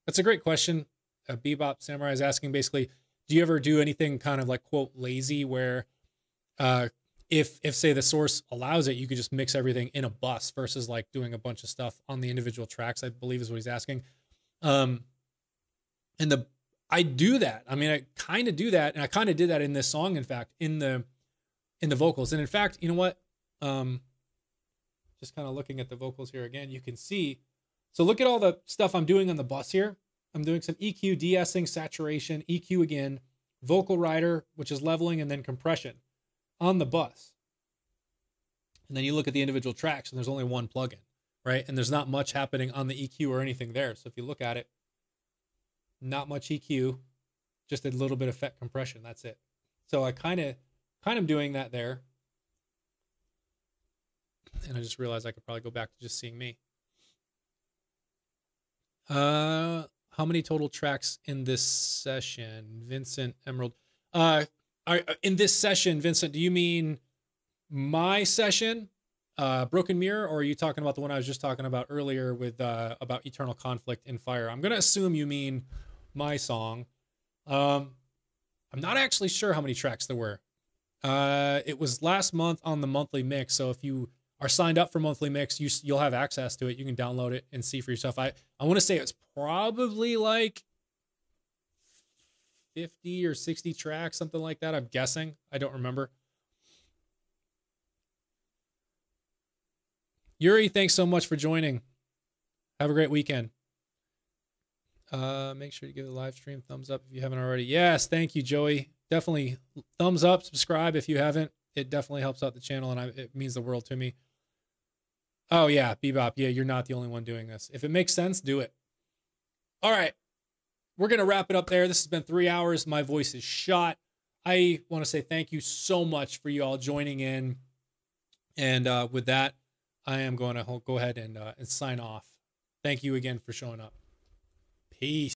that's a great question a Bebop Samurai is asking basically, do you ever do anything kind of like quote lazy where uh if if say the source allows it, you could just mix everything in a bus versus like doing a bunch of stuff on the individual tracks, I believe is what he's asking. Um and the I do that. I mean, I kind of do that, and I kind of did that in this song, in fact, in the in the vocals. And in fact, you know what? Um just kind of looking at the vocals here again, you can see. So look at all the stuff I'm doing on the bus here. I'm doing some EQ, de-essing, saturation, EQ again, vocal rider, which is leveling, and then compression on the bus. And then you look at the individual tracks, and there's only one plugin, right? And there's not much happening on the EQ or anything there. So if you look at it, not much EQ, just a little bit of FET compression. That's it. So I kind of, kind of doing that there. And I just realized I could probably go back to just seeing me. Uh, how many total tracks in this session, Vincent Emerald? Uh, are, uh, in this session, Vincent, do you mean my session, uh, Broken Mirror, or are you talking about the one I was just talking about earlier with uh, about eternal conflict in fire? I'm gonna assume you mean my song. Um, I'm not actually sure how many tracks there were. Uh, it was last month on the monthly mix, so if you are signed up for monthly mix, you you'll have access to it. You can download it and see for yourself. I I want to say it's probably like 50 or 60 tracks, something like that. I'm guessing. I don't remember. Yuri, thanks so much for joining. Have a great weekend. Uh, make sure to give the live stream thumbs up if you haven't already. Yes, thank you, Joey. Definitely thumbs up, subscribe if you haven't. It definitely helps out the channel and I, it means the world to me. Oh yeah, Bebop. Yeah, you're not the only one doing this. If it makes sense, do it. All right. We're gonna wrap it up there. This has been three hours. My voice is shot. I want to say thank you so much for you all joining in. And uh, with that, I am going to go ahead and, uh, and sign off. Thank you again for showing up. Peace.